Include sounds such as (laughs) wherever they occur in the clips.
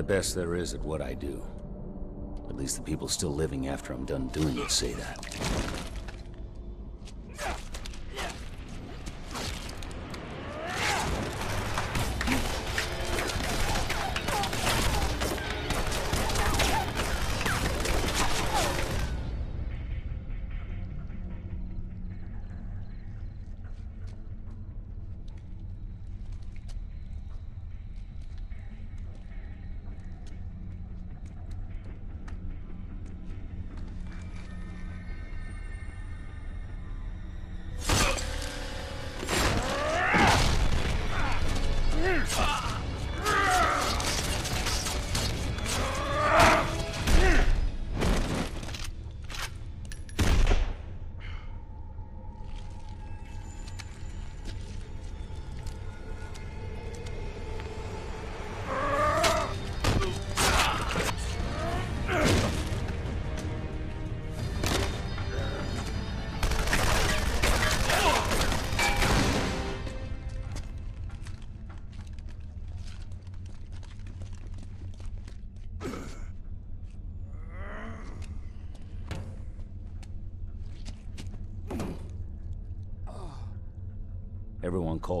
The best there is at what I do. At least the people still living after I'm done doing it say that.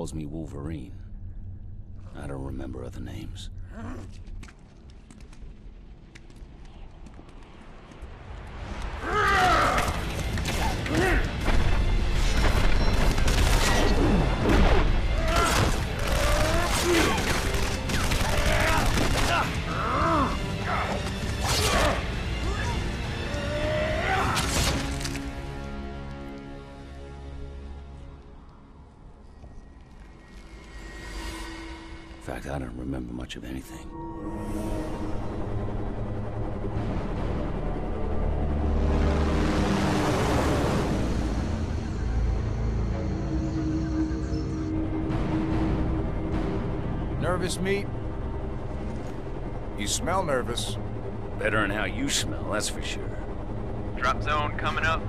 Calls me Wolverine. I don't remember other names. Much of anything. Nervous, meat? You smell nervous. Better than how you smell, that's for sure. Drop zone coming up.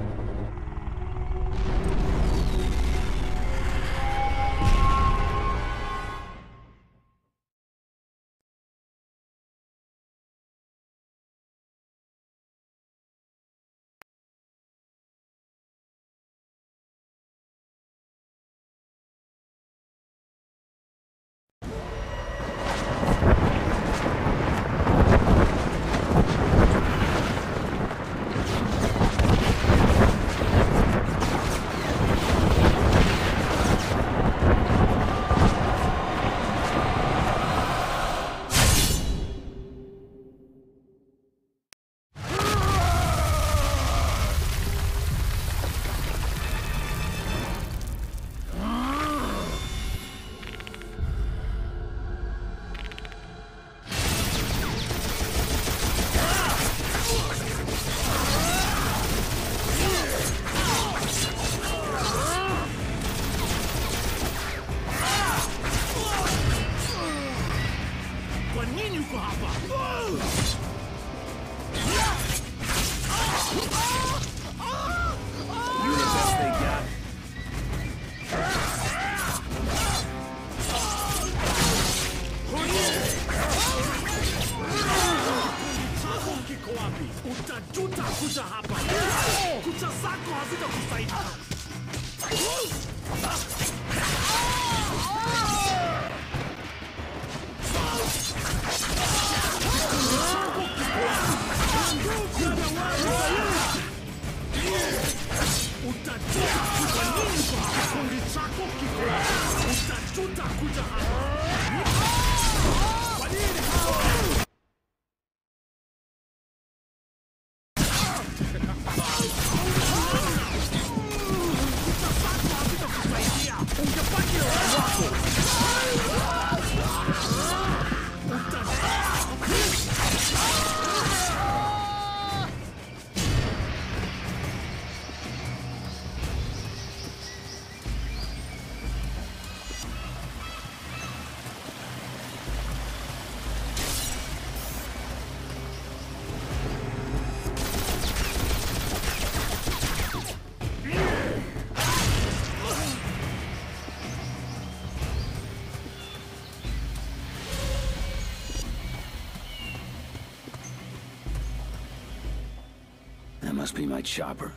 Be my chopper.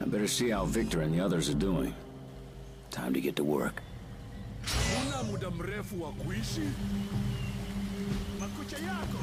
I better see how Victor and the others are doing. Time to get to work. Muda mrefu wa kuishi. Makucha yako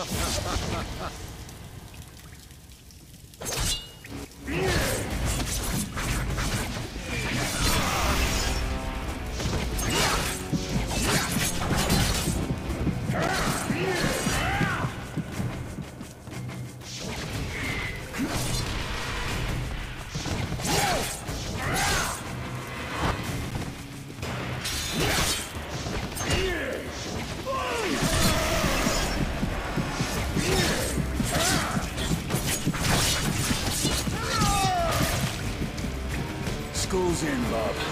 Ha ha ha! In, Bob.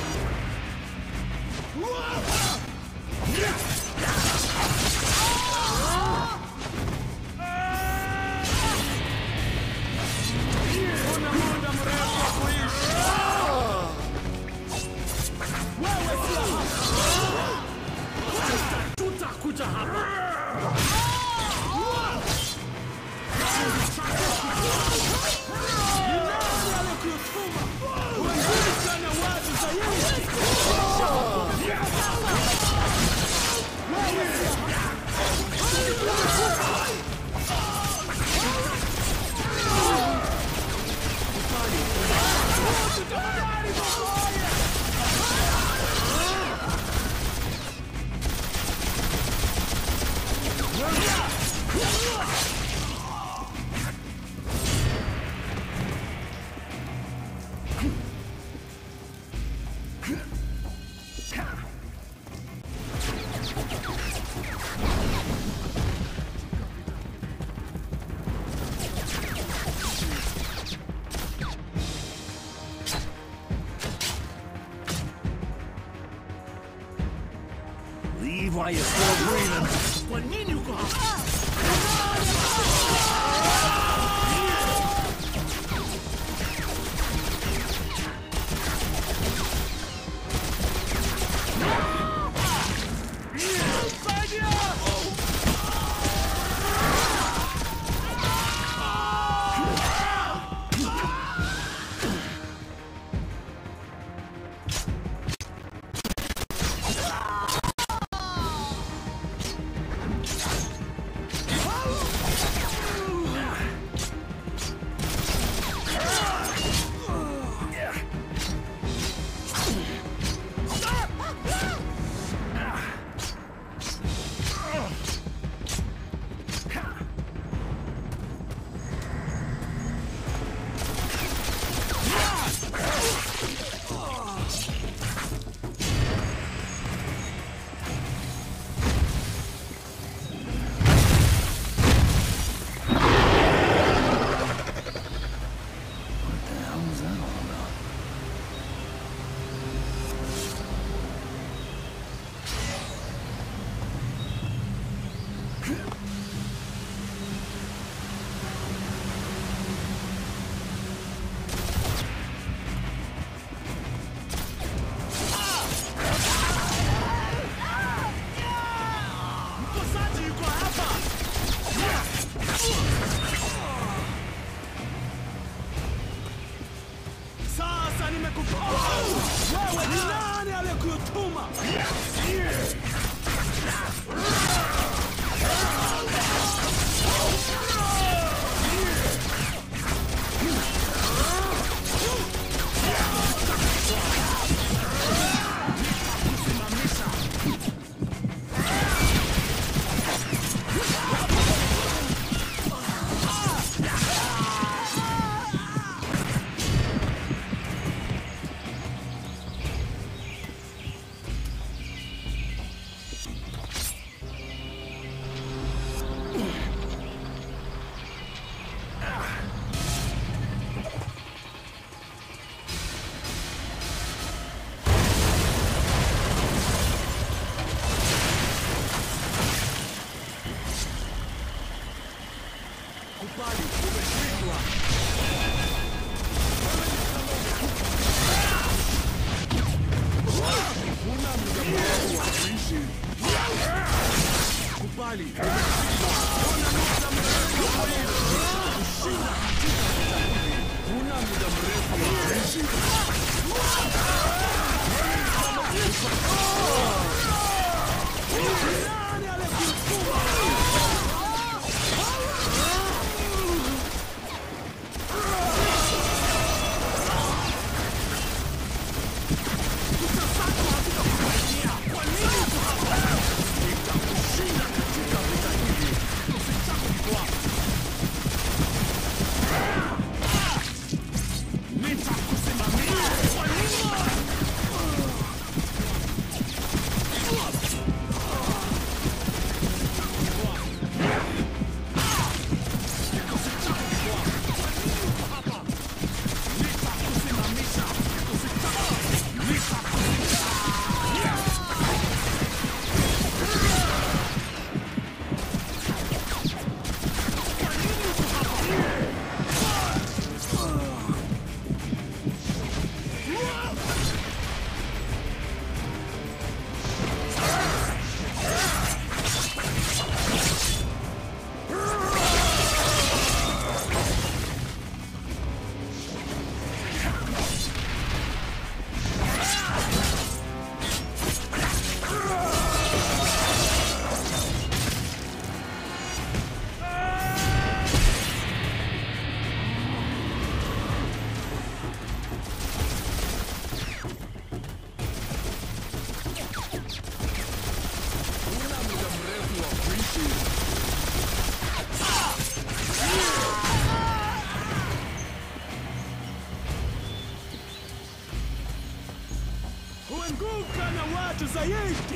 Huanguka na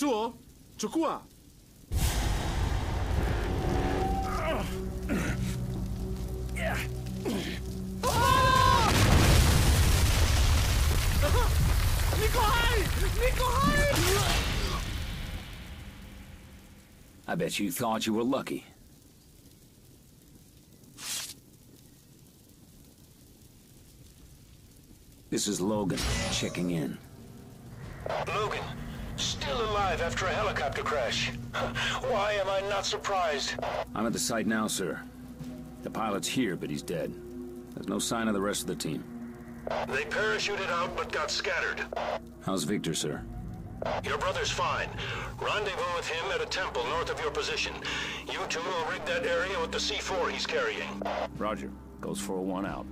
Kituo, chukua. Niko hai! Niko hai! I bet you thought you were lucky. This is Logan, checking in. Alive after a helicopter crash. (laughs) Why am I not surprised? I'm at the site now, sir. The pilot's here, but he's dead. There's no sign of the rest of the team. They parachuted out but got scattered. How's Victor, sir? Your brother's fine. Rendezvous with him at a temple north of your position. You two will rig that area with the C4 he's carrying. Roger. Goes 401 out.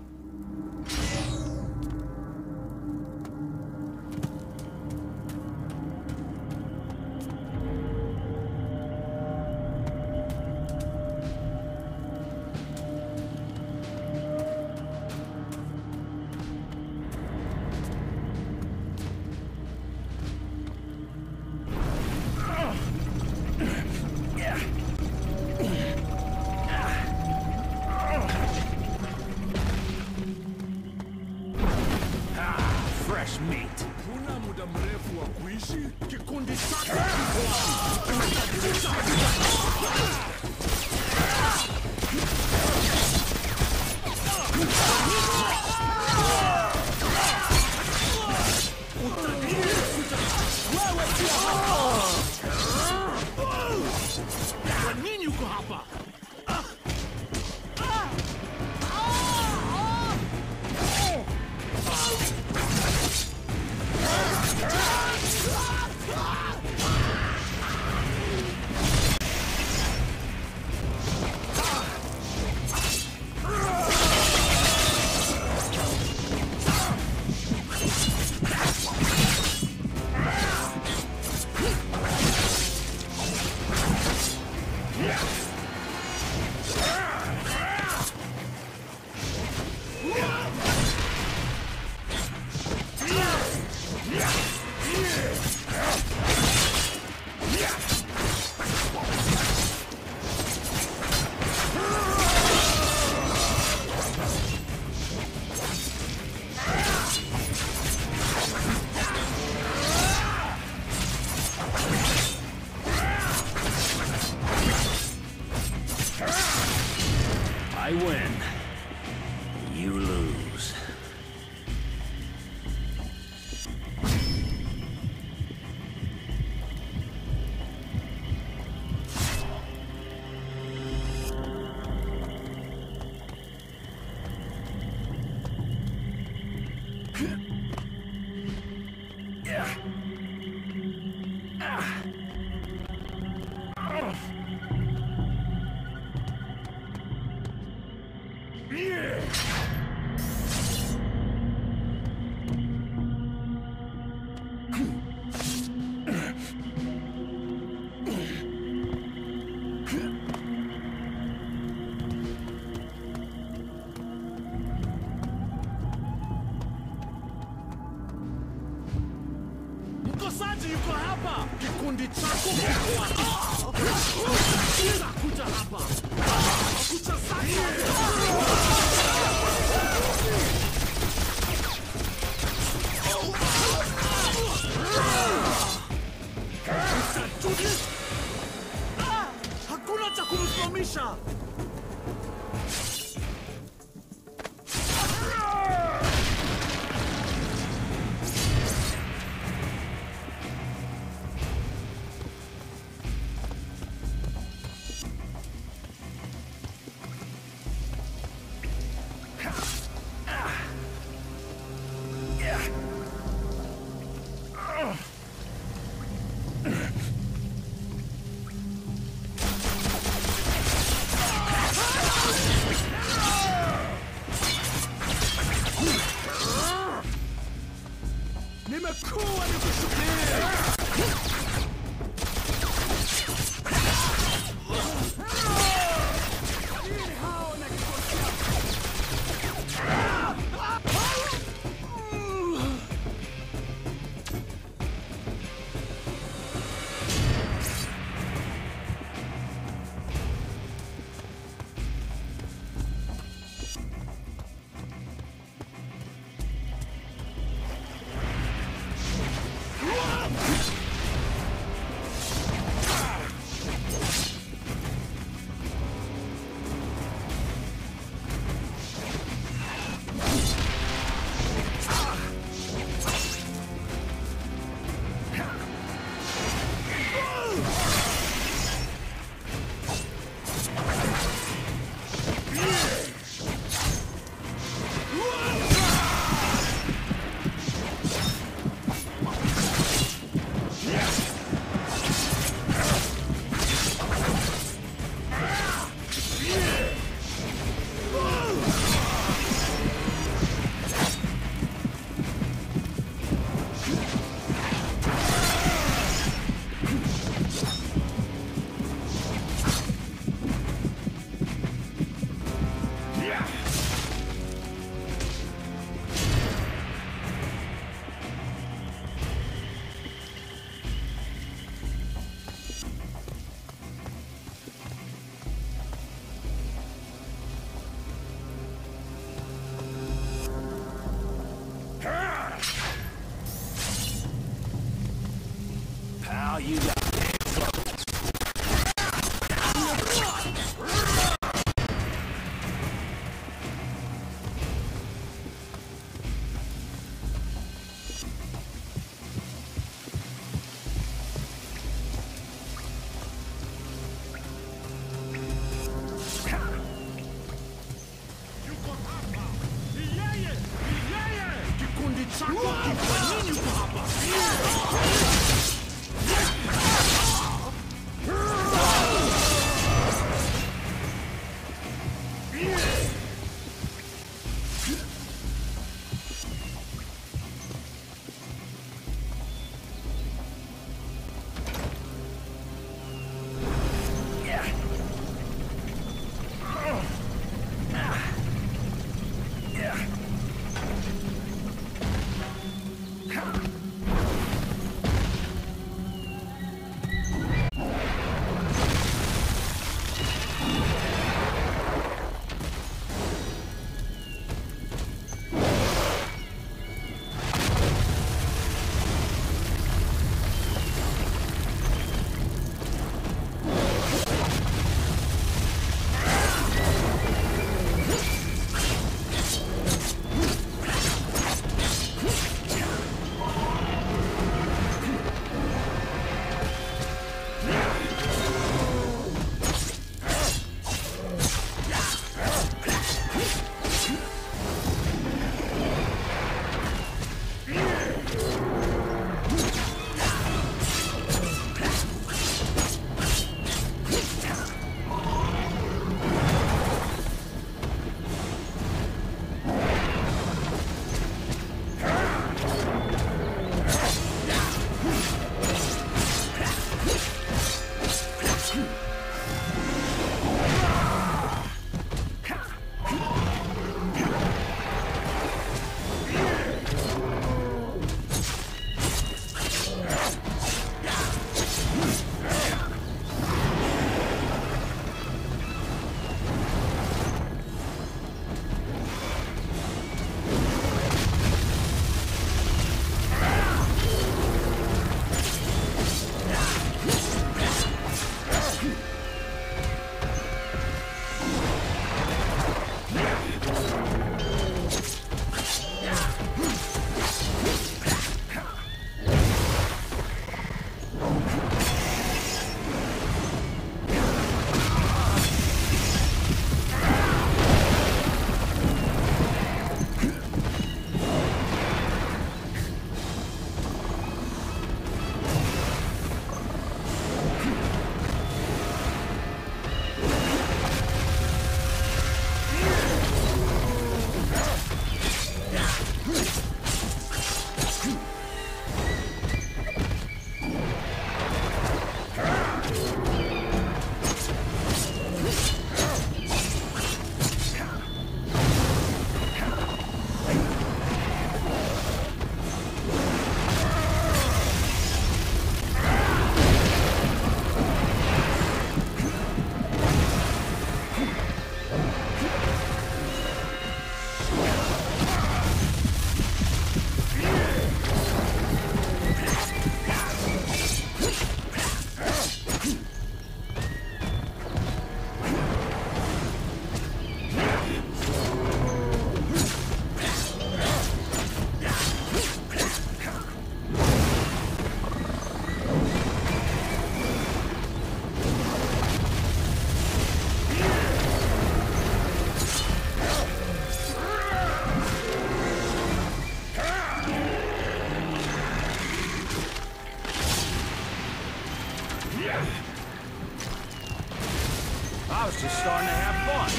I was just starting to have fun.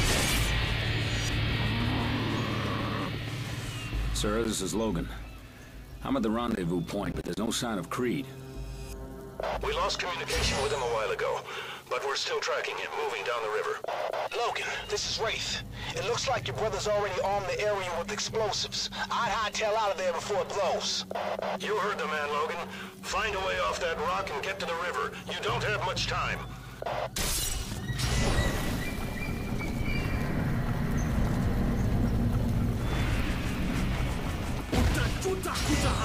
Sir, this is Logan. I'm at the rendezvous point, but there's no sign of Creed. We lost communication with him a while ago, but we're still tracking him, moving down the river. Logan, this is Wraith. It looks like your brother's already armed the area with explosives. I'd hightail out of there before it blows. You heard the man, Logan. Find a way off that rock and get to the river. You don't have much time. Utachuta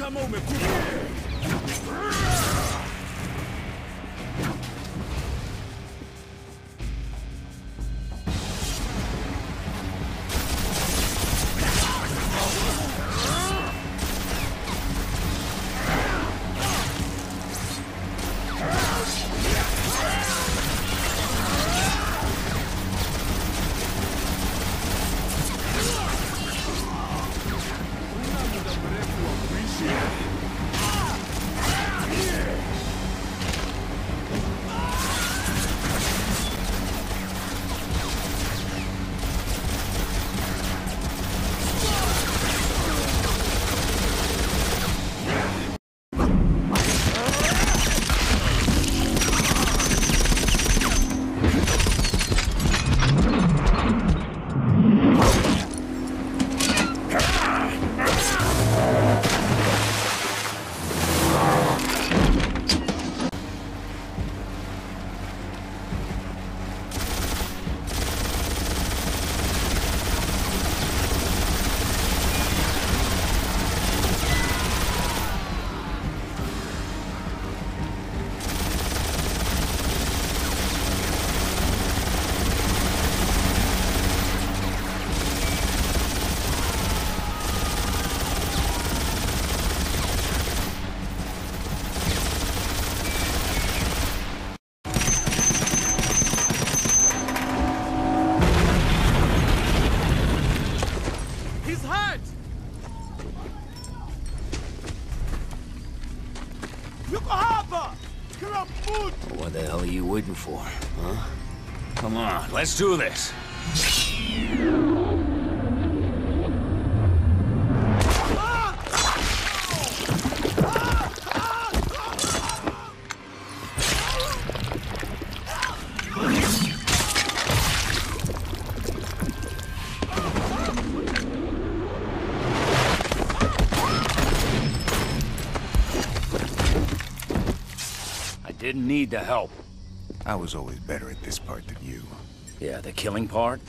Wewe ni let's do this. I didn't need the help. I was always better killing part?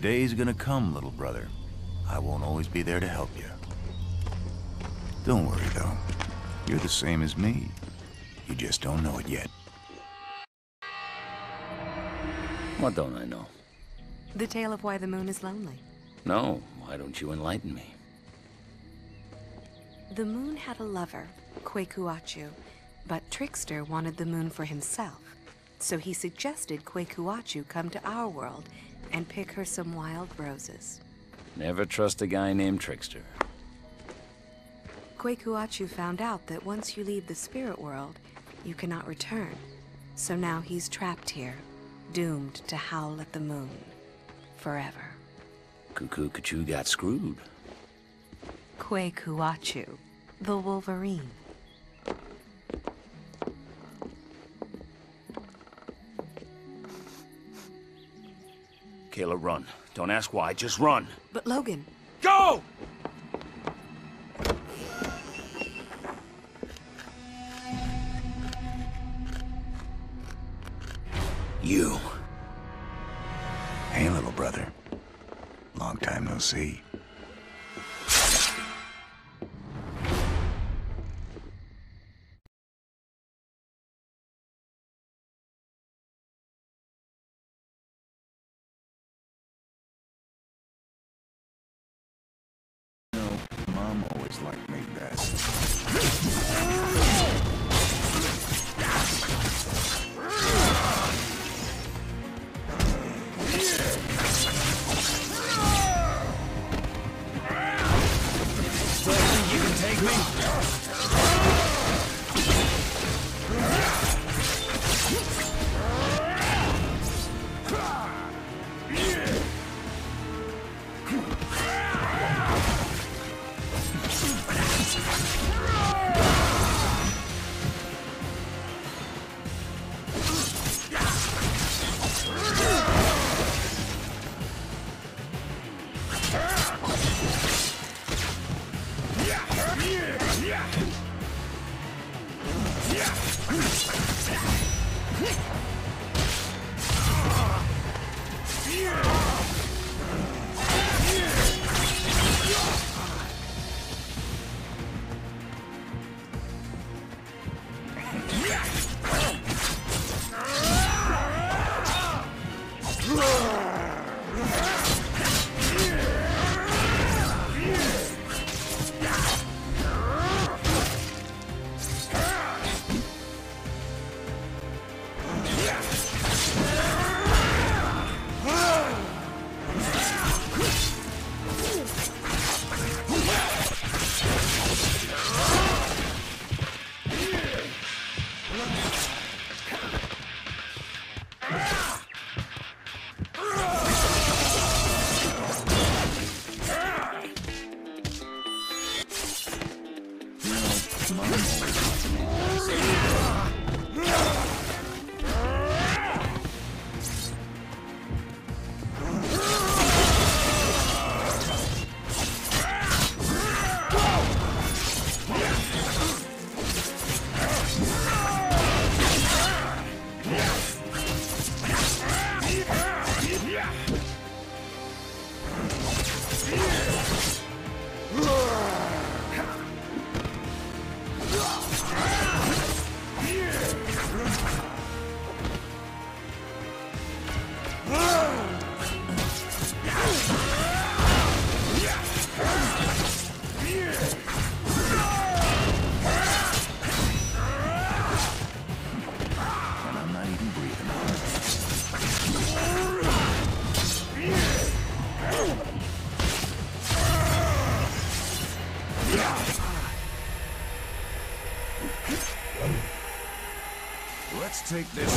Day's gonna come, little brother. I won't always be there to help you. Don't worry, though. You're the same as me. You just don't know it yet. What don't I know? The tale of why the moon is lonely. No, why don't you enlighten me? The moon had a lover, Kwekuachu, but Trickster wanted the moon for himself. So he suggested Kwekuachu come to our world and pick her some wild roses. Never trust a guy named Trickster. Kwekuachu found out that once you leave the spirit world, you cannot return. So now he's trapped here, doomed to howl at the moon. Forever. Kwekuachu got screwed. Kwekuachu, the Wolverine. Kayla, run. Don't ask why, just run. But Logan, Go! You. Hey, little brother. Long time no see. Take this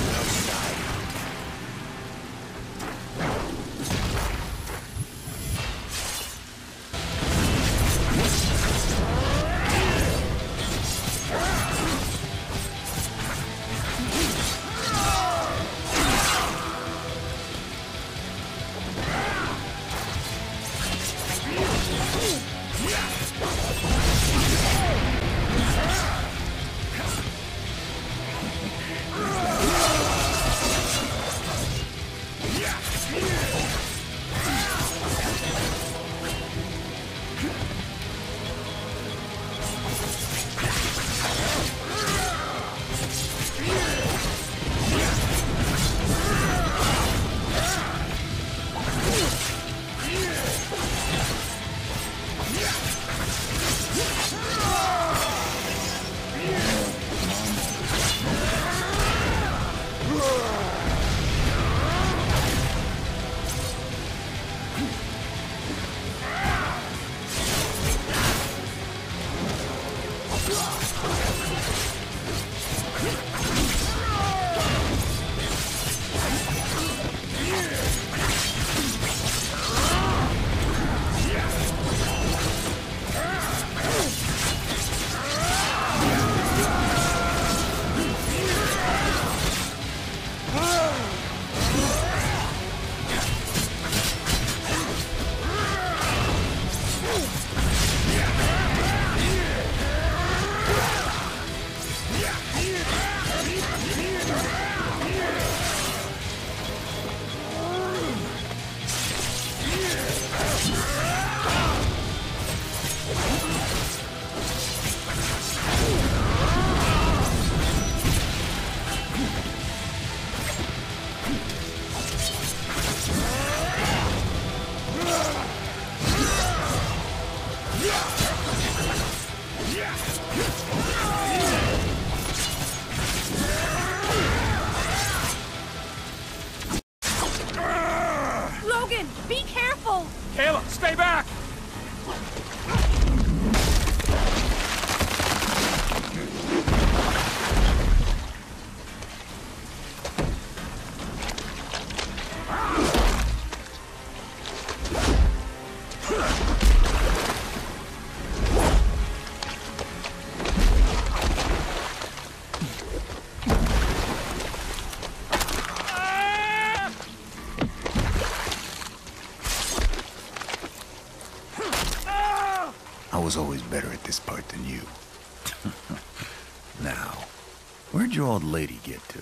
where'd your old lady get to?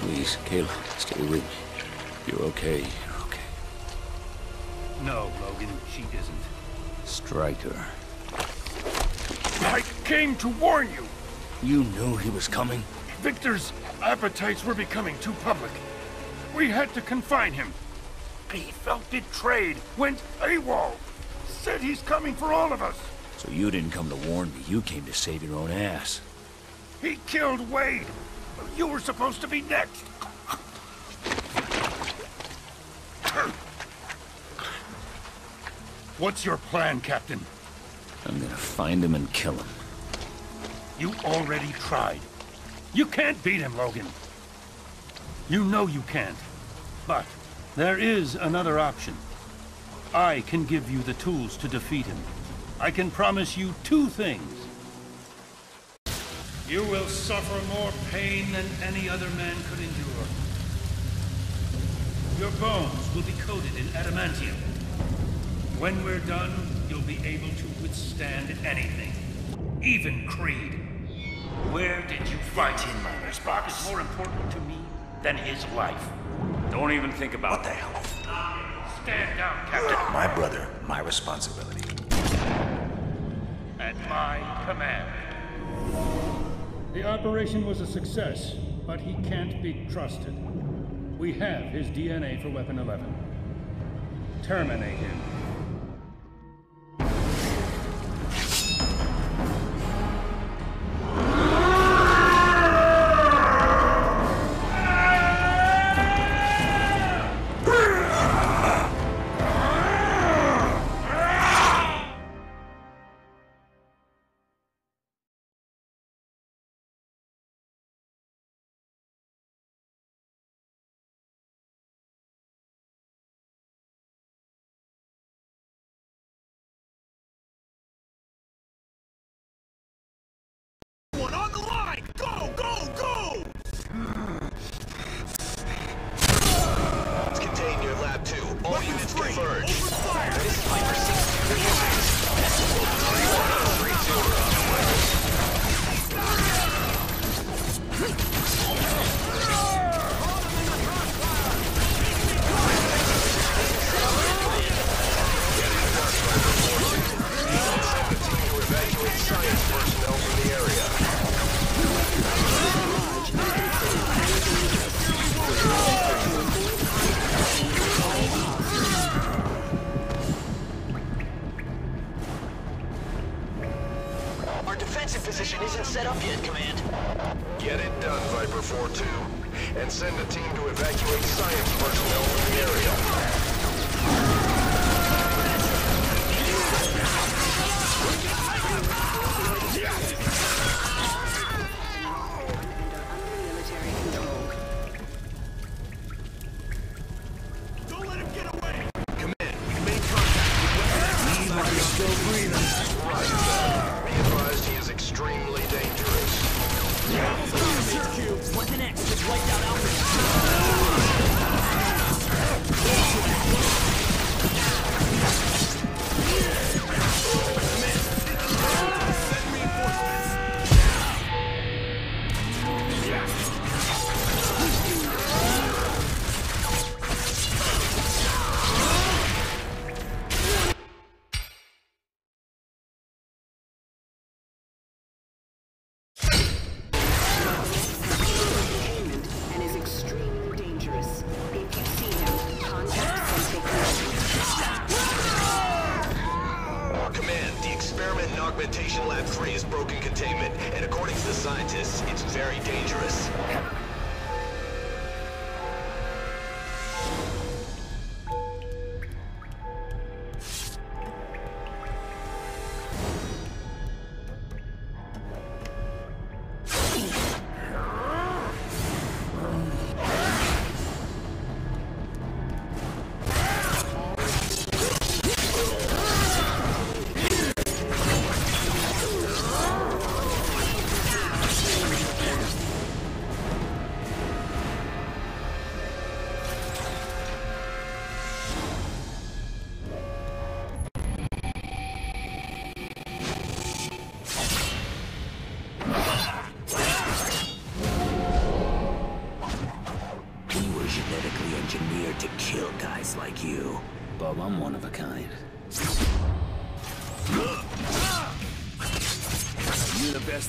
Please, Kayla, stay with me. You're okay. You're okay. No, Logan, she isn't. Stryker. I came to warn you! Knew he was coming? Victor's appetites were becoming too public. We had to confine him. He felt betrayed, went AWOL, said he's coming for all of us. So you didn't come to warn me, you came to save your own ass. He killed Wade. You were supposed to be next. What's your plan, Captain? I'm gonna find him and kill him. You already tried. You can't beat him, Logan. You know you can't. But there is another option. I can give you the tools to defeat him. I can promise you two things. You will suffer more pain than any other man could endure. Your bones will be coated in adamantium. When we're done, you'll be able to withstand anything. Even Creed. Where did you fight him? This box is more important to me than his life. Don't even think about What the hell? Stand down, Captain. (sighs) My brother, my responsibility. At my command. The operation was a success, but he can't be trusted. We have his DNA for Weapon 11. Terminate him.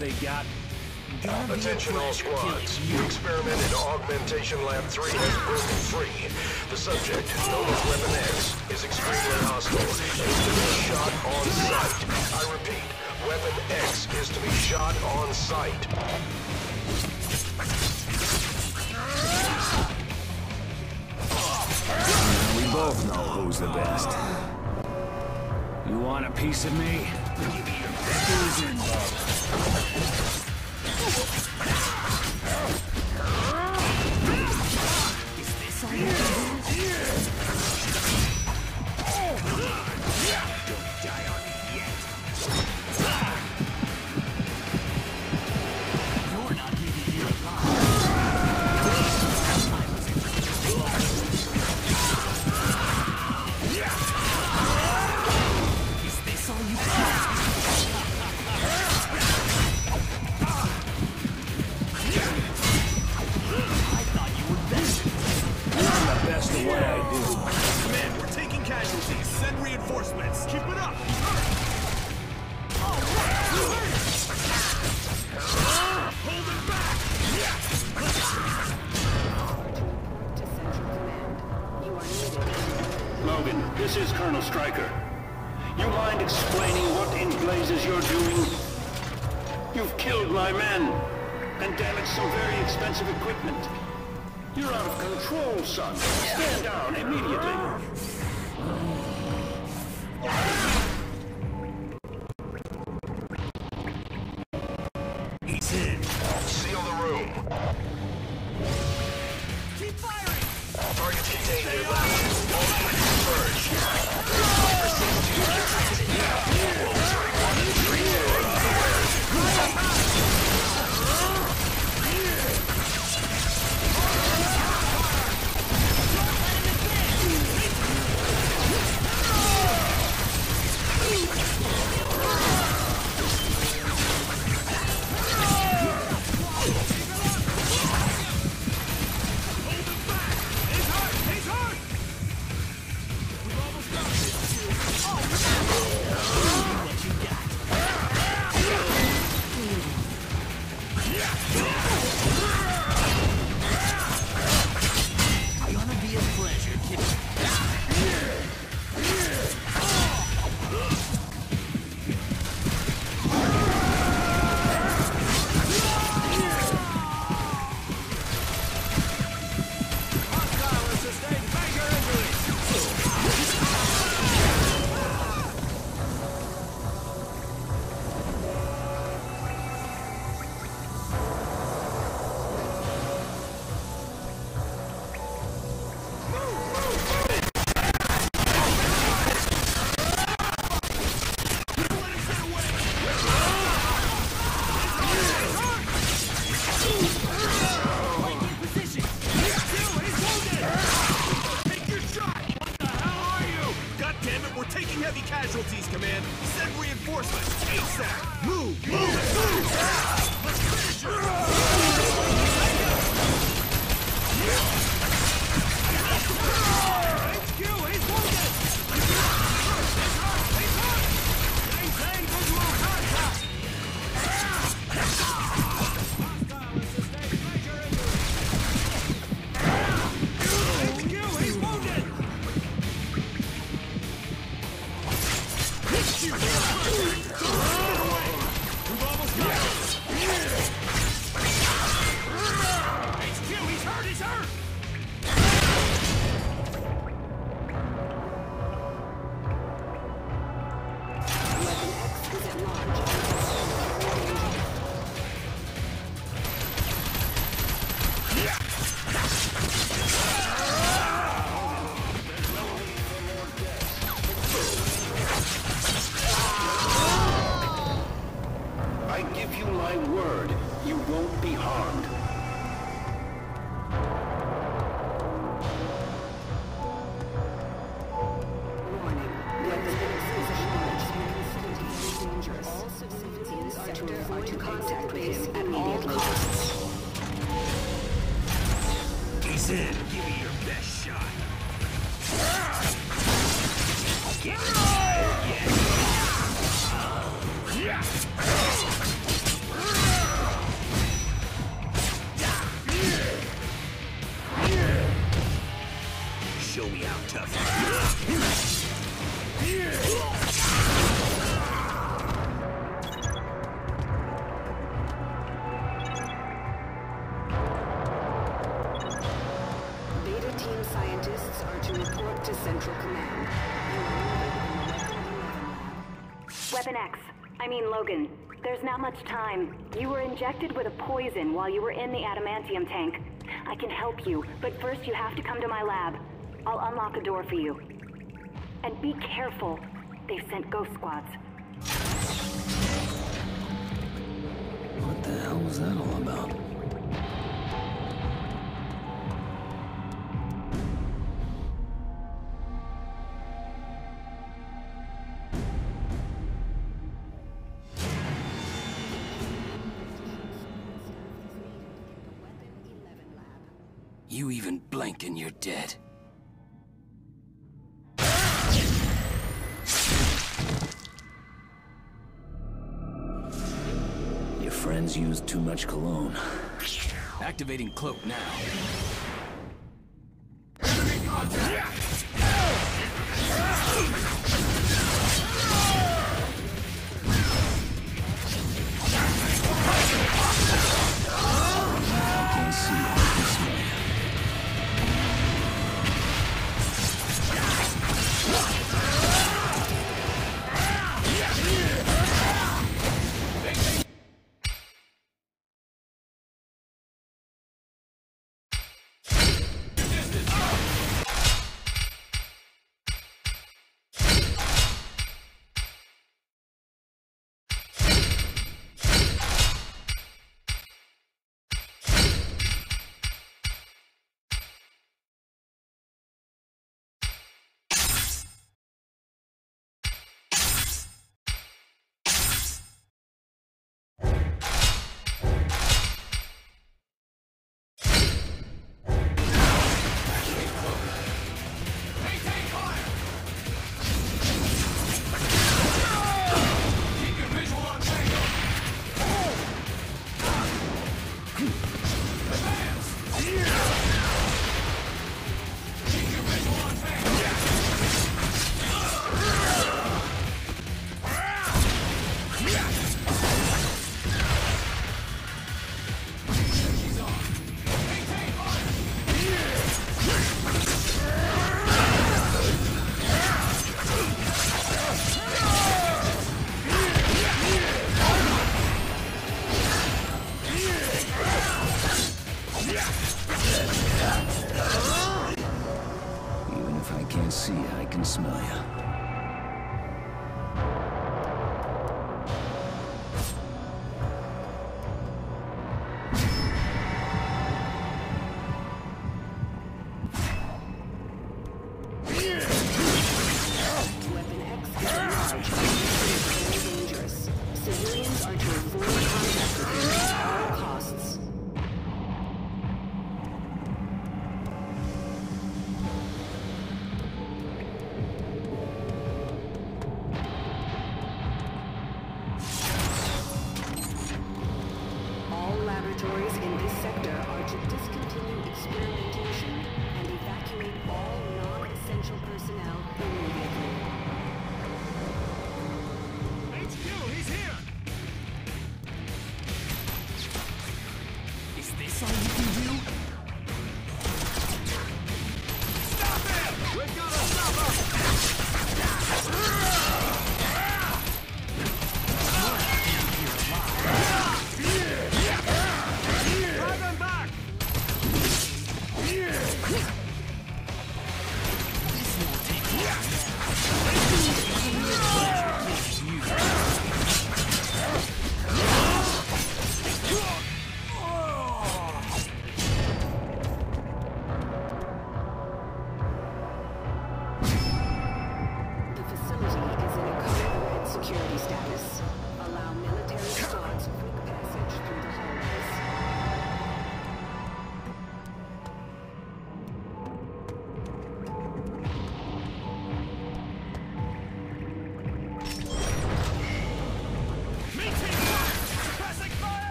they got. Attention all squads. Experiment in Augmentation Lab 3 has broken free. The subject, known as much time. You were injected with a poison while you were in the adamantium tank. I can help you, but first you have to come to my lab. I'll unlock a door for you. And be careful. They've sent ghost squads. What the hell was that all much cologne. Activating cloak now.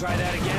Try that again?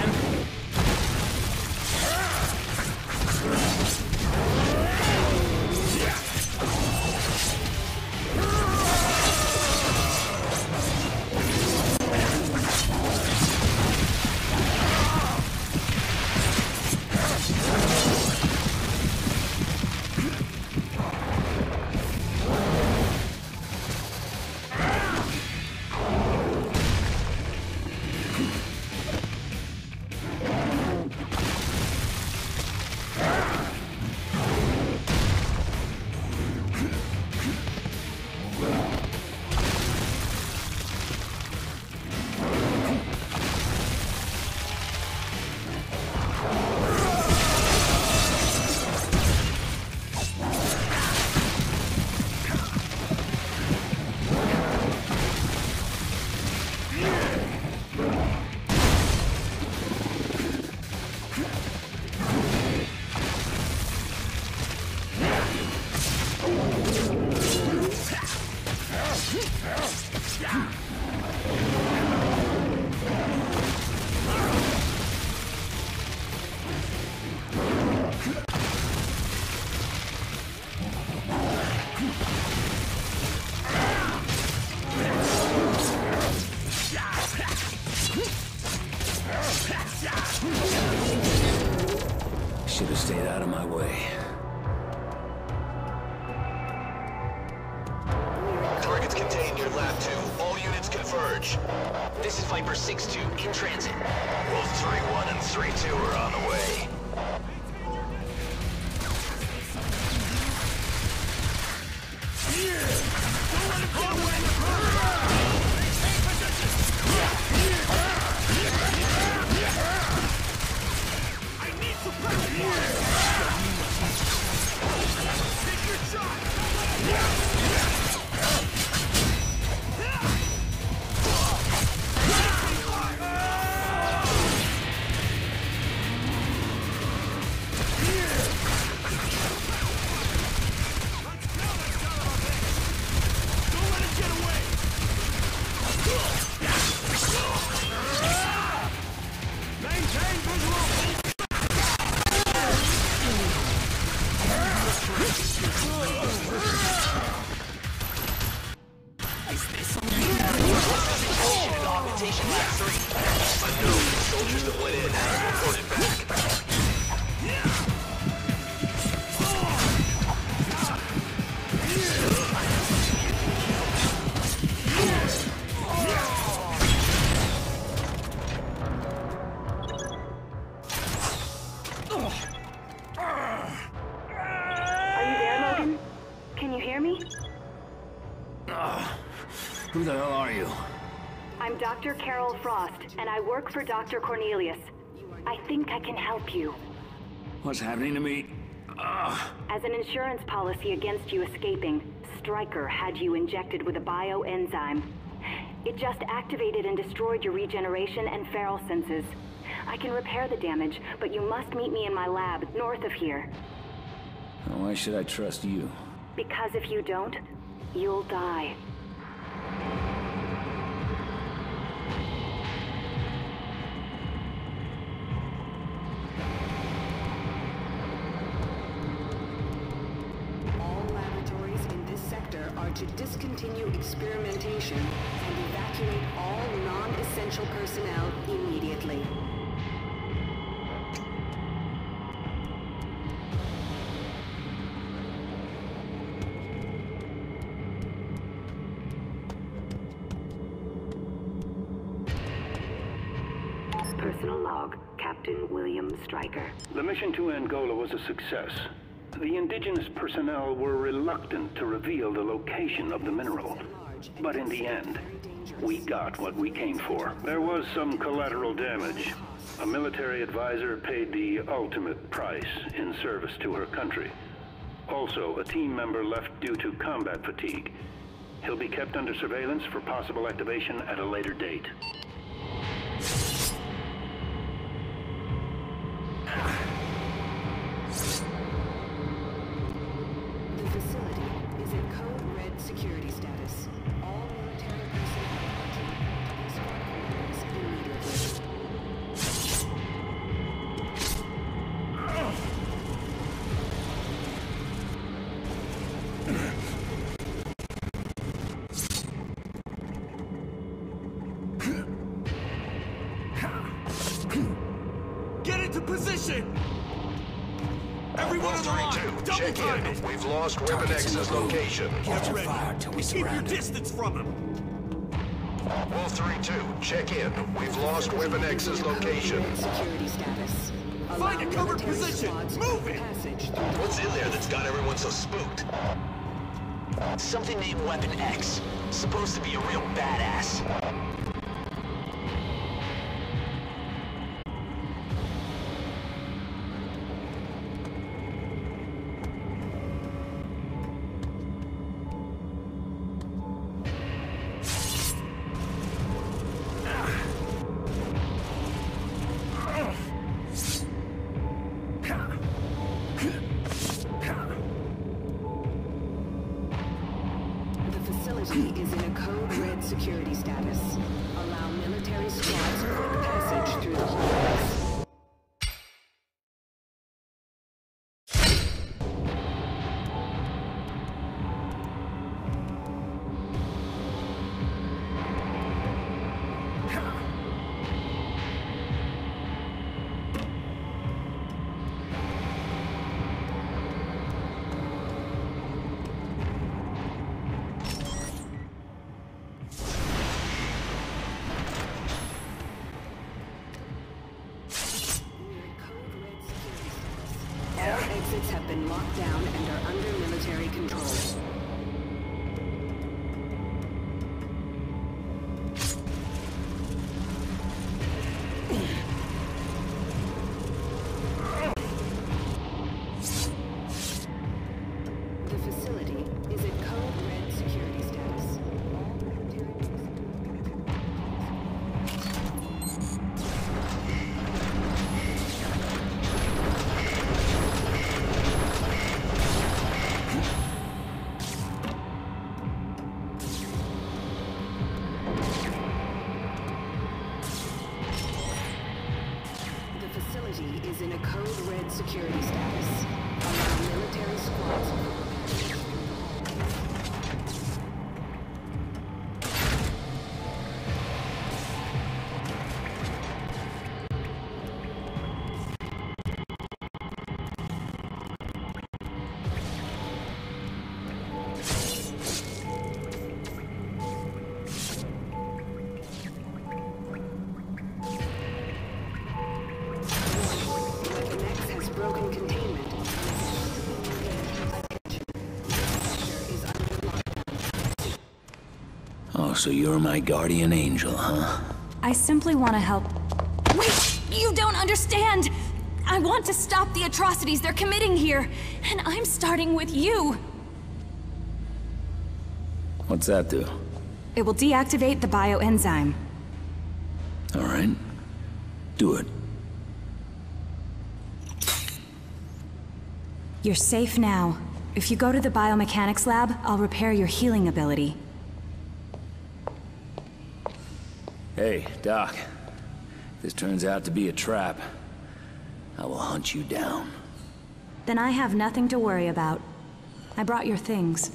Carol Frost, and I work for Dr. Cornelius. I think I can help you. What's happening to me? Ugh. As an insurance policy against you escaping, Stryker had you injected with a bioenzyme. It just activated and destroyed your regeneration and feral senses. I can repair the damage, but you must meet me in my lab, north of here. Why should I trust you? Because if you don't, you'll die. Non-essential personnel immediately. Personal log, Captain William Stryker. The mission to Angola was a success. The indigenous personnel were reluctant to reveal the location of the mineral. But in the end, we got what we came for. There was some collateral damage. A military advisor paid the ultimate price in service to her country. Also, a team member left due to combat fatigue. He'll be kept under surveillance for possible activation at a later date. Ready! Keep your distance from him! Wolf 3-2, check in. We've lost Weapon X's location. Security status. Find a covered position! squads Move it! What's in there that's got everyone so spooked? Something named Weapon X. Supposed to be a real badass. So you're my guardian angel, huh? I simply want to help. Wait! You don't understand! I want to stop the atrocities they're committing here, and I'm starting with you. What's that do? It will deactivate the bioenzyme. All right. Do it. You're safe now. If you go to the biomechanics lab, I'll repair your healing ability. Hey, Doc. If this turns out to be a trap, I will hunt you down. Then I have nothing to worry about. I brought your things.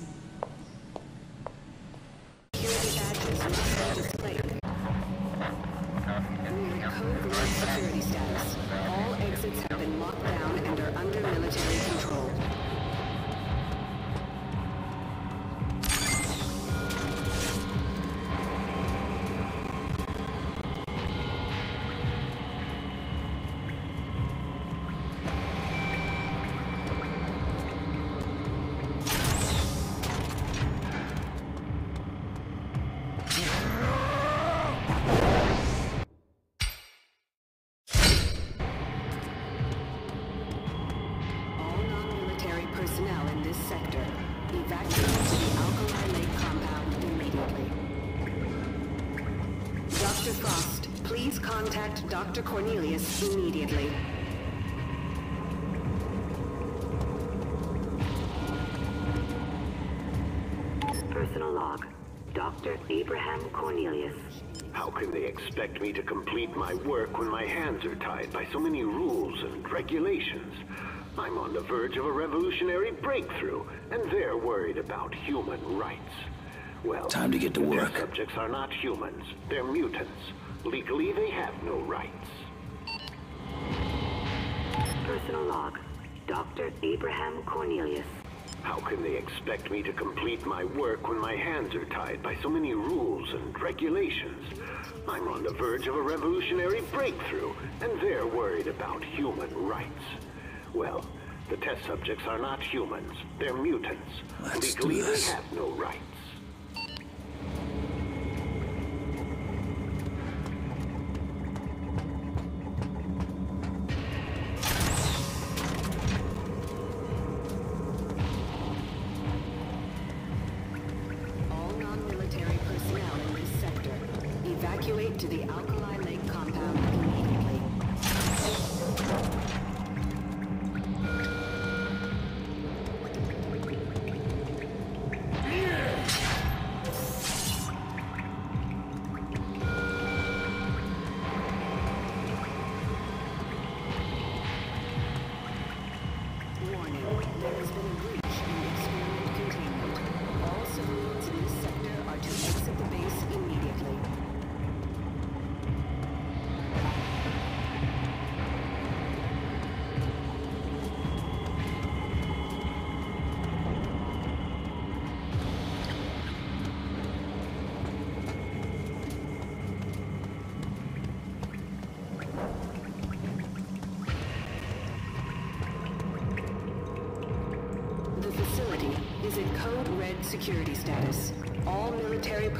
By so many rules and regulations? I'm on the verge of a revolutionary breakthrough, and they're worried about human rights. Well, Time to get to work. test subjects are not humans. They're mutants. Legally, they have no rights. Personal log. Dr. Abraham Cornelius. How can they expect me to complete my work when my hands are tied by so many rules and regulations? I'm on the verge of a revolutionary breakthrough, and they're worried about human rights. Well, the test subjects are not humans. They're mutants. Let's do this. they have no rights.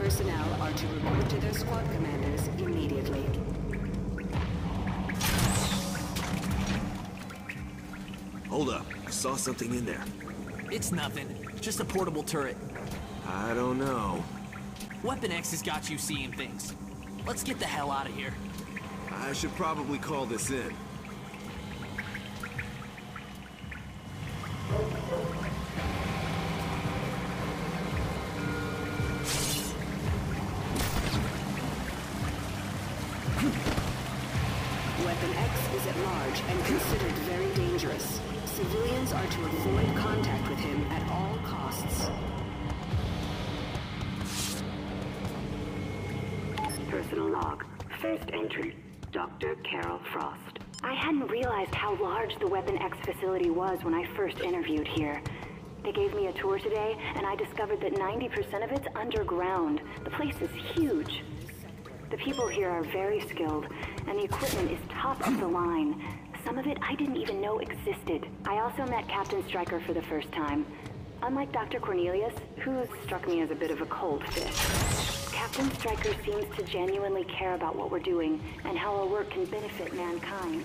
Personnel are to report to their squad commanders immediately. Hold up. I saw something in there. It's nothing. Just a portable turret. I don't know. Weapon X has got you seeing things. Let's get the hell out of here. I should probably call this in. Facility was when I first interviewed here. They gave me a tour today, and I discovered that 90% of it's underground. The place is huge. The people here are very skilled, and the equipment is top of the line. Some of it I didn't even know existed. I also met Captain Stryker for the first time. Unlike Dr. Cornelius, who struck me as a bit of a cold fish. Captain Stryker seems to genuinely care about what we're doing and how our work can benefit mankind.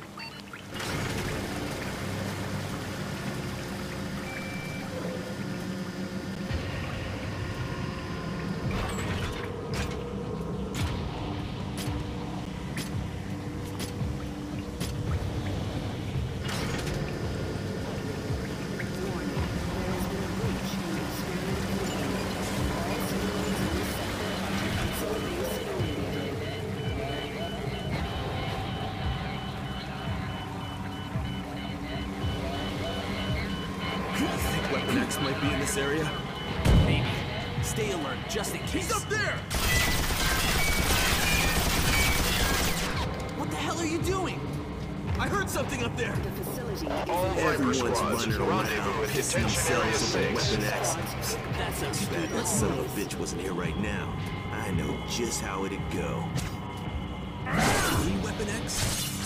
Think Weapon X might be in this area? Maybe. Stay alert, just in case. He's up there! What the hell are you doing? I heard something up there! The facility All Viper Everyone's squads, running around rendezvous with pissing detention area themselves over 6. Weapon X. That sounds Too bad that son of a bitch wasn't here right now. I know just how it'd go. Weapon X?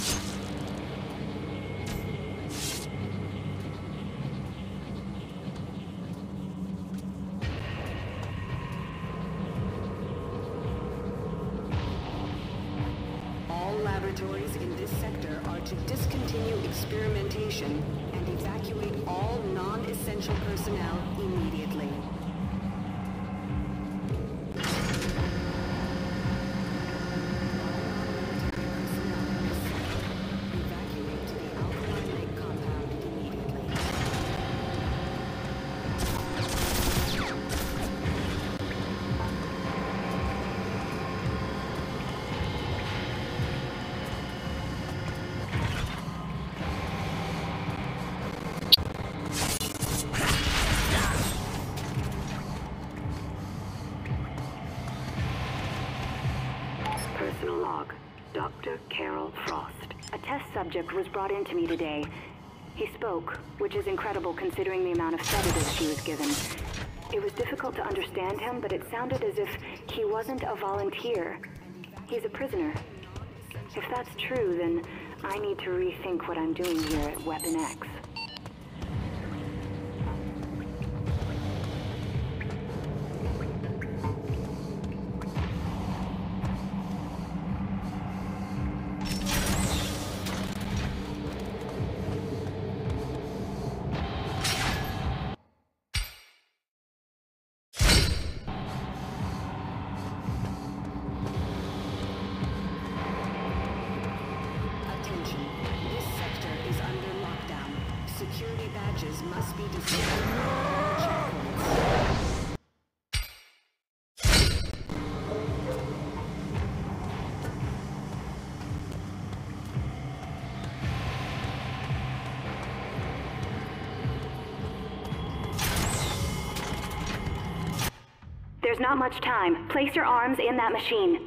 Non-essential personnel immediately. Was brought in to me today. He spoke, which is incredible considering the amount of sedatives she was given. It was difficult to understand him, but it sounded as if he wasn't a volunteer. He's a prisoner. If that's true, then I need to rethink what I'm doing here at Weapon X. There's not much time. Place your arms in that machine.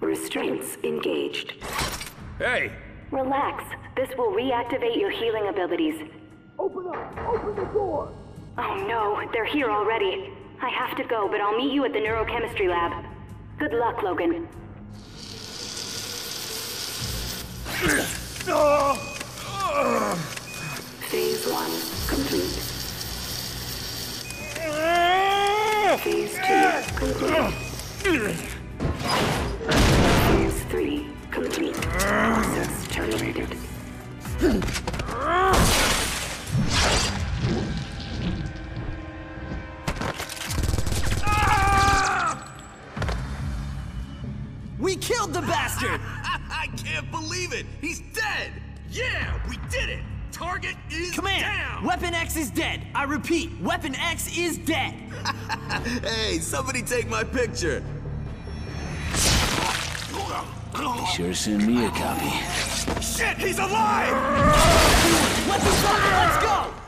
Restraints engaged. Hey! Relax. This will reactivate your healing abilities. Open up! Open the door! Oh no, they're here already. I have to go, but I'll meet you at the neurochemistry lab. Good luck, Logan. Ah! Phase one complete. Ah! Phase two complete. Phase three complete. Process terminated. We killed the bastard! (laughs) I can't believe it! He's dead! Yeah, we did it! Target is Command! down! Weapon X is dead. I repeat, Weapon X is dead. (laughs) hey, somebody take my picture! Be sure to send me a copy. Shit, he's alive! Weapons up, let's go!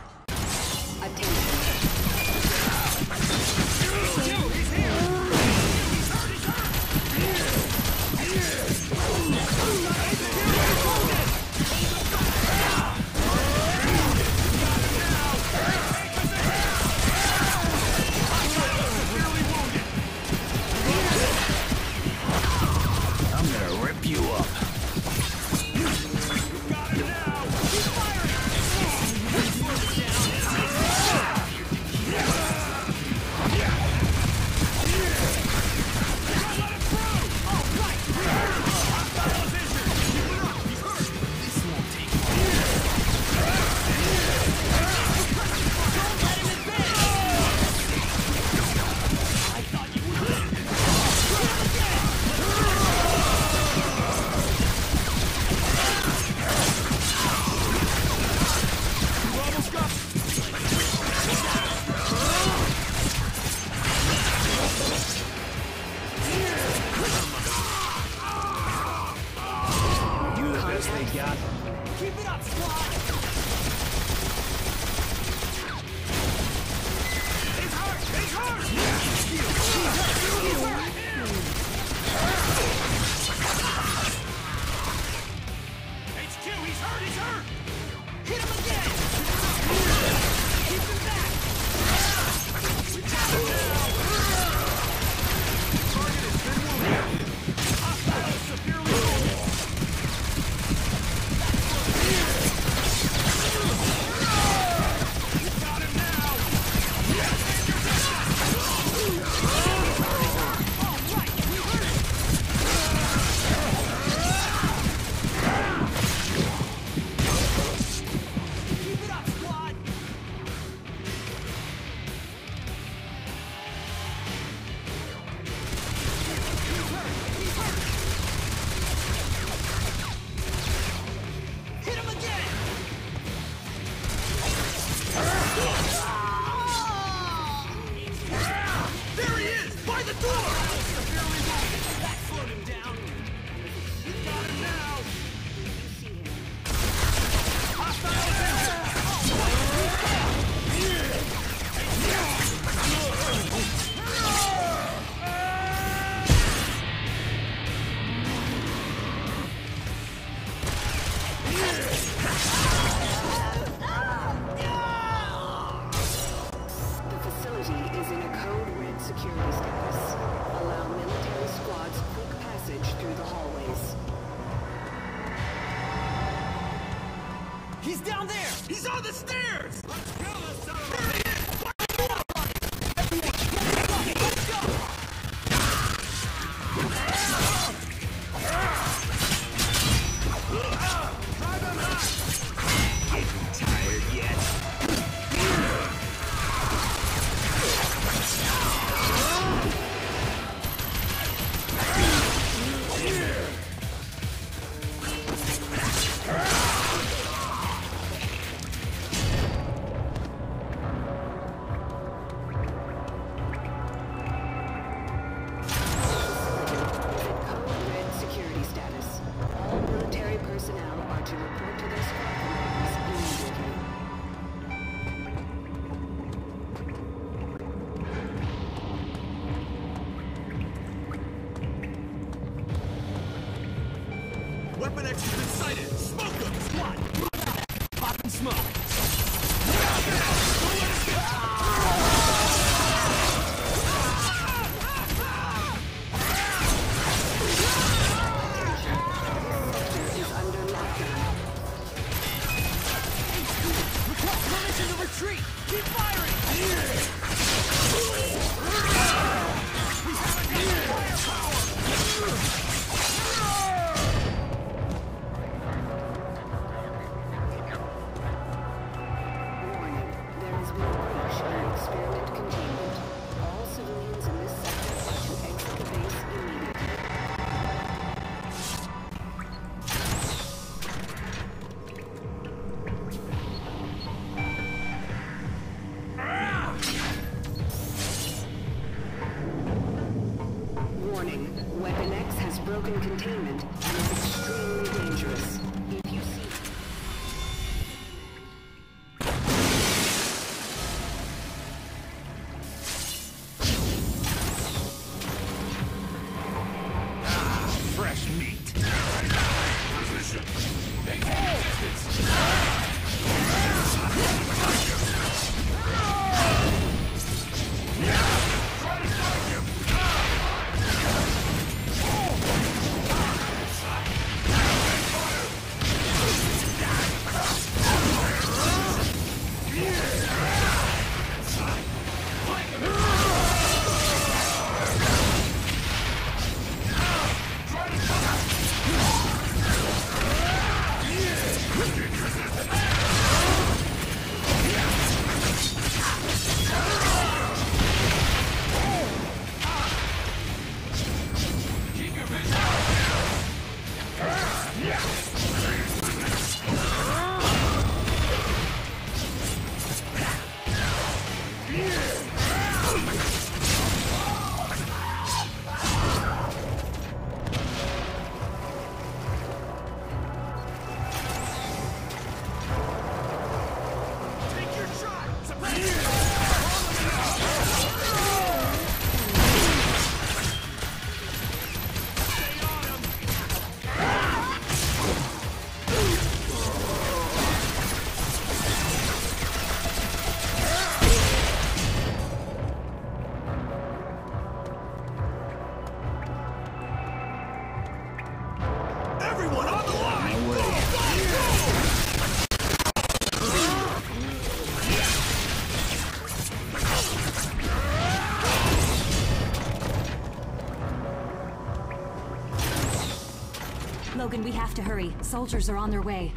Logan, we have to hurry. Soldiers are on their way.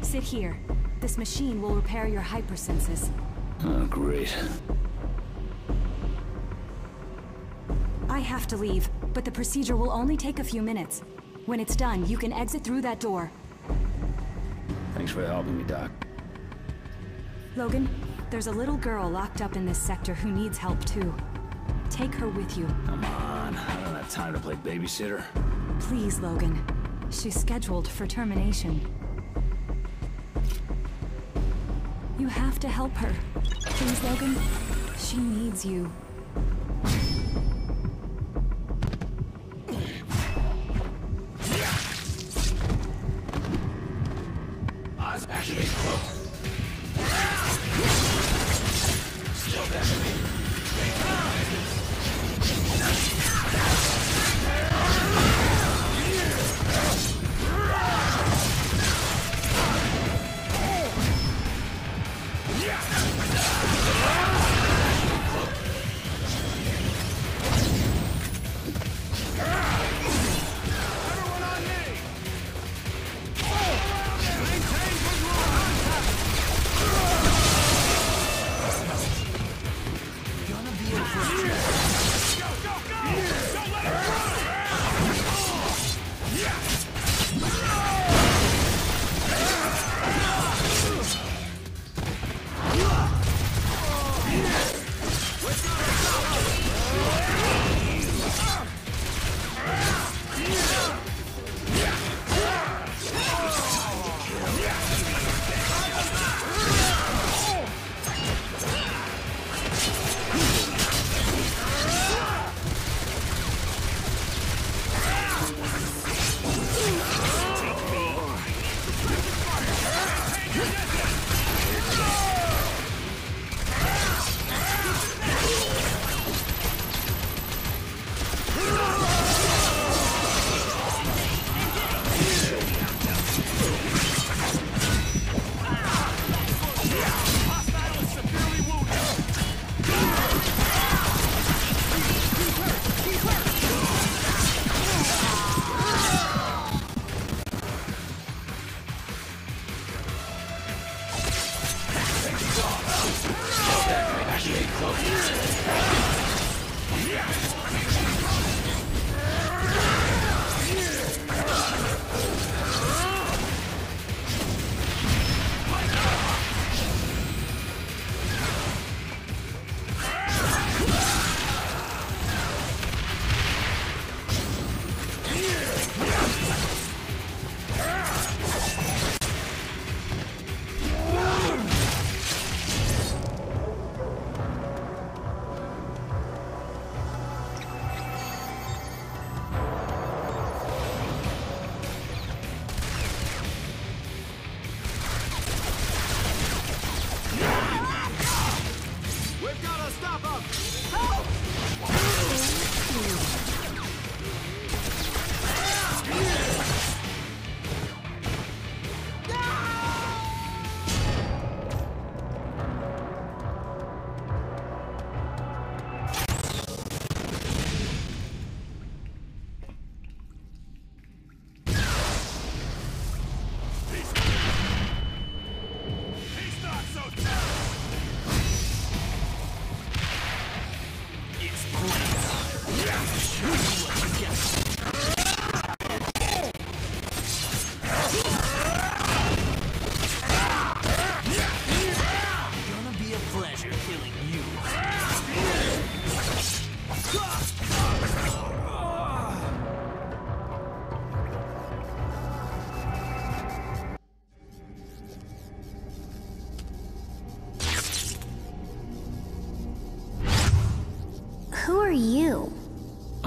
Sit here. This machine will repair your hypersenses. Oh, great. I have to leave, but the procedure will only take a few minutes. When it's done, you can exit through that door. Thanks for helping me, Doc. Logan, there's a little girl locked up in this sector who needs help too. Take her with you. Come on, I don't have time to play babysitter. Please, Logan. She's scheduled for termination. You have to help her. Please, Logan. She needs you.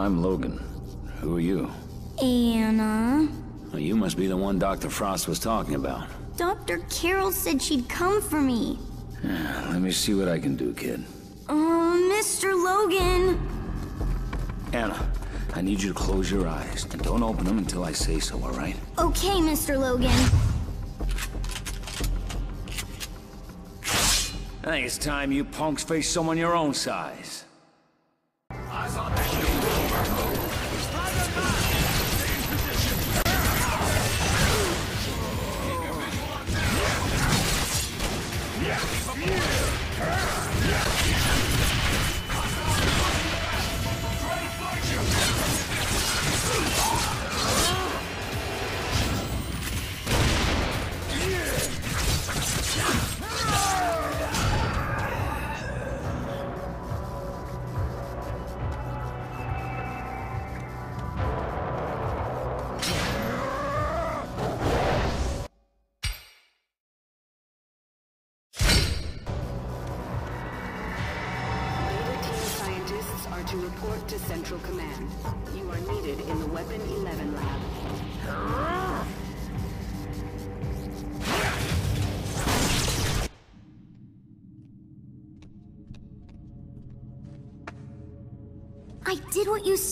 I'm Logan. Who are you? Anna. Well, you must be the one Dr. Frost was talking about. Dr. Carol said she'd come for me. Yeah, Let me see what I can do, kid. Oh, Mr. Logan. Anna, I need you to close your eyes and don't open them until I say so, all right? Okay, Mr. Logan. I think it's time you punks face someone your own size.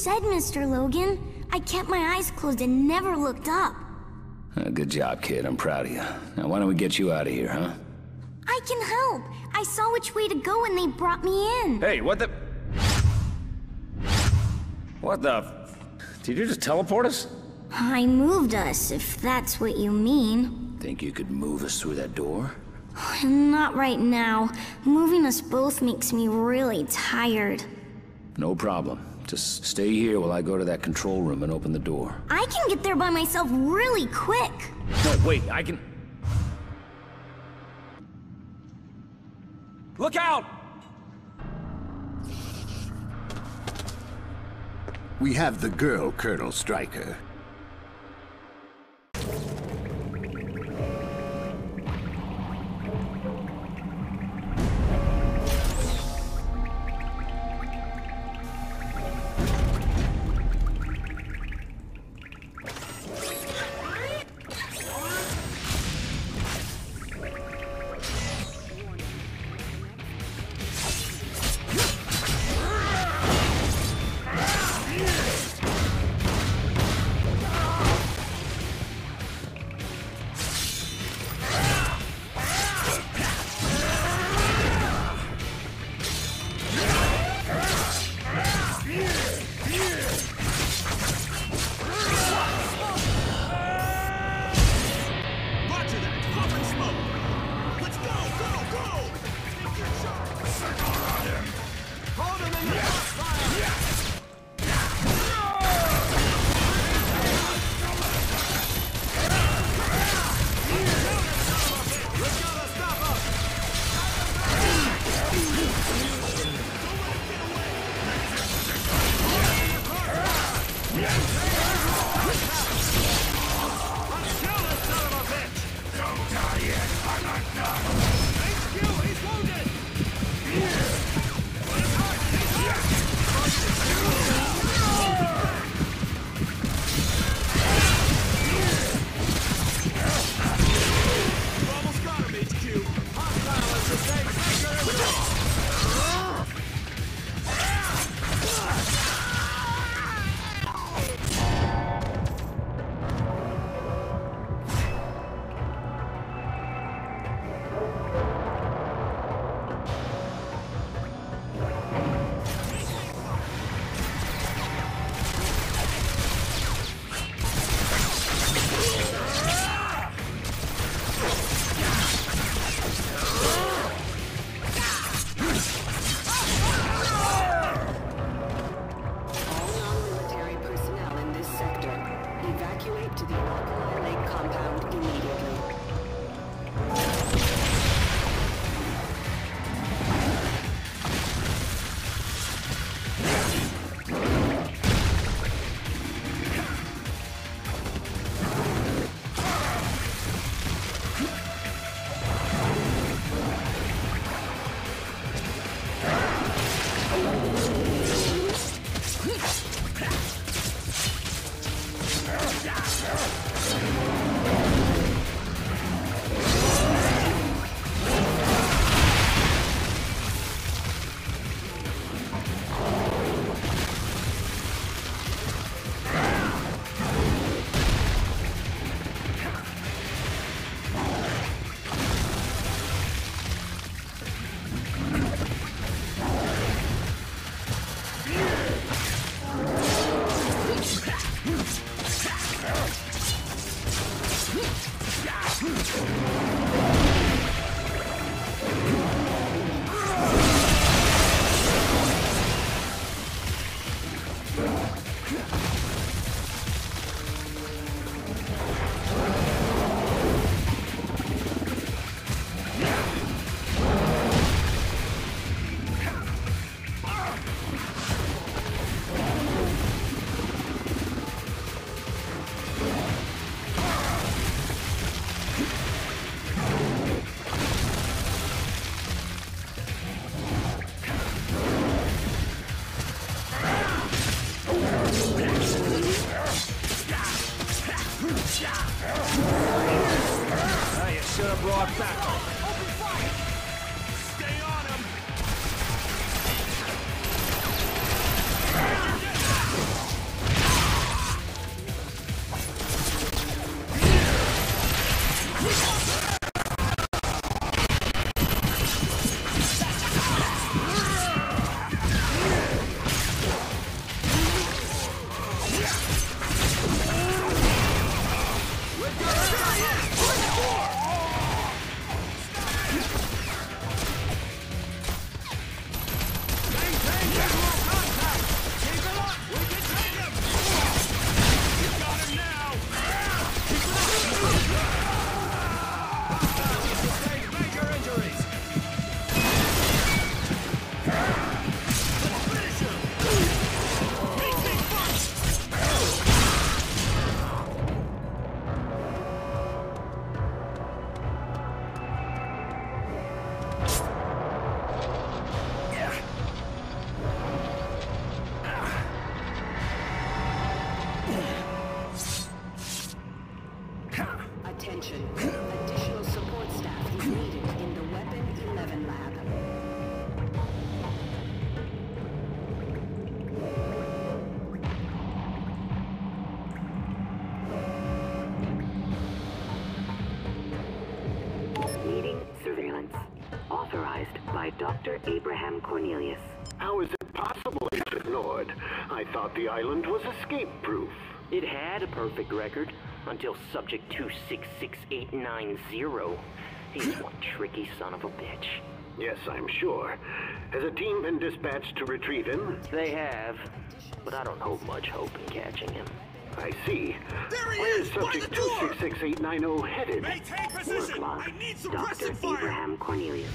Said, Mr. Logan. I kept my eyes closed and never looked up. Uh, good job, kid. I'm proud of you. Now, why don't we get you out of here, huh? I can help. I saw which way to go when they brought me in. Hey, what the... What the... f- Did you just teleport us? I moved us, if that's what you mean. Think you could move us through that door? (sighs) Not right now. Moving us both makes me really tired. No problem. Just stay here while I go to that control room and open the door. I can get there by myself really quick. No, wait, I can... Look out! We have the girl, Colonel Stryker. Thought the island was escape-proof. It had a perfect record until Subject 266890. He's one tricky son of a bitch. Yes, I'm sure. Has a team been dispatched to retrieve him? They have, but I don't hold much hope in catching him. I see. There he Where is Subject 266890 headed? Work log. Dr. Abraham Cornelius.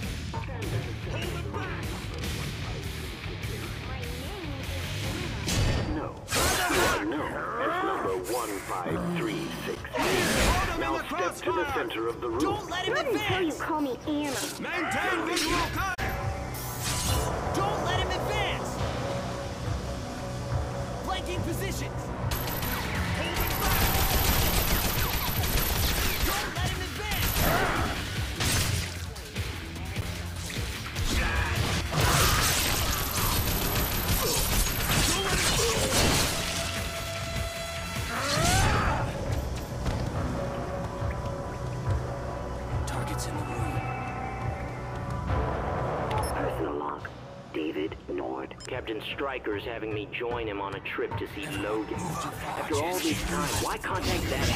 Now to the center of the room. Don't let him advance! you call me Anna. Maintain visual contact! Don't let him advance! Flanking positions! Stryker's having me join him on a trip to see Logan. Oh, After all this time, why contact that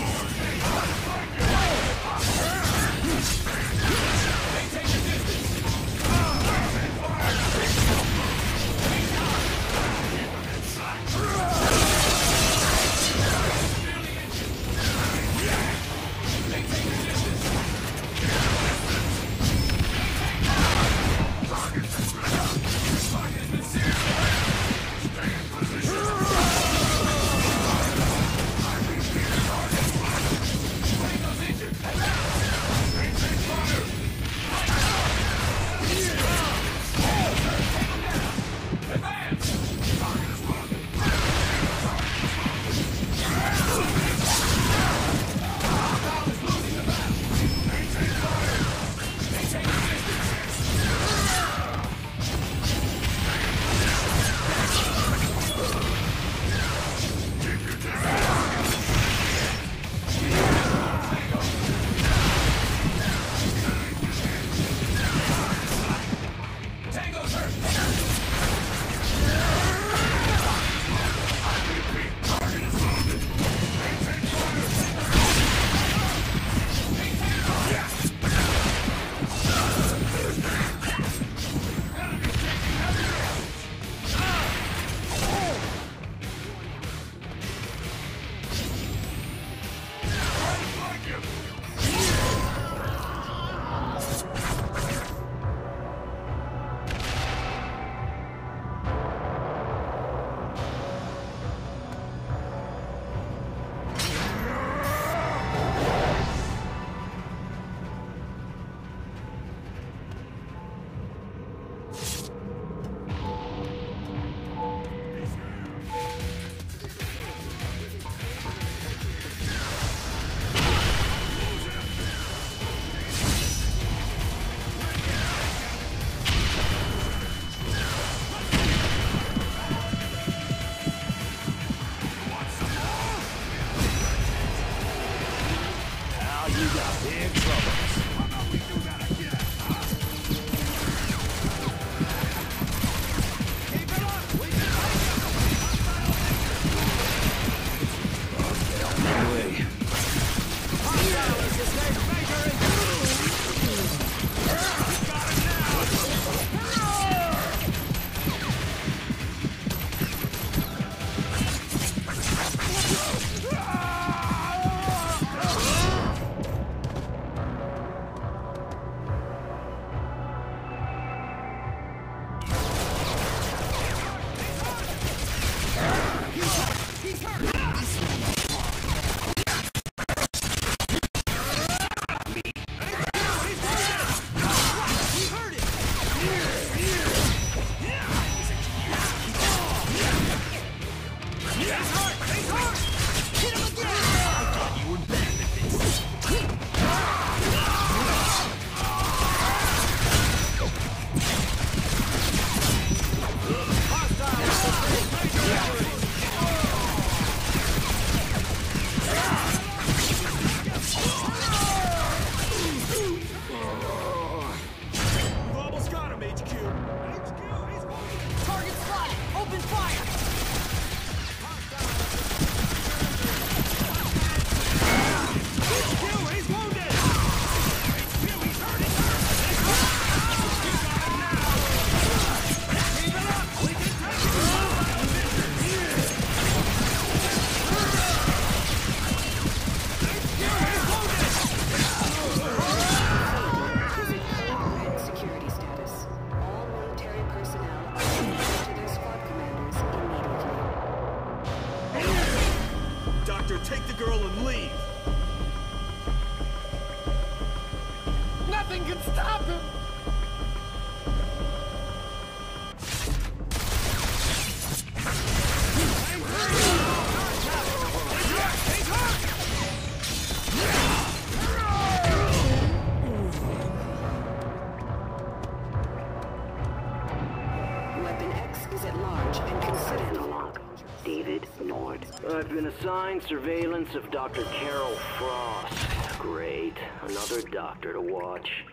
I've been assigned surveillance of Dr. Carol Frost. Great. Another doctor to watch.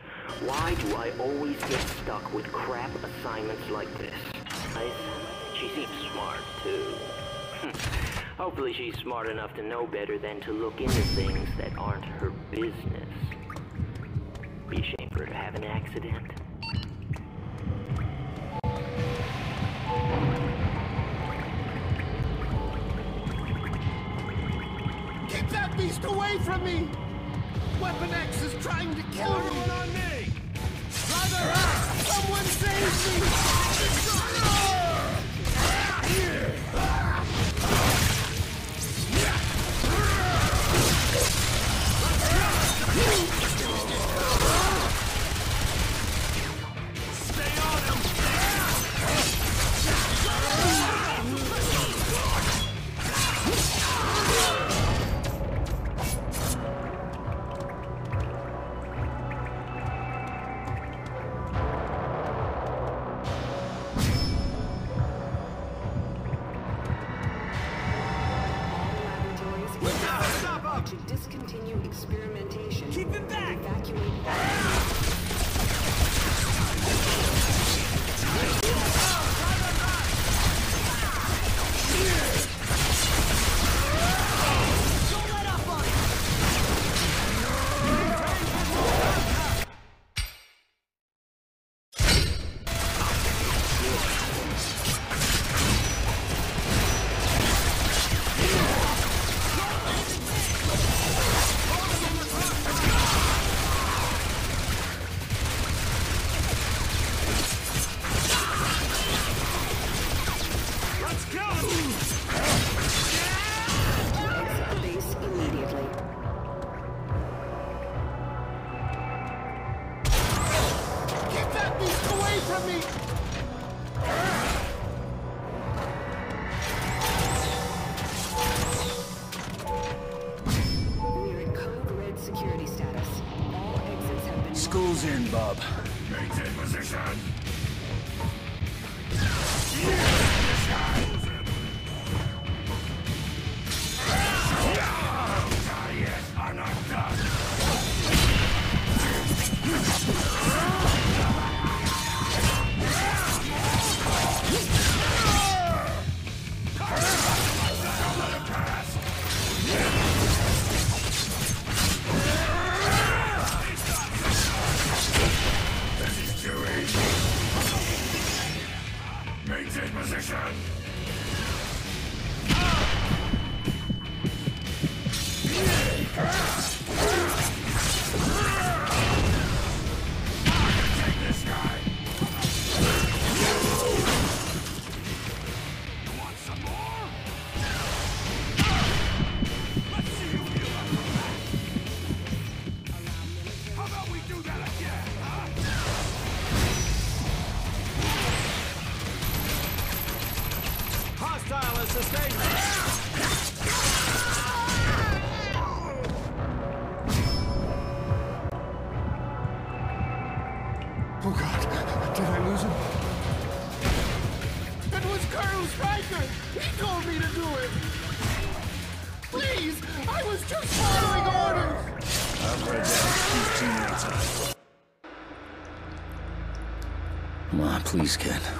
Why do I always get stuck with crap assignments like this? Nice. She seems smart, too. (laughs) Hopefully she's smart enough to know better than to look into things that aren't her business. Be a shame for her to have an accident. Beast away from me! Weapon X is trying to kill me! Everyone on me! Brother! Someone save me!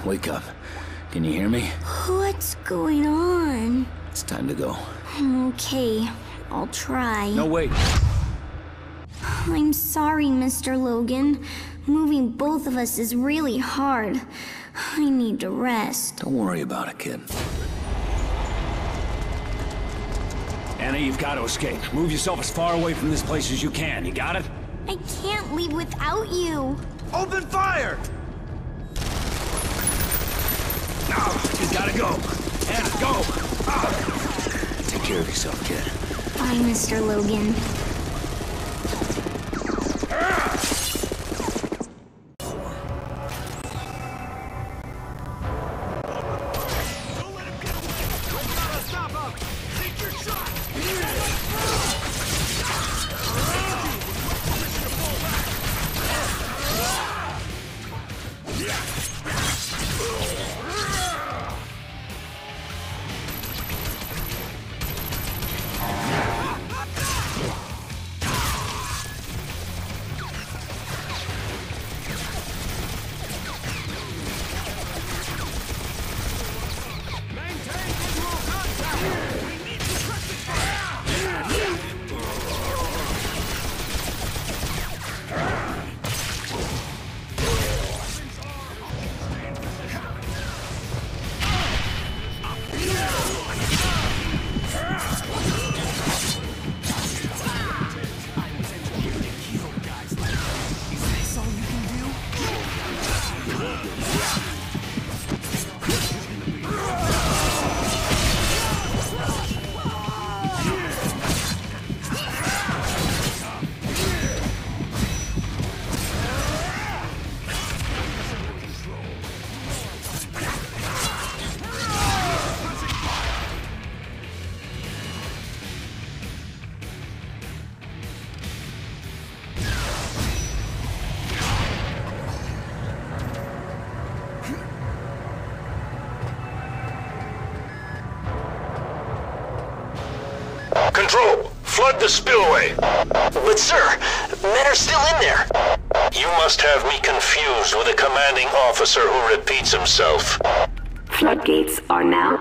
Wake up. Can you hear me? What's going on? It's time to go. Okay, I'll try. No, wait. I'm sorry, Mr. Logan. Moving both of us is really hard. I need to rest. Don't worry about it, kid. Anna, you've got to escape. Move yourself as far away from this place as you can. You got it? I can't leave without you. Open fire! Now, you gotta go. Anna, go! Ah. Take care of yourself, kid. Bye, Mr. Logan. But sir, men are still in there. You must have me confused with a commanding officer who repeats himself. Floodgates are now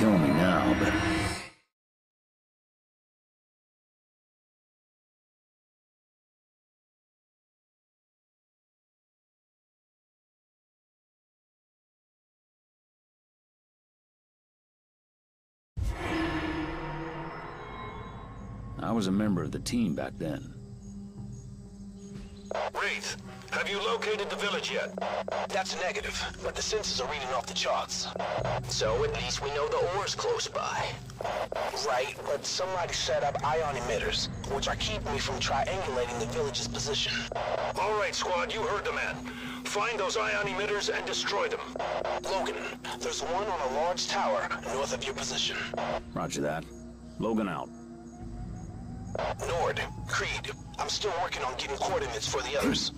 kill me now, but... I was a member of the team back then. Wraith, have you located the village yet? That's negative, but the sensors are reading off the charts. So at least we know the ore's close by. Right, but somebody set up ion emitters, which are keeping me from triangulating the village's position. All right, squad, you heard the man. Find those ion emitters and destroy them. Logan, there's one on a large tower north of your position. Roger that. Logan out. North, Creed, I'm still working on getting coordinates for the others.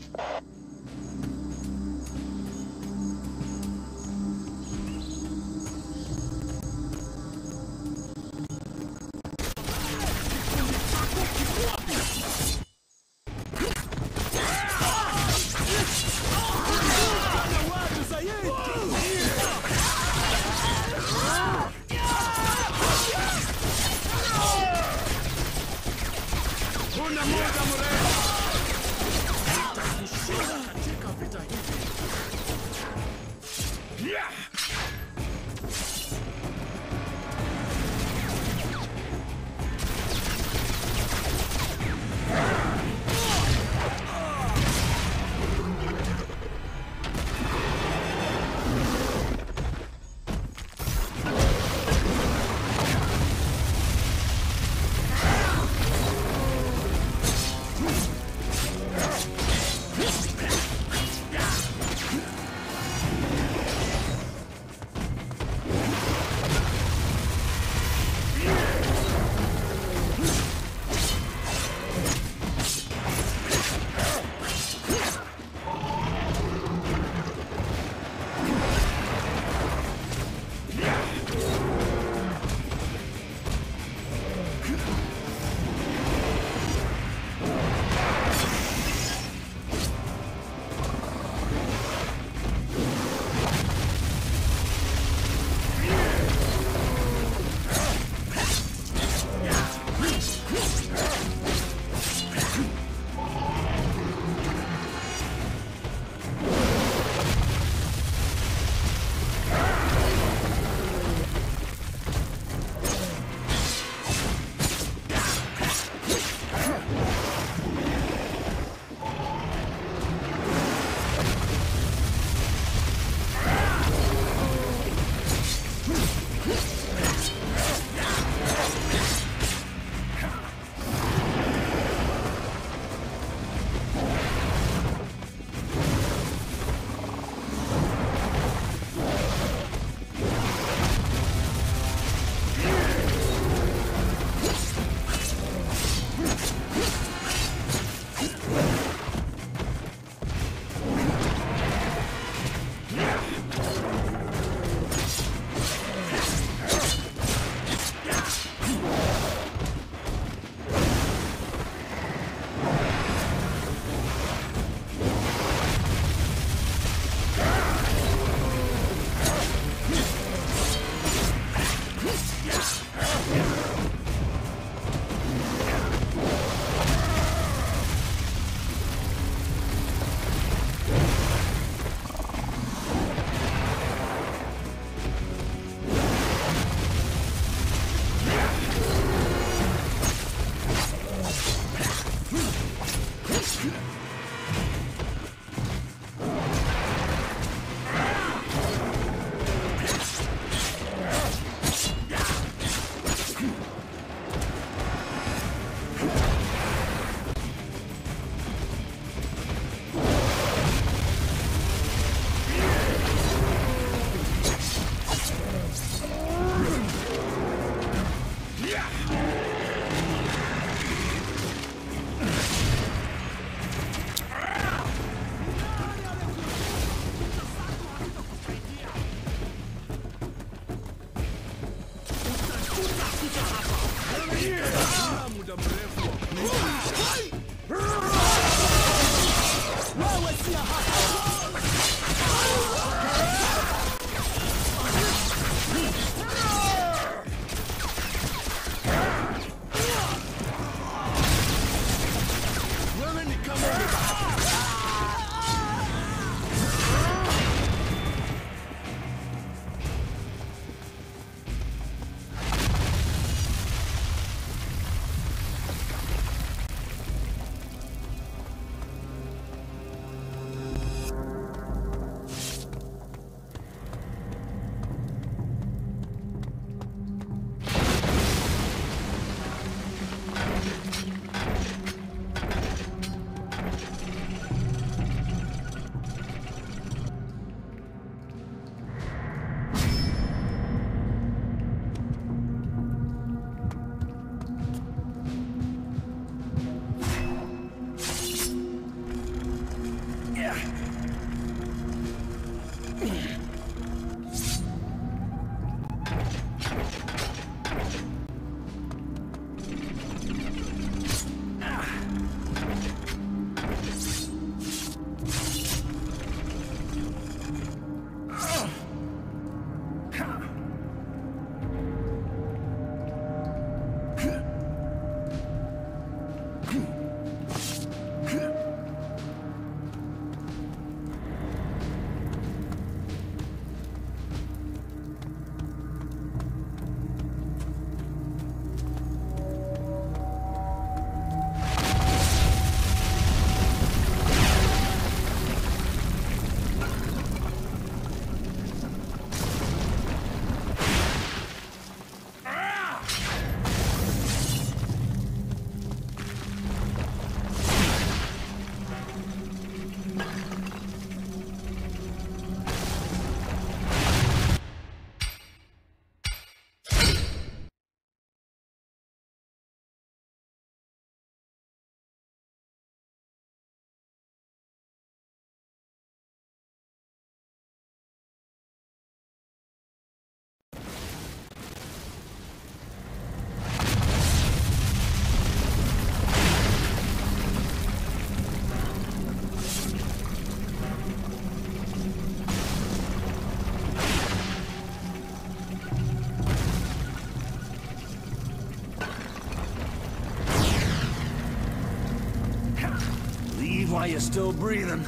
You're still breathing.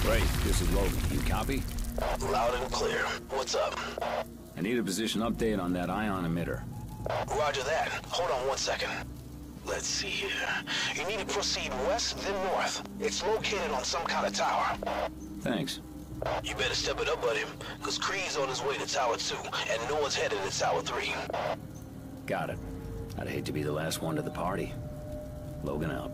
Great, this is Logan. You copy? Loud and clear. What's up? I need a position update on that ion emitter. Roger that. Hold on one second. Let's see here. You need to proceed west, then north. It's located on some kind of tower. Thanks. You better step it up, buddy, because Creed's on his way to Tower 2, and Noah's headed to Tower 3. Got it. I'd hate to be the last one to the party. Logan out.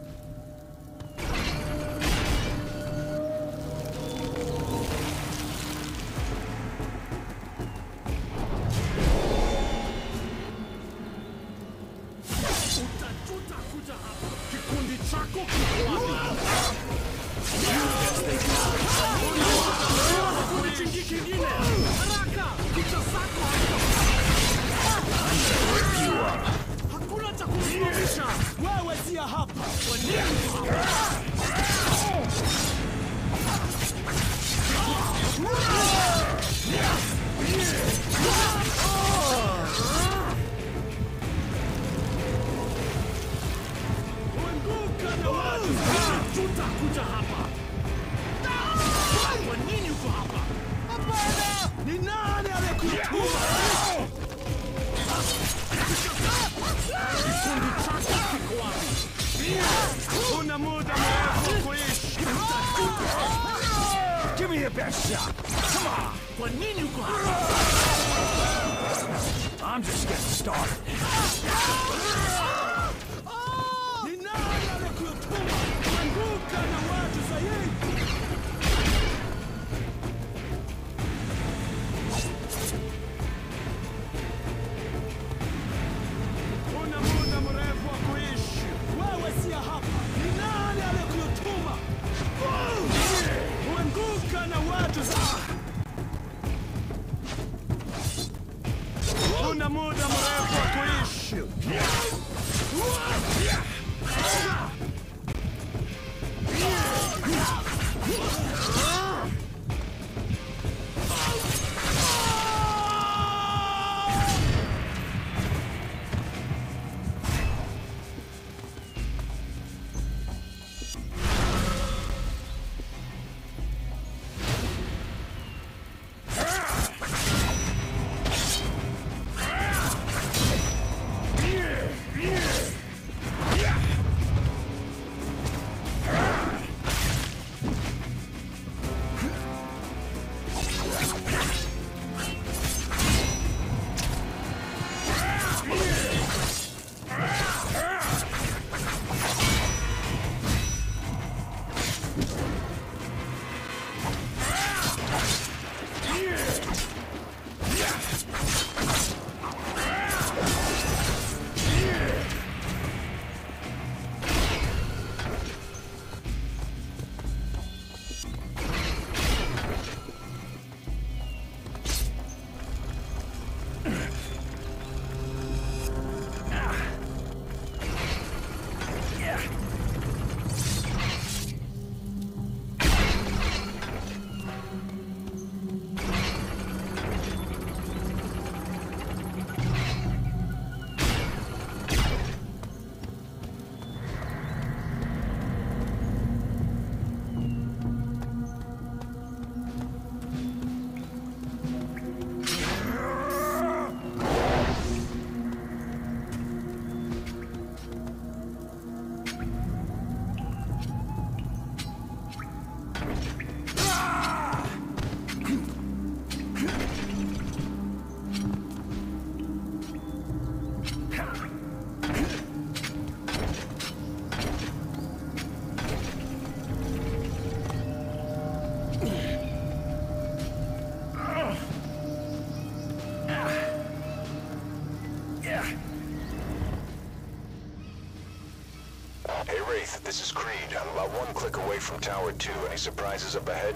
From Tower 2. Any surprises up ahead?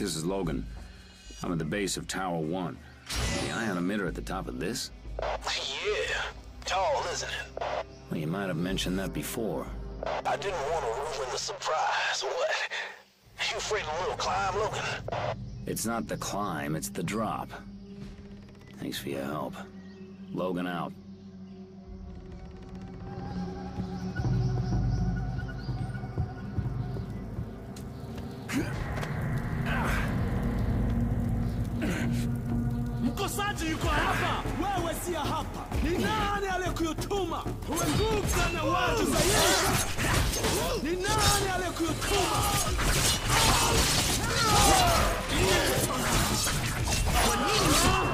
this is Logan. I'm at the base of Tower 1. The ion emitter at the top of this? Yeah. Tall, isn't it? Well, you might have mentioned that before. I didn't want to ruin the surprise. What? You afraid of a little climb, Logan? It's not the climb, it's the drop. Thanks for your help. Logan out. (laughs) Mkosaji yuko hapa, wewe si hapa. Ni nani aliyekutuma? Huanguka na watu zaidi. Ni nani aliyekutuma? Kwa nini?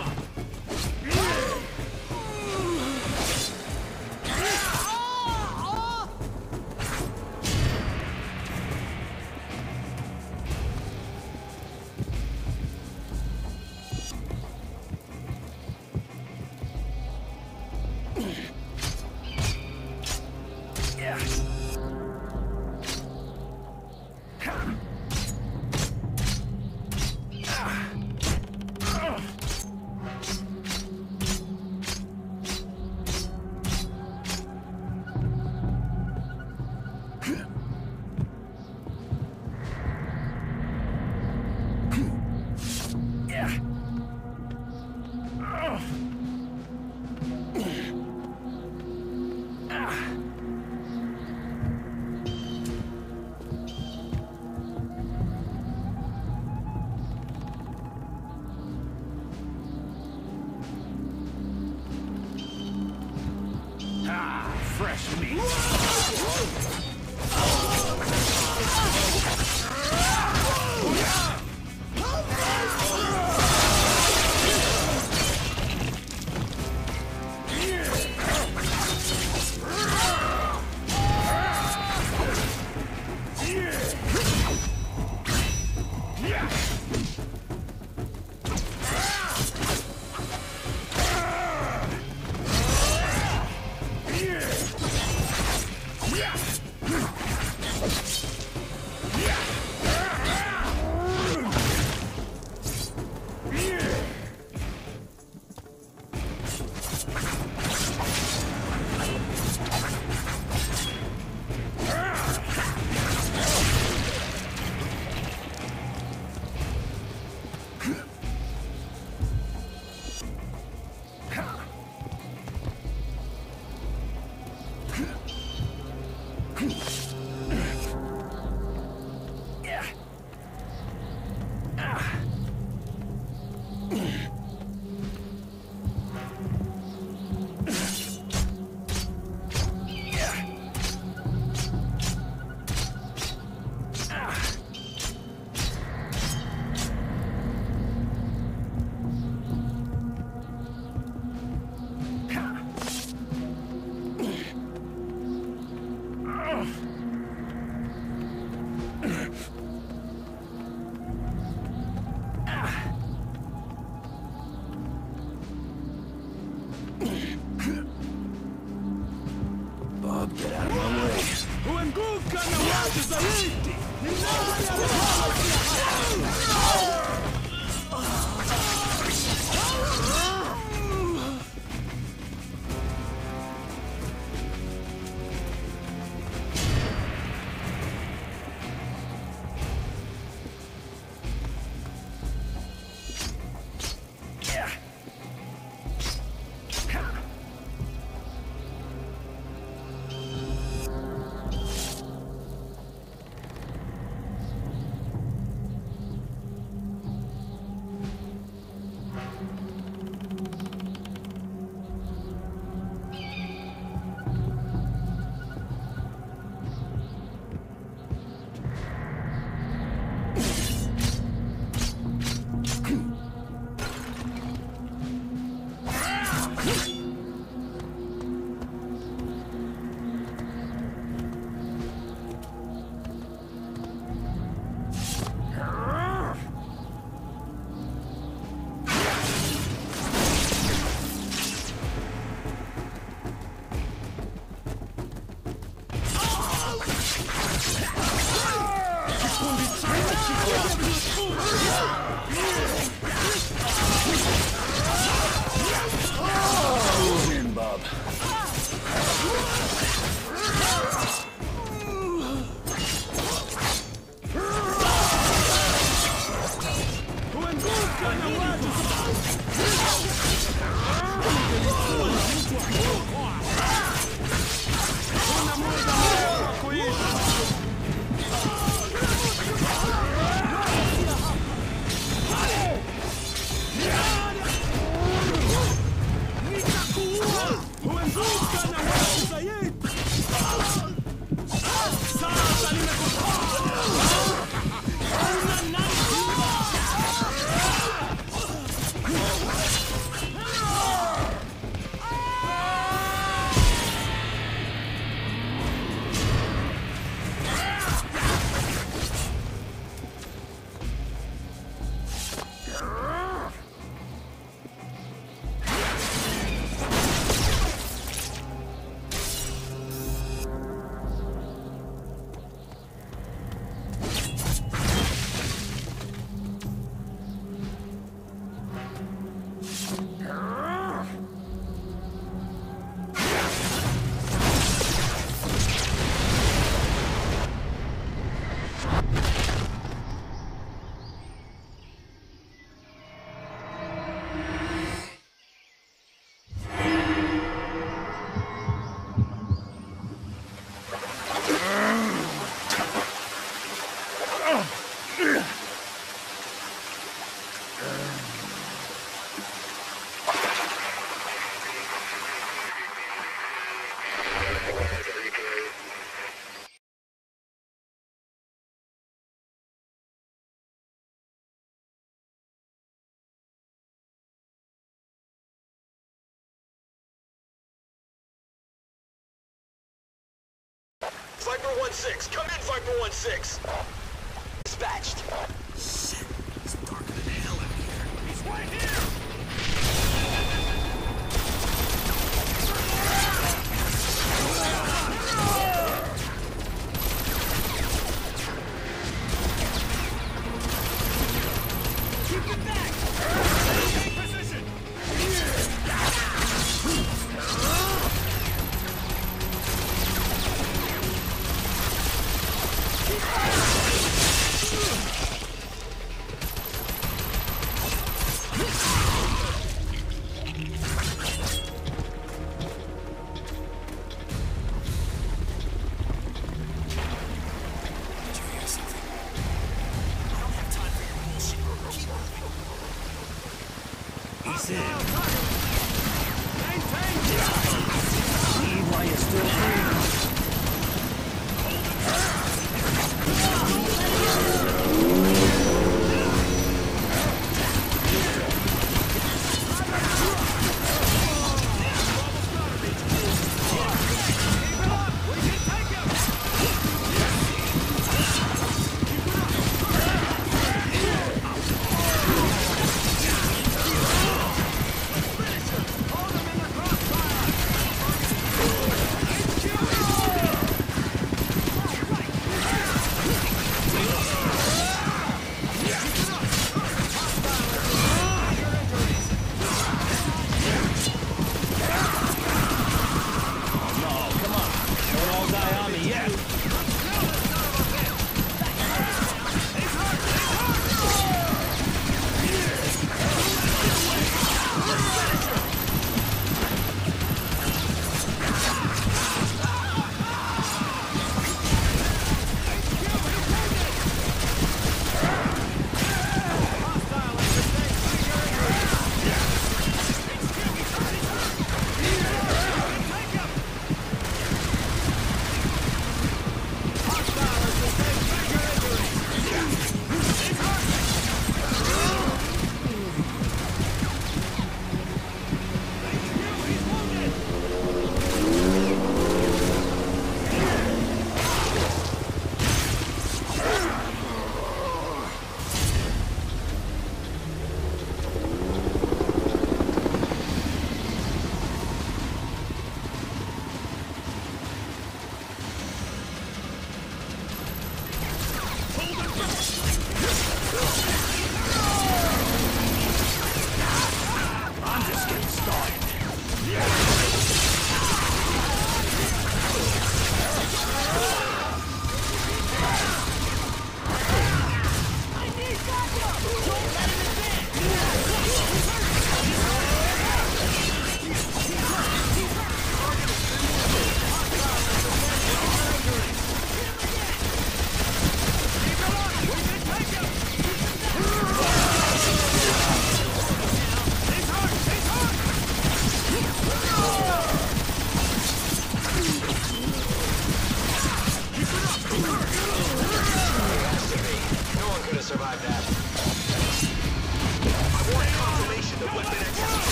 1-6, come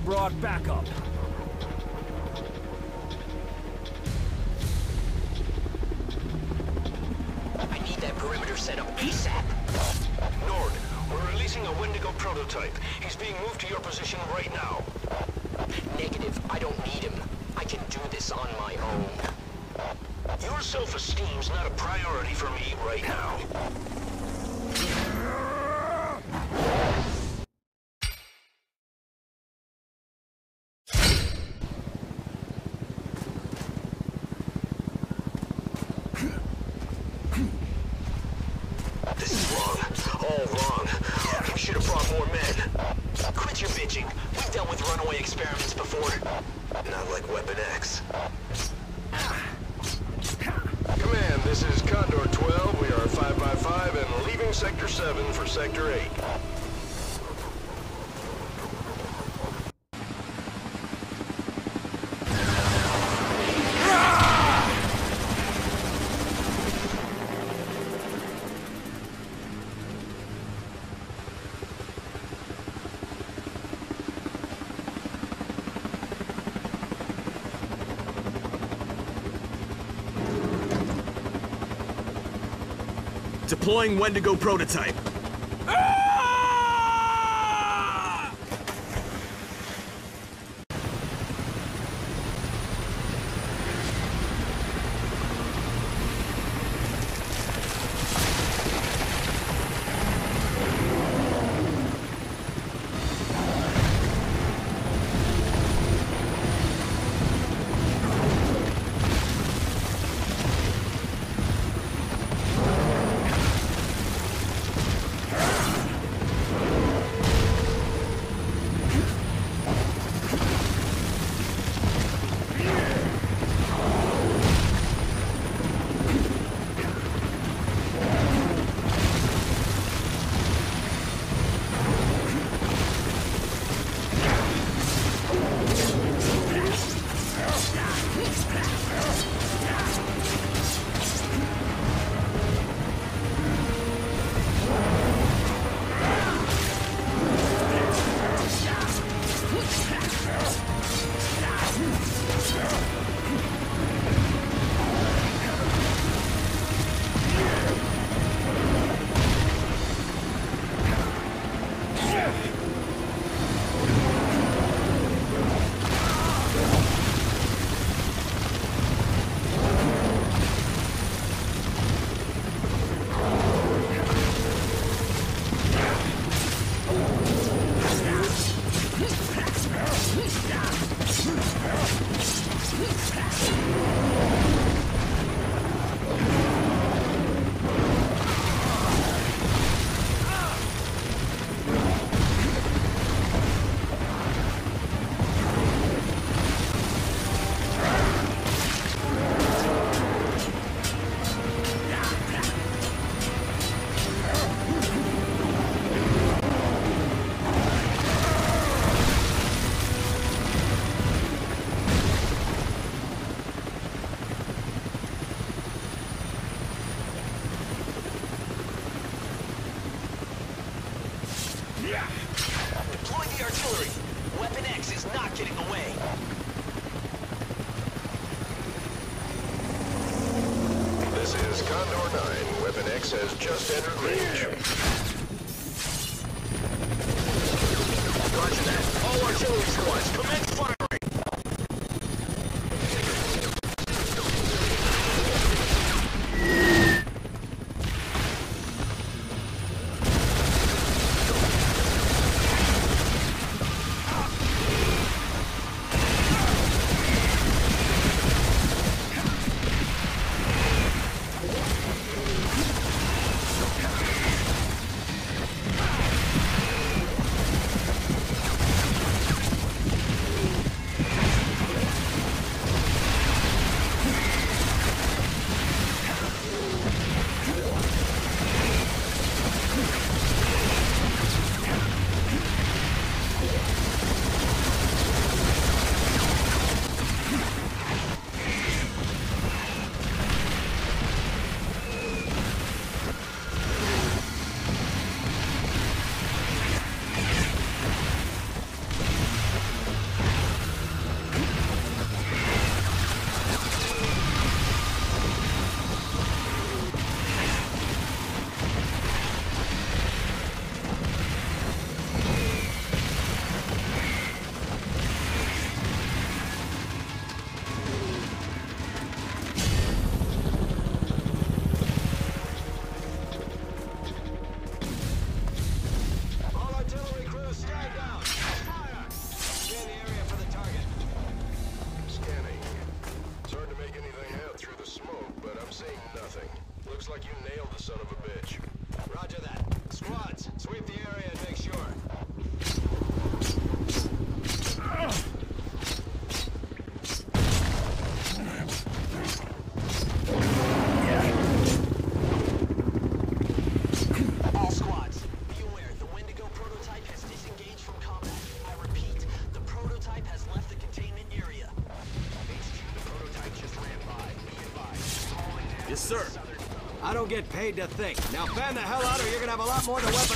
brought backup. Deploying Wendigo prototype. don't get paid to think. Now fan the hell out or you're gonna have a lot more to weather.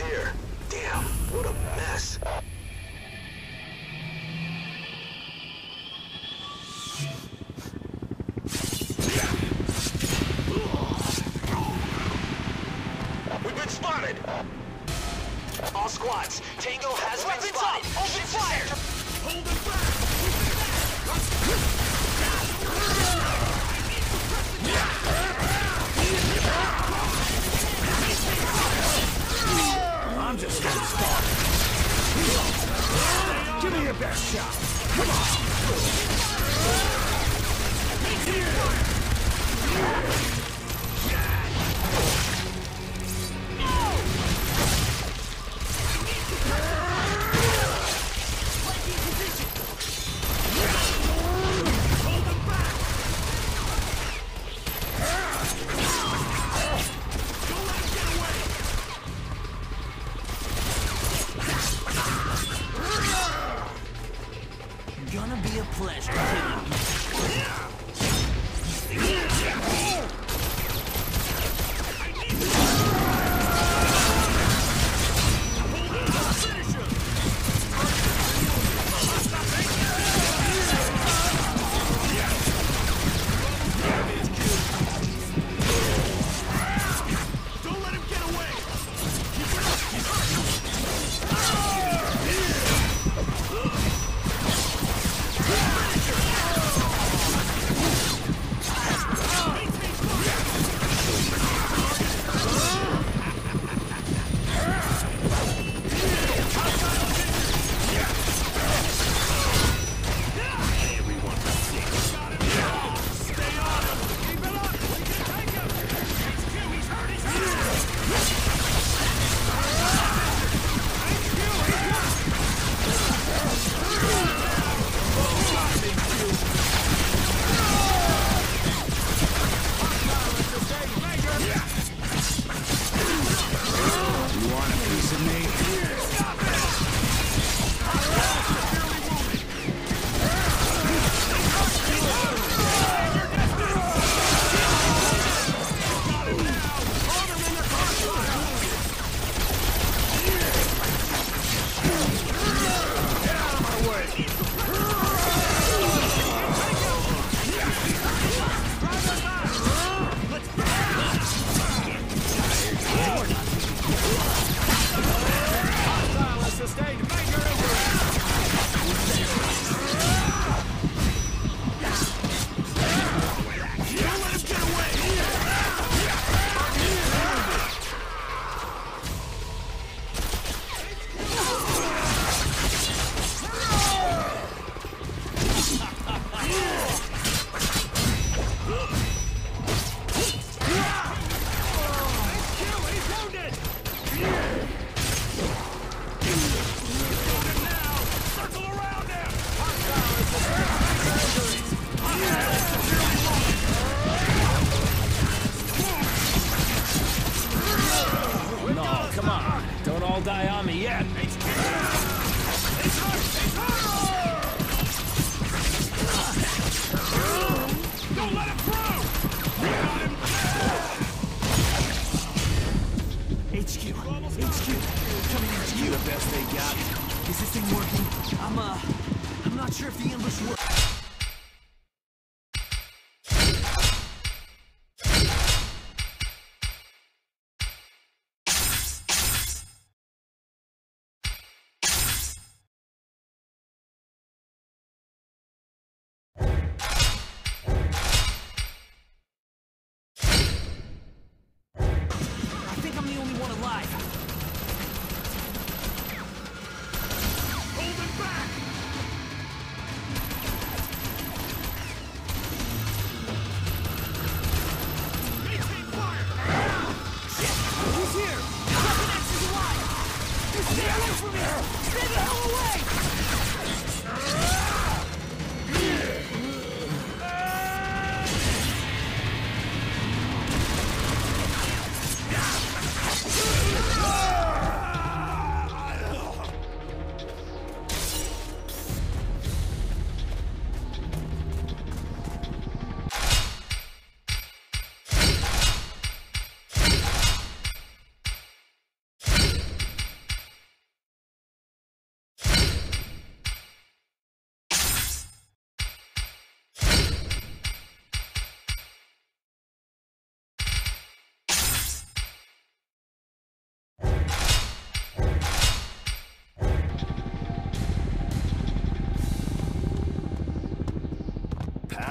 Here.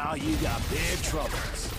Pal, you got big troubles.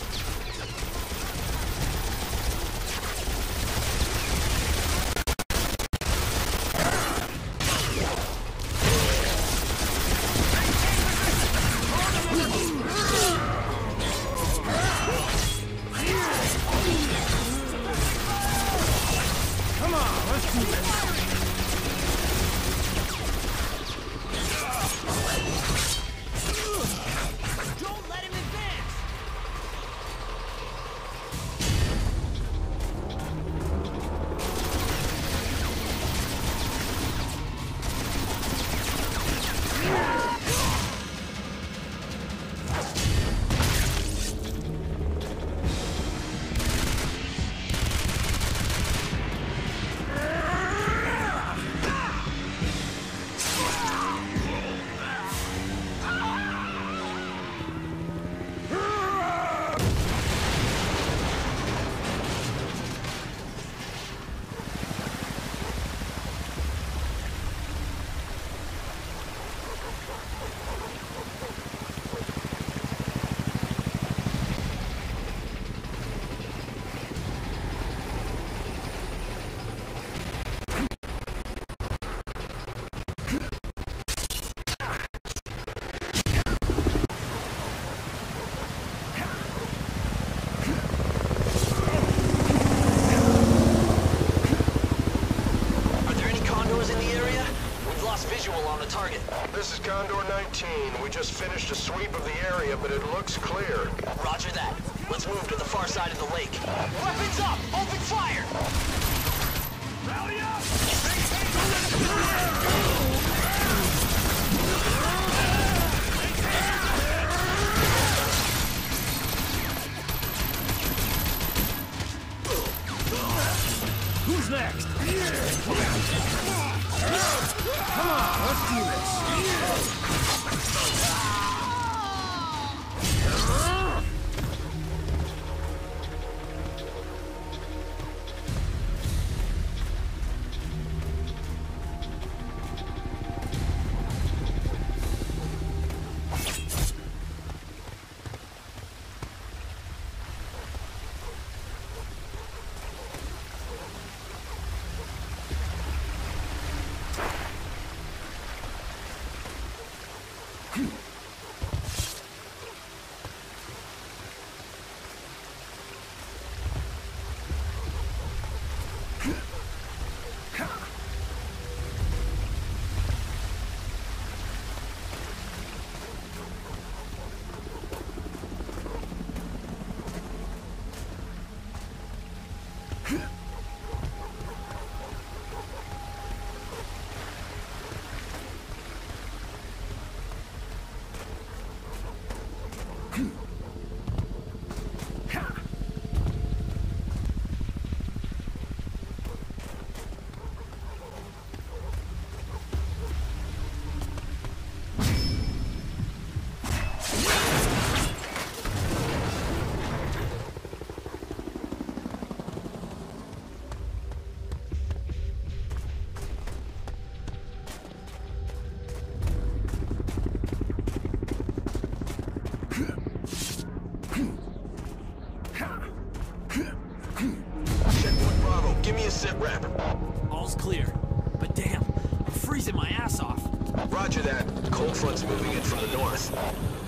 front's moving in from the north.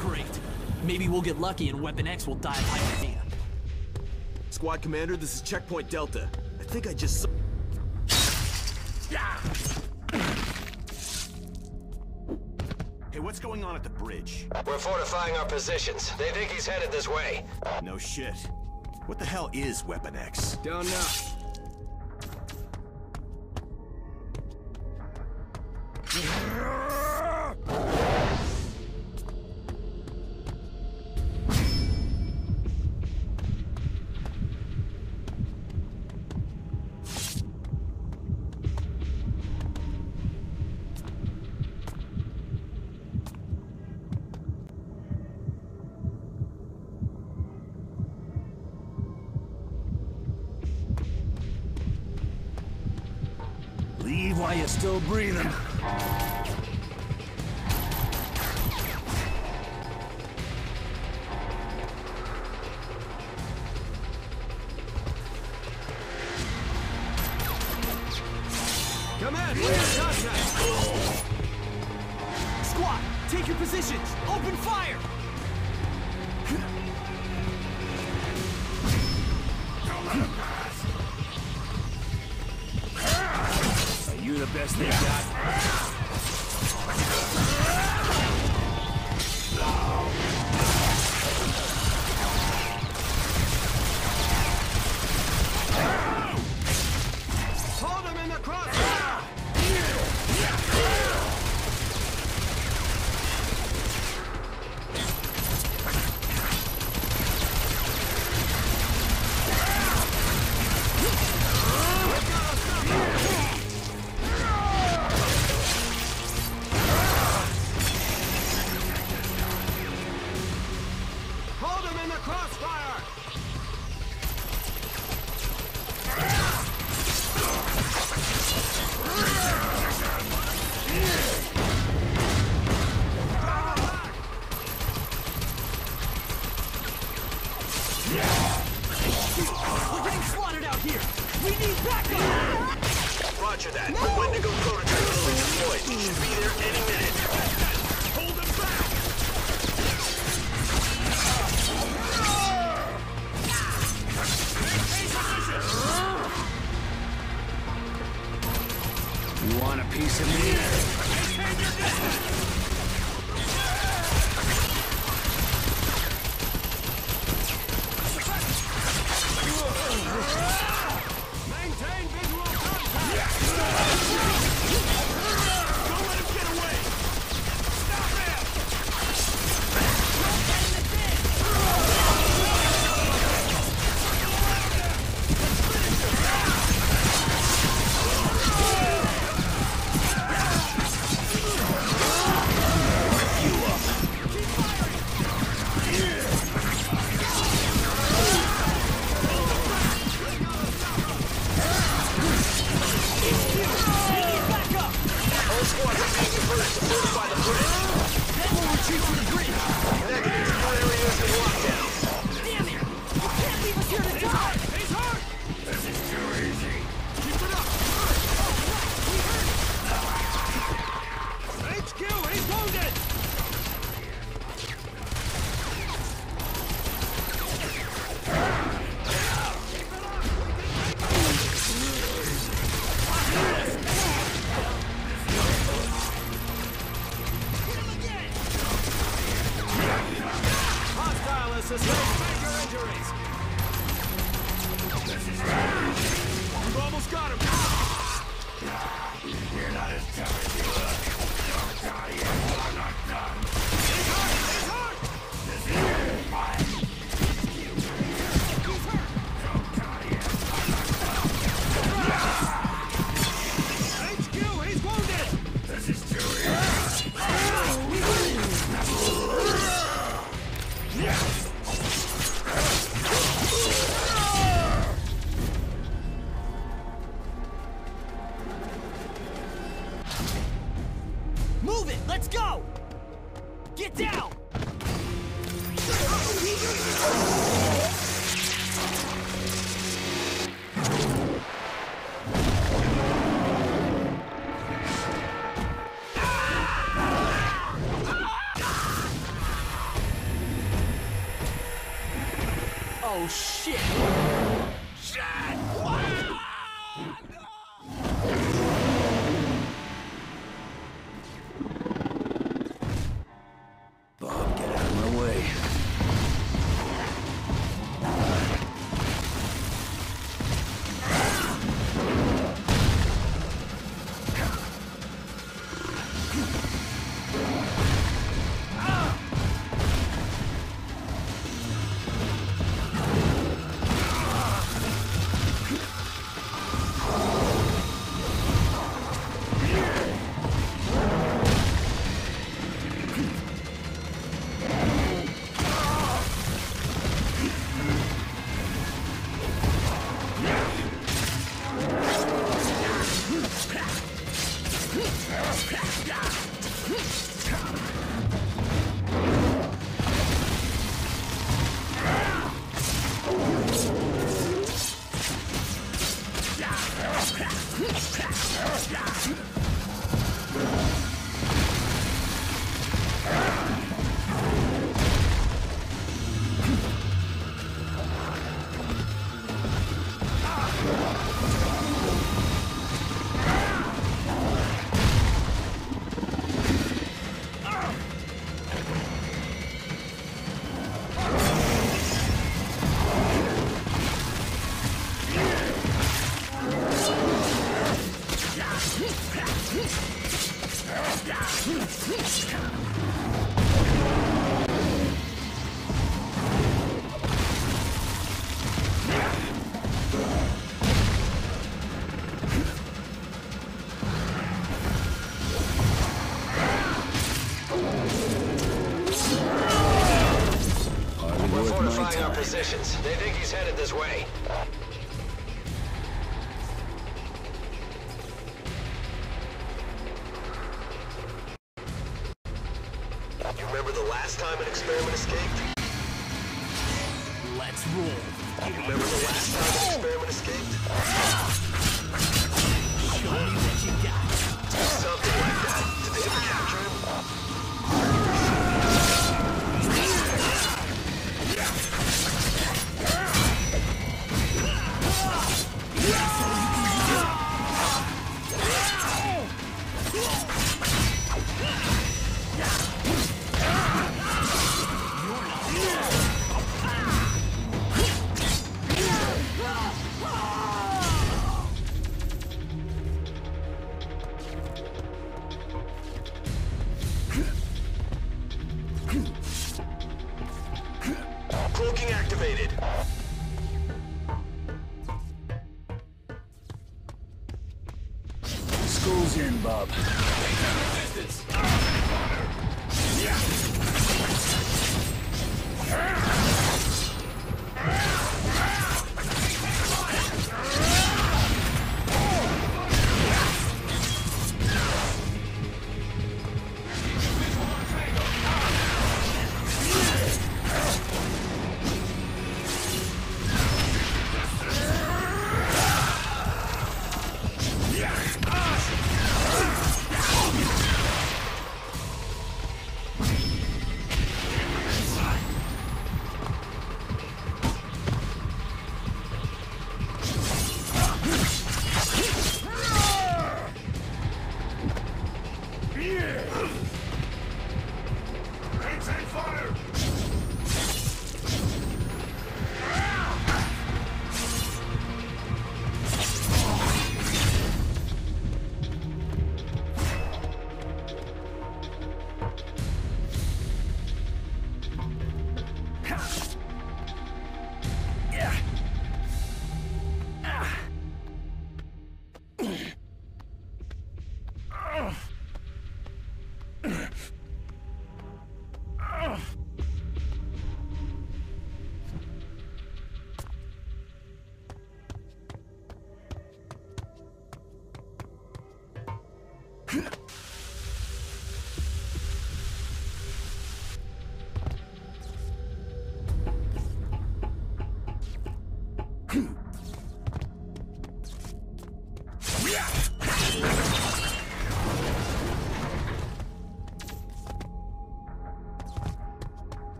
Great. Maybe we'll get lucky and Weapon X will die of hyperdamp. Squad Commander, this is Checkpoint Delta. I think I just saw... Hey, what's going on at the bridge? We're fortifying our positions. They think he's headed this way. No shit. What the hell is Weapon X? Don't know.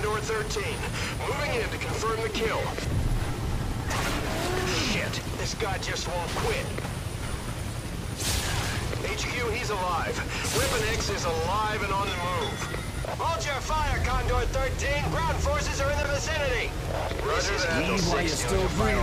Condor 13. Moving in to confirm the kill. Shit, this guy just won't quit. HQ, he's alive. Weapon X is alive and on the move. Hold your fire, Condor 13. Ground forces are in the vicinity. Roger this that. Meanwhile, you're still breathing.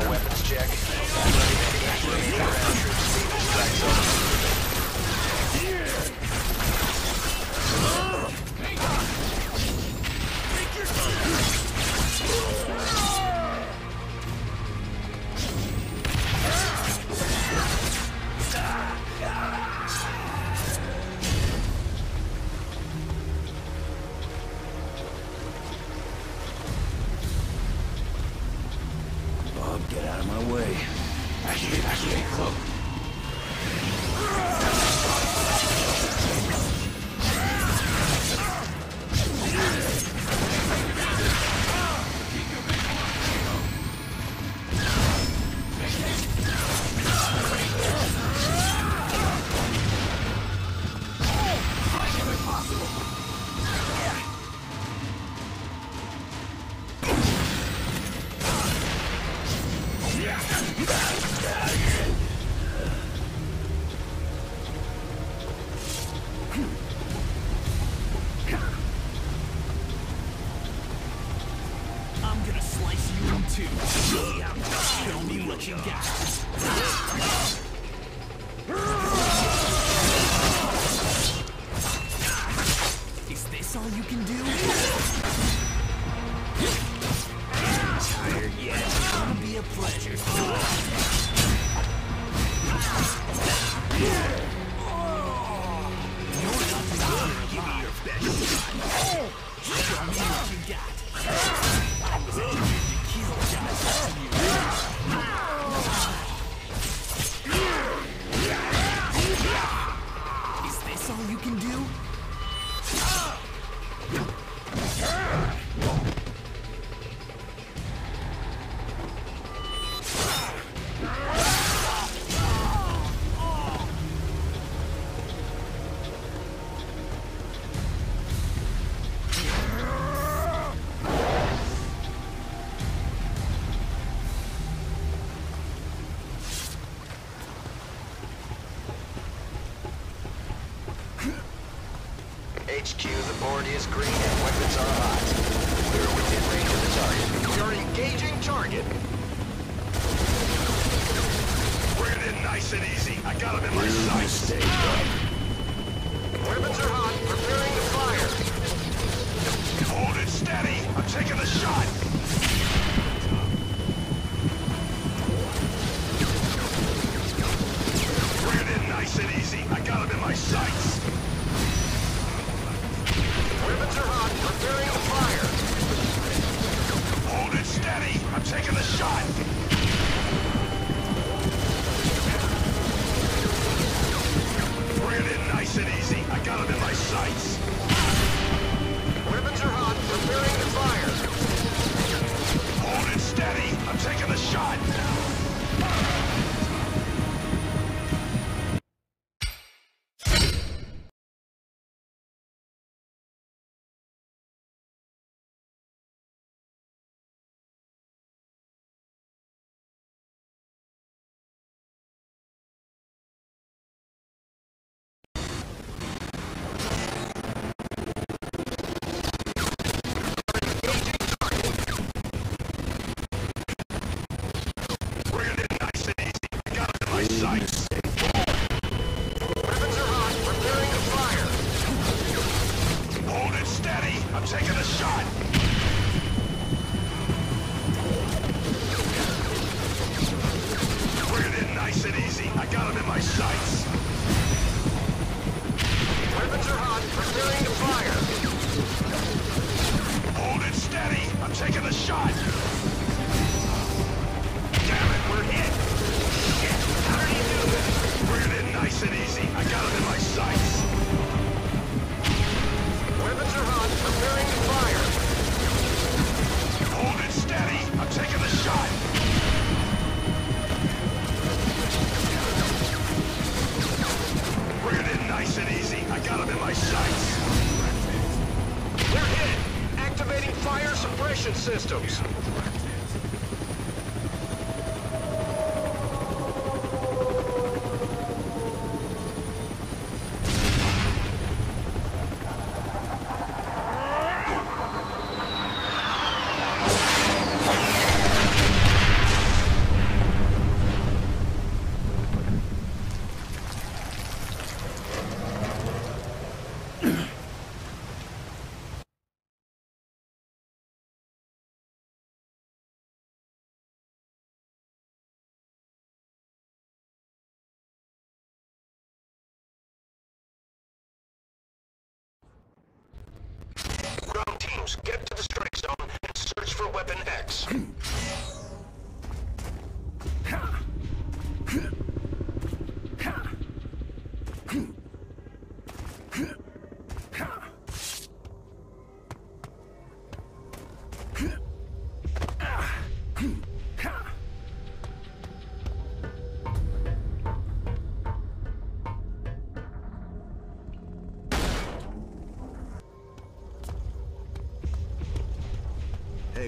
for weapon X. (clears throat)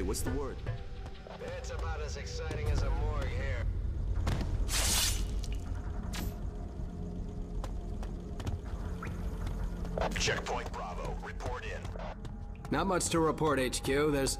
what's the word? It's about as exciting as a morgue here. Checkpoint Bravo, report in. Not much to report, HQ. There's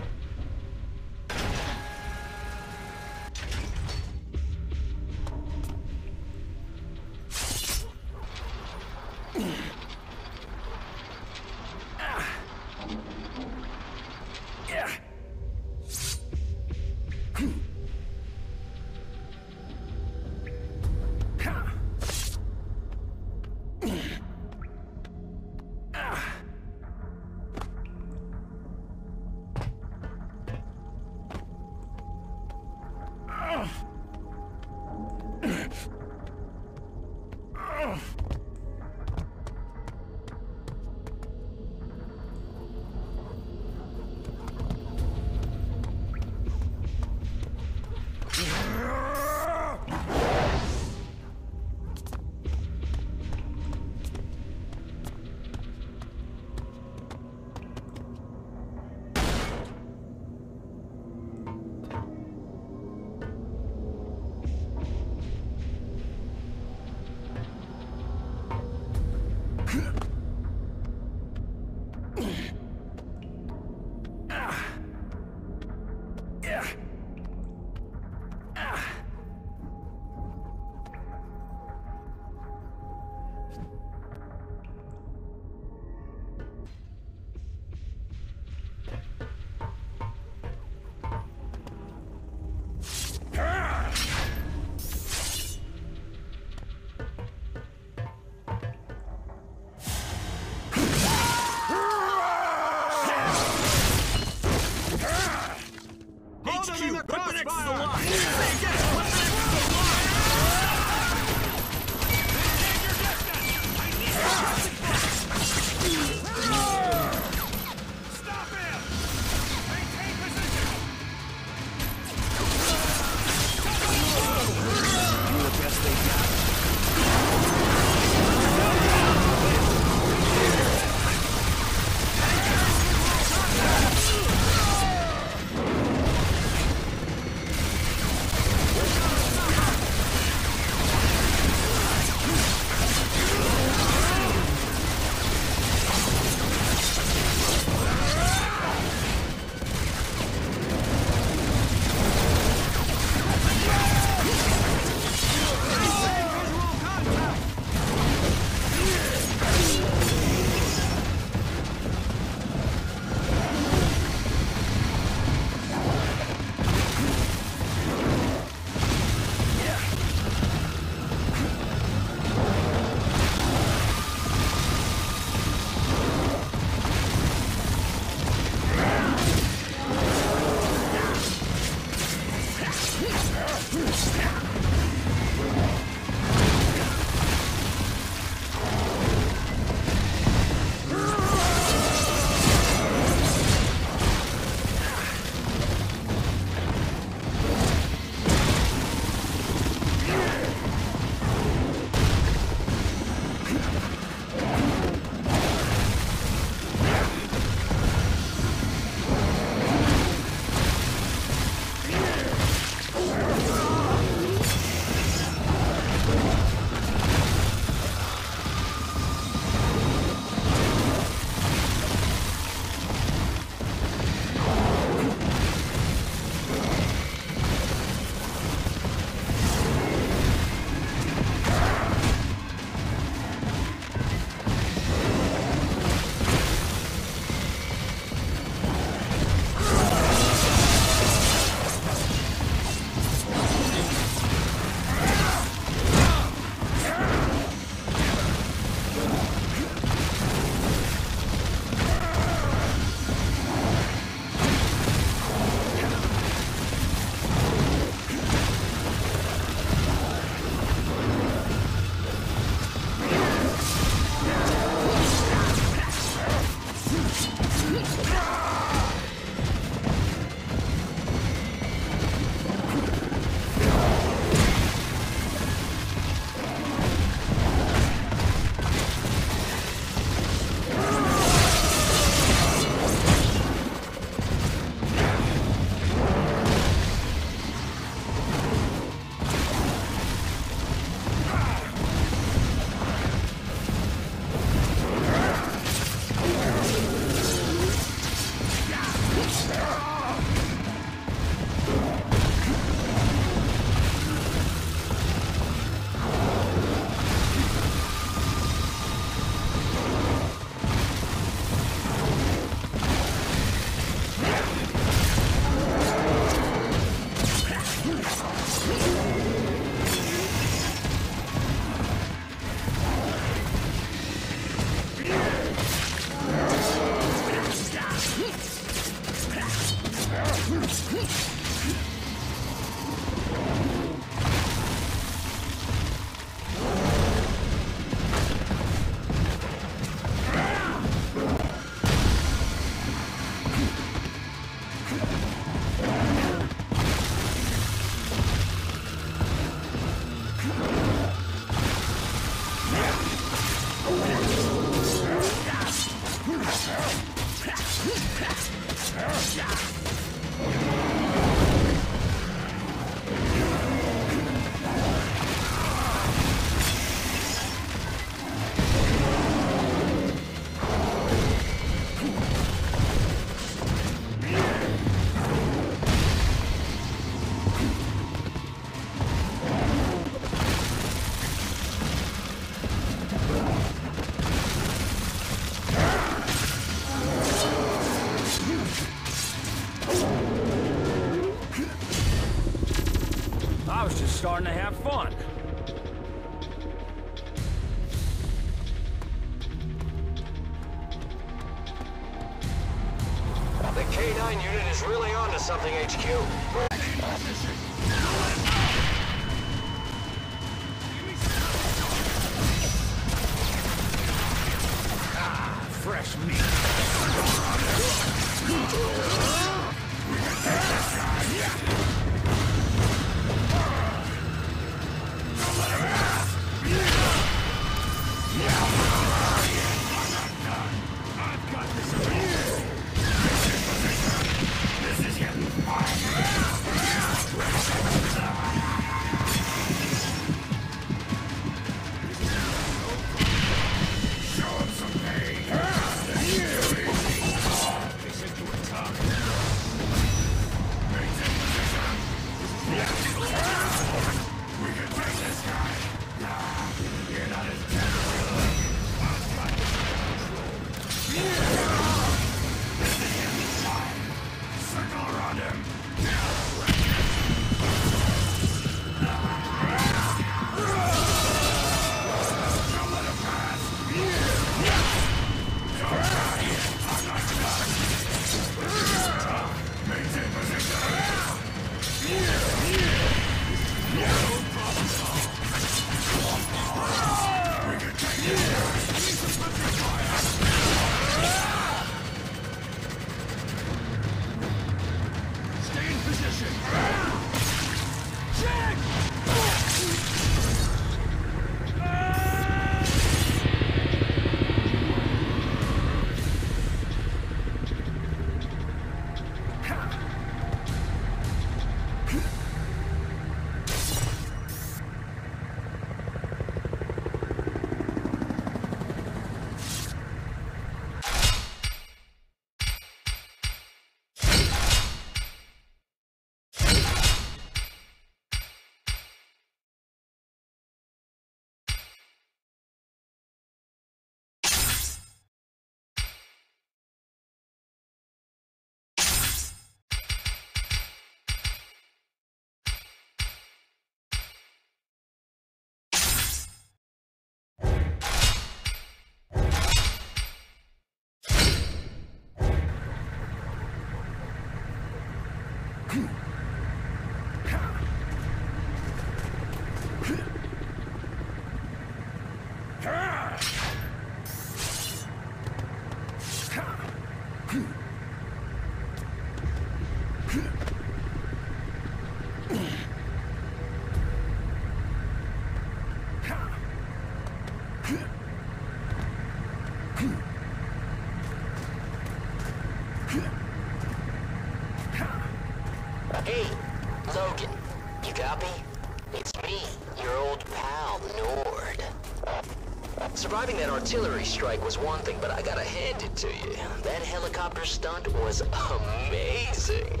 artillery strike was one thing, but I gotta hand it to you. That helicopter stunt was amazing.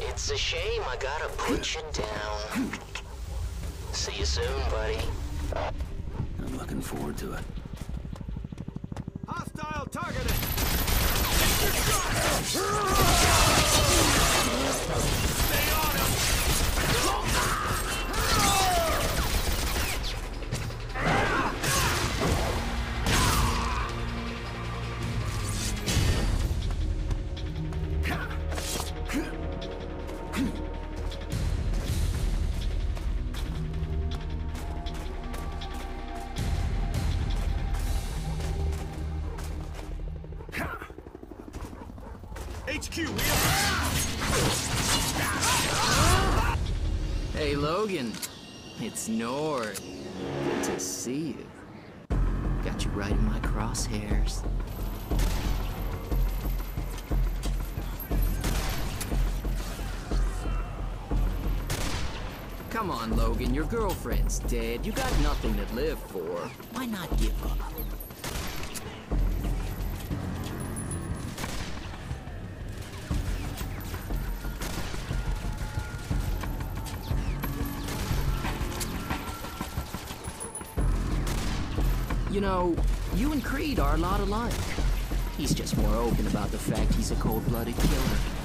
It's a shame I gotta put you down. See you soon, buddy. I'm looking forward to it. Come on, Logan, your girlfriend's dead. You got nothing to live for. Why not give up? You know, you and Creed are a lot alike. He's just more open about the fact he's a cold-blooded killer.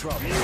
trouble.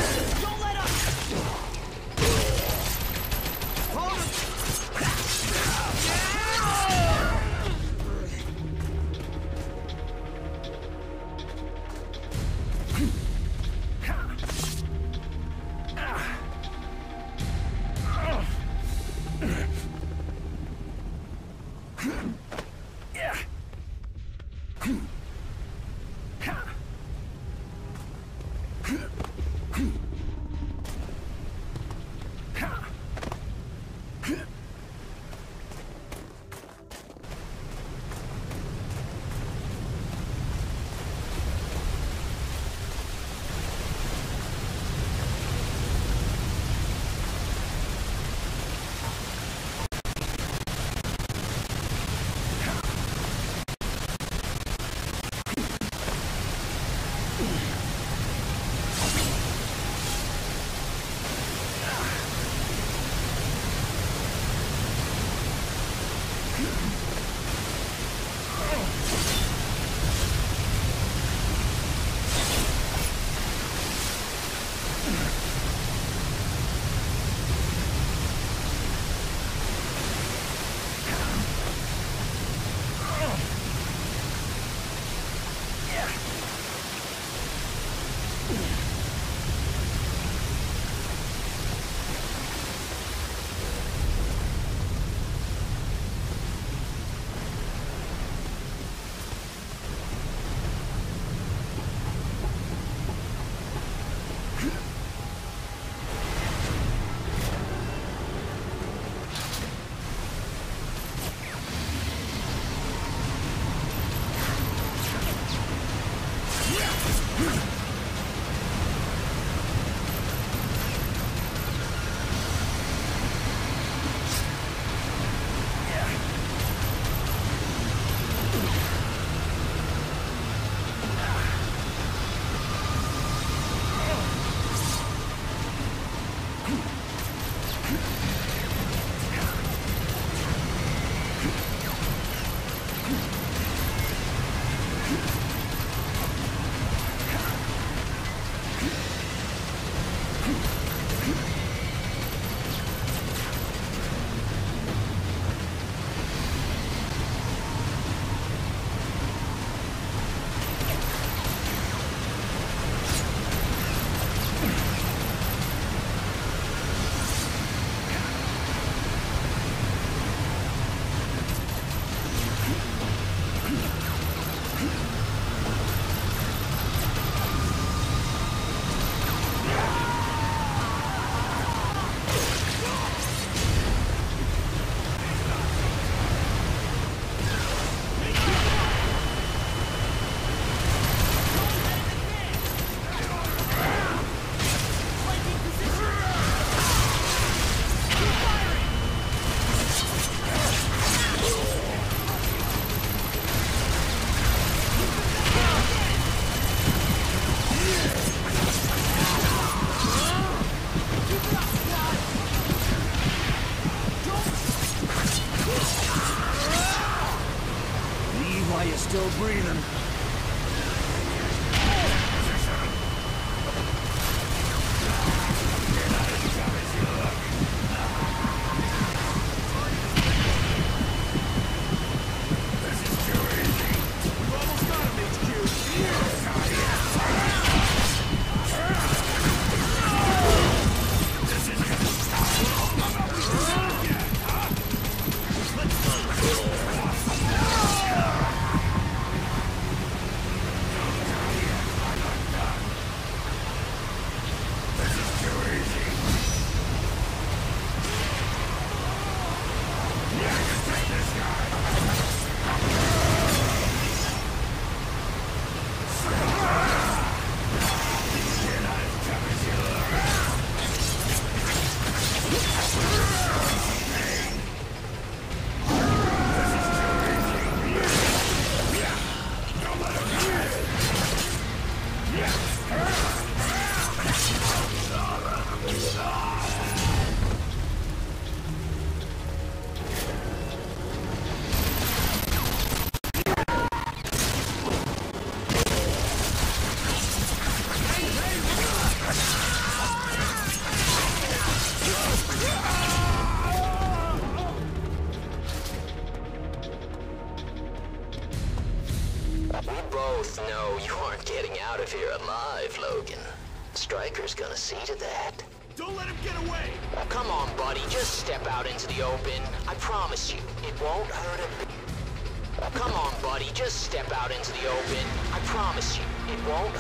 The open. I promise you, it won't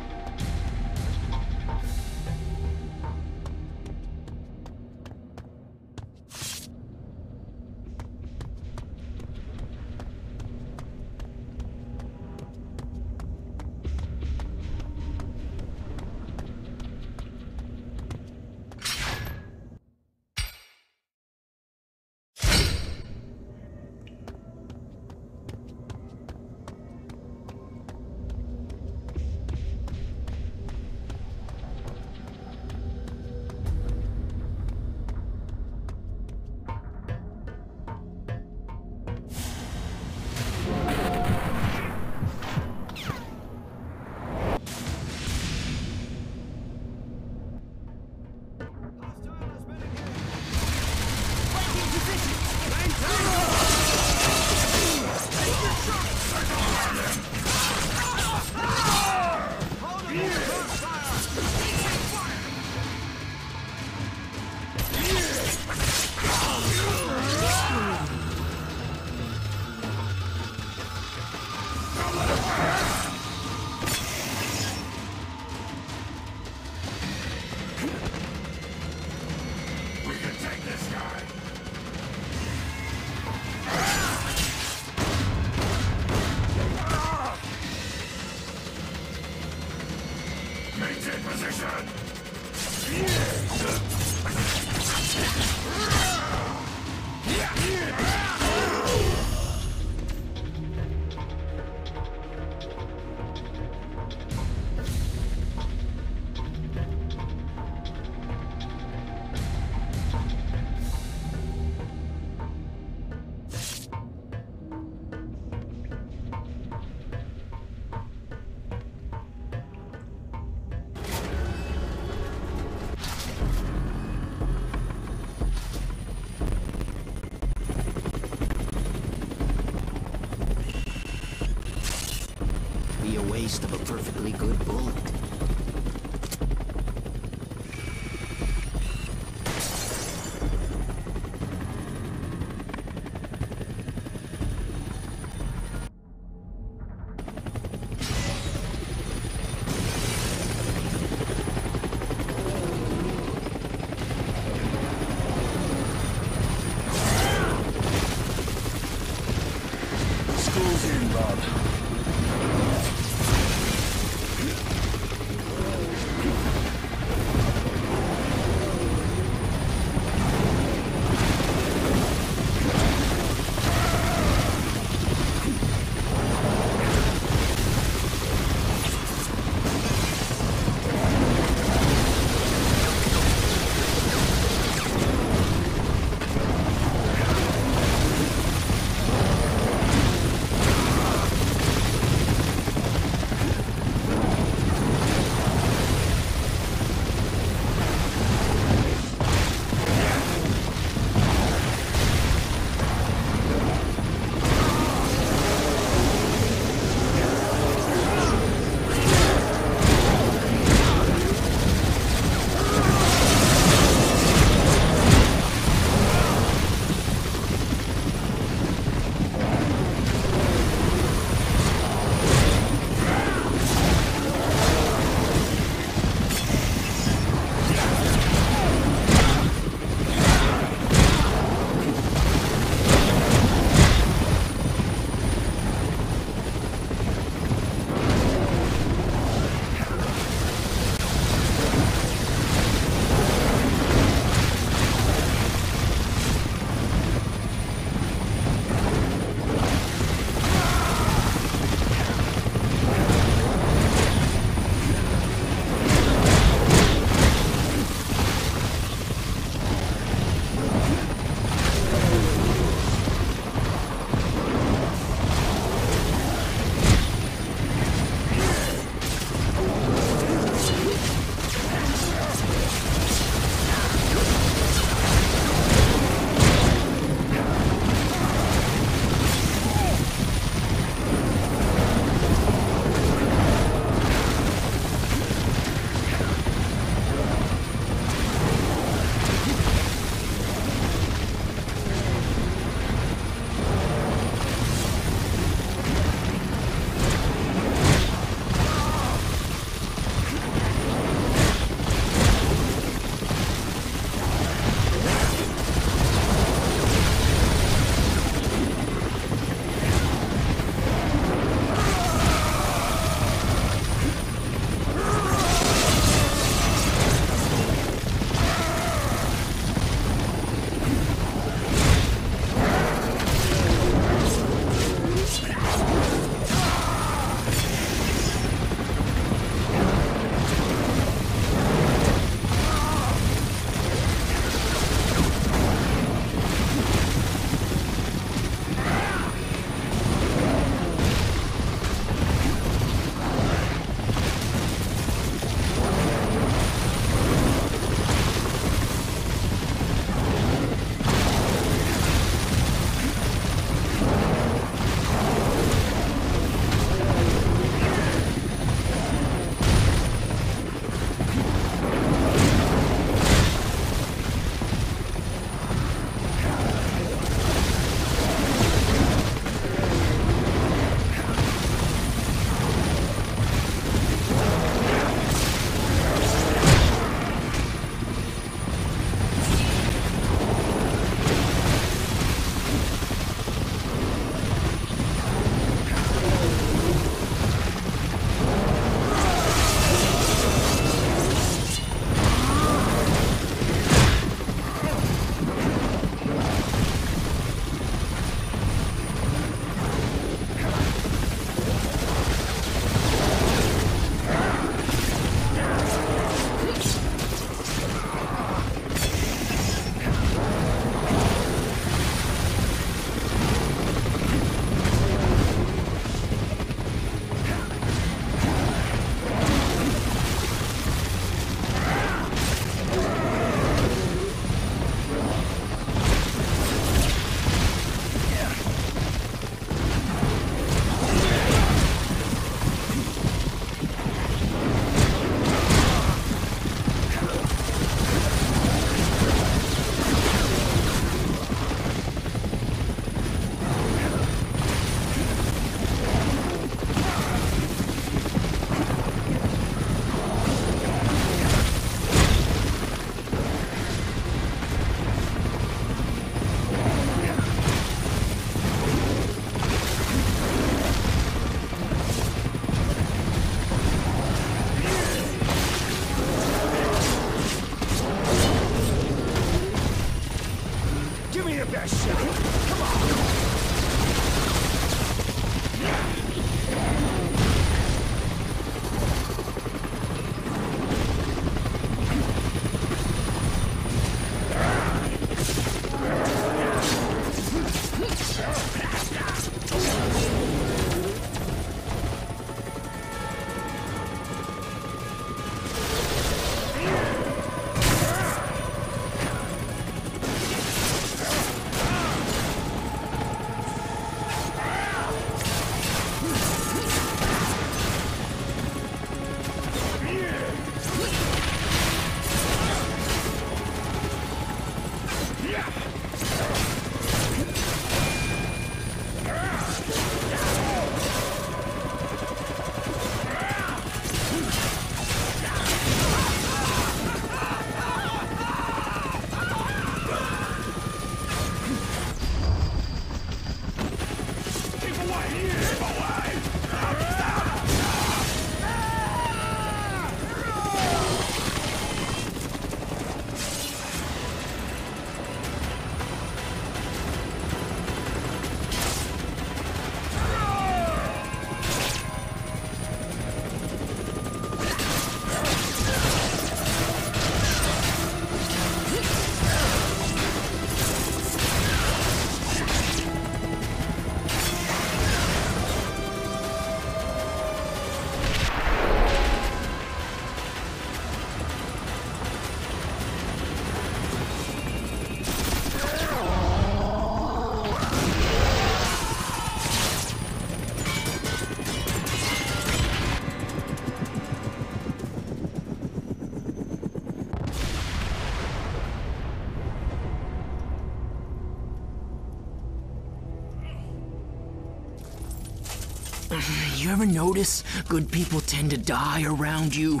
You ever notice good people tend to die around you?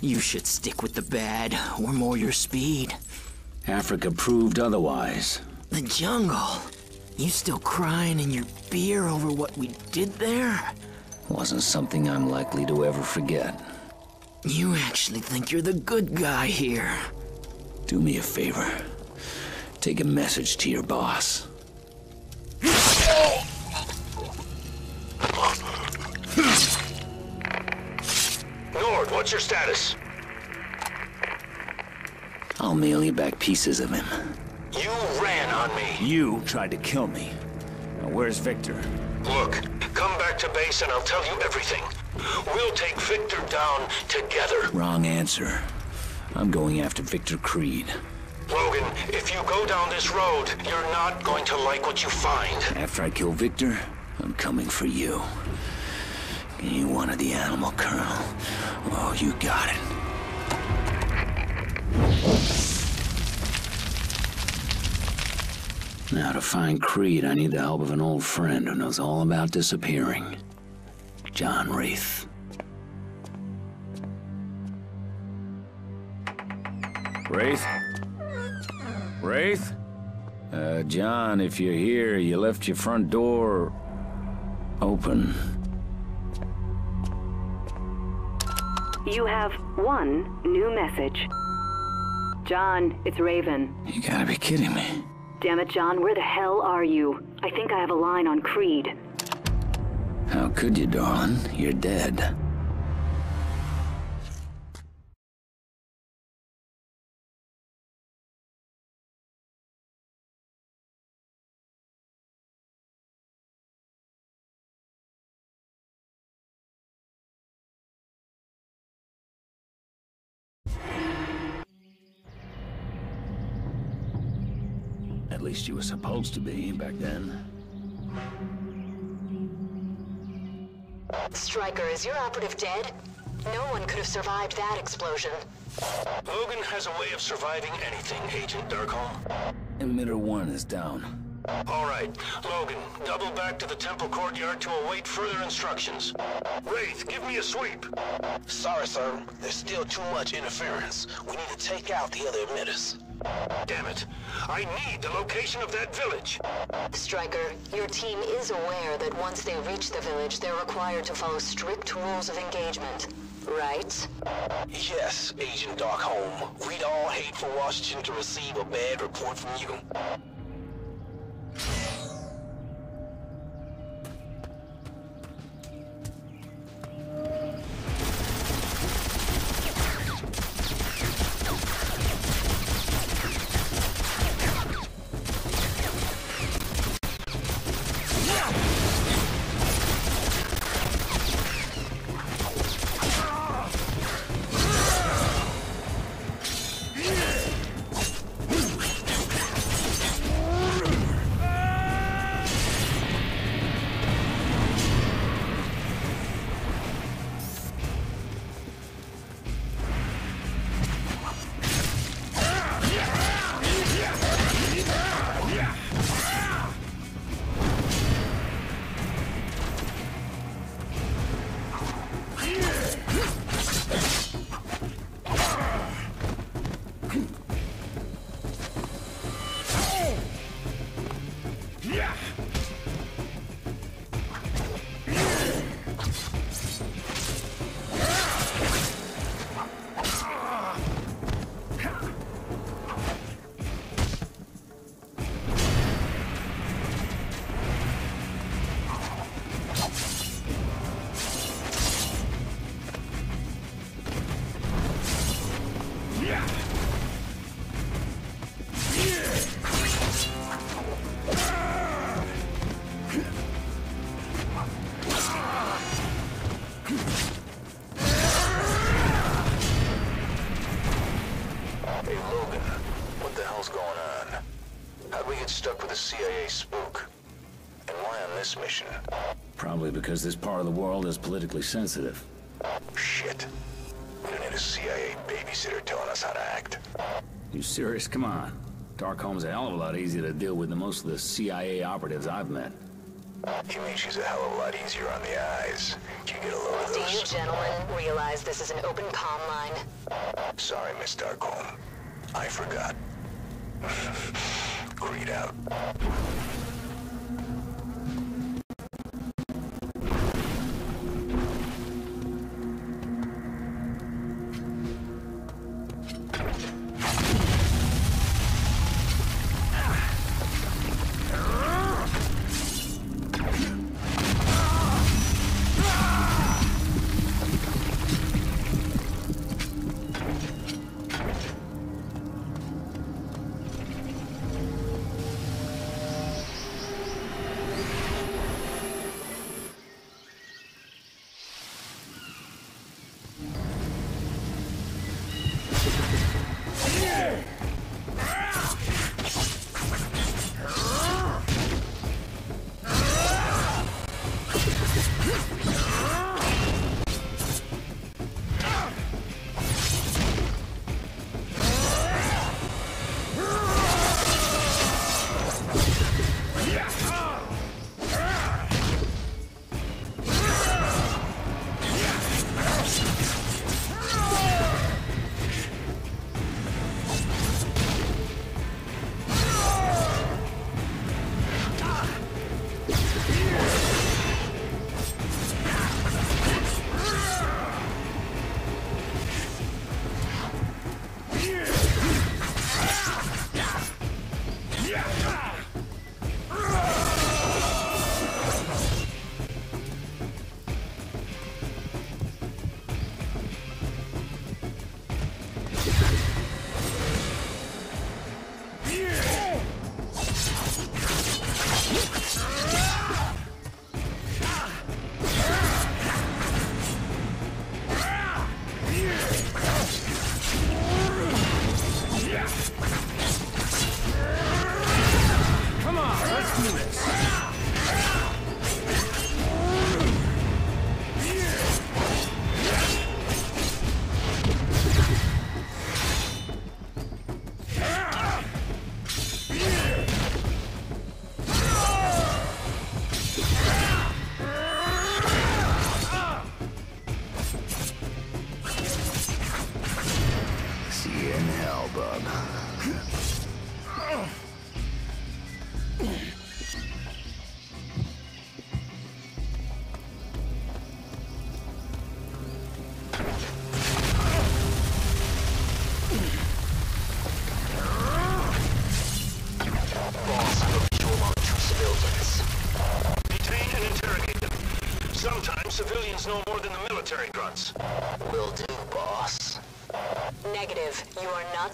You should stick with the bad, or more your speed. Africa proved otherwise. The jungle. You still crying in your beer over what we did there? Wasn't something I'm likely to ever forget. You actually think you're the good guy here. Do me a favor. Take a message to your boss. You back pieces of him. You ran on me. You tried to kill me. Now where's Victor? Look, come back to base and I'll tell you everything. We'll take Victor down together. Wrong answer. I'm going after Victor Creed. Logan, if you go down this road, you're not going to like what you find. After I kill Victor, I'm coming for you. You wanted the animal, Colonel. Oh, you got it. Now, to find Creed, I need the help of an old friend who knows all about disappearing. John Wraith. Wraith? Wraith? Uh, John, if you're here, you left your front door open. You have one new message. John, it's Raven. You gotta be kidding me. Damn it, John, where the hell are you? I think I have a line on Creed. How could you, darling? You're dead. At least you were supposed to be back then. Stryker, is your operative dead? No one could have survived that explosion. Logan has a way of surviving anything, Agent Darkholme. Emitter 1 is down. All right, Logan, double back to the temple courtyard to await further instructions. Wraith, give me a sweep. Sorry, sir. There's still too much interference. We need to take out the other emitters. Damn it. I need the location of that village. Stryker, your team is aware that once they reach the village, they're required to follow strict rules of engagement. Right? Yes, Agent Darkholme. We'd all hate for Washington to receive a bad report from you. The world is politically sensitive. Shit. We don't need a CIA babysitter telling us how to act. You serious? Come on. Darkholme's a hell of a lot easier to deal with than most of the CIA operatives I've met. You mean she's a hell of a lot easier on the eyes. Can you get a load of Do those? you gentlemen realize this is an open comm line? Sorry, Miss Darkholme. I forgot. (laughs) Creed out.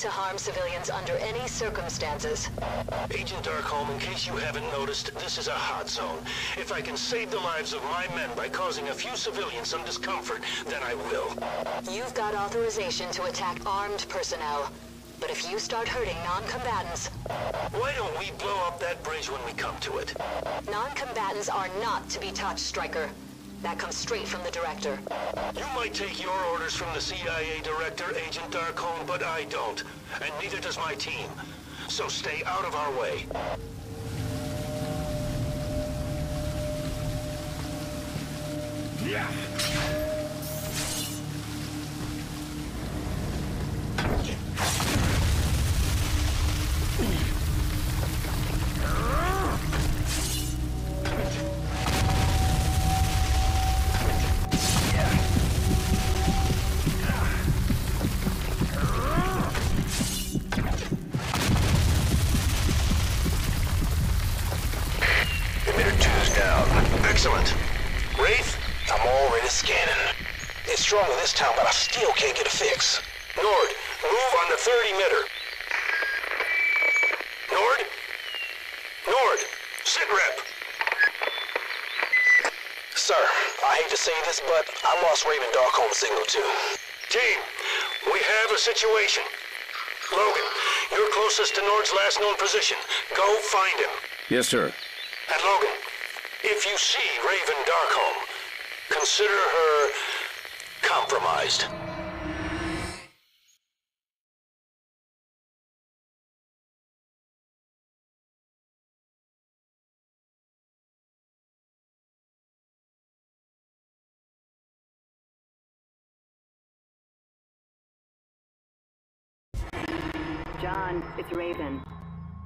To harm civilians under any circumstances. Agent Darkholme, in case you haven't noticed, this is a hot zone. If I can save the lives of my men by causing a few civilians some discomfort, then I will. You've got authorization to attack armed personnel. But if you start hurting non-combatants, Why don't we blow up that bridge when we come to it? non-combatants are not to be touched, Stryker. That comes straight from the director. You might take your orders from the CIA director, Agent Darkholme, but I don't. And neither does my team. So stay out of our way. Yeah. Closest to North's last known position. Go find him. Yes, sir. And Logan, if you see Raven Darkholme, consider her compromised. John, it's Raven.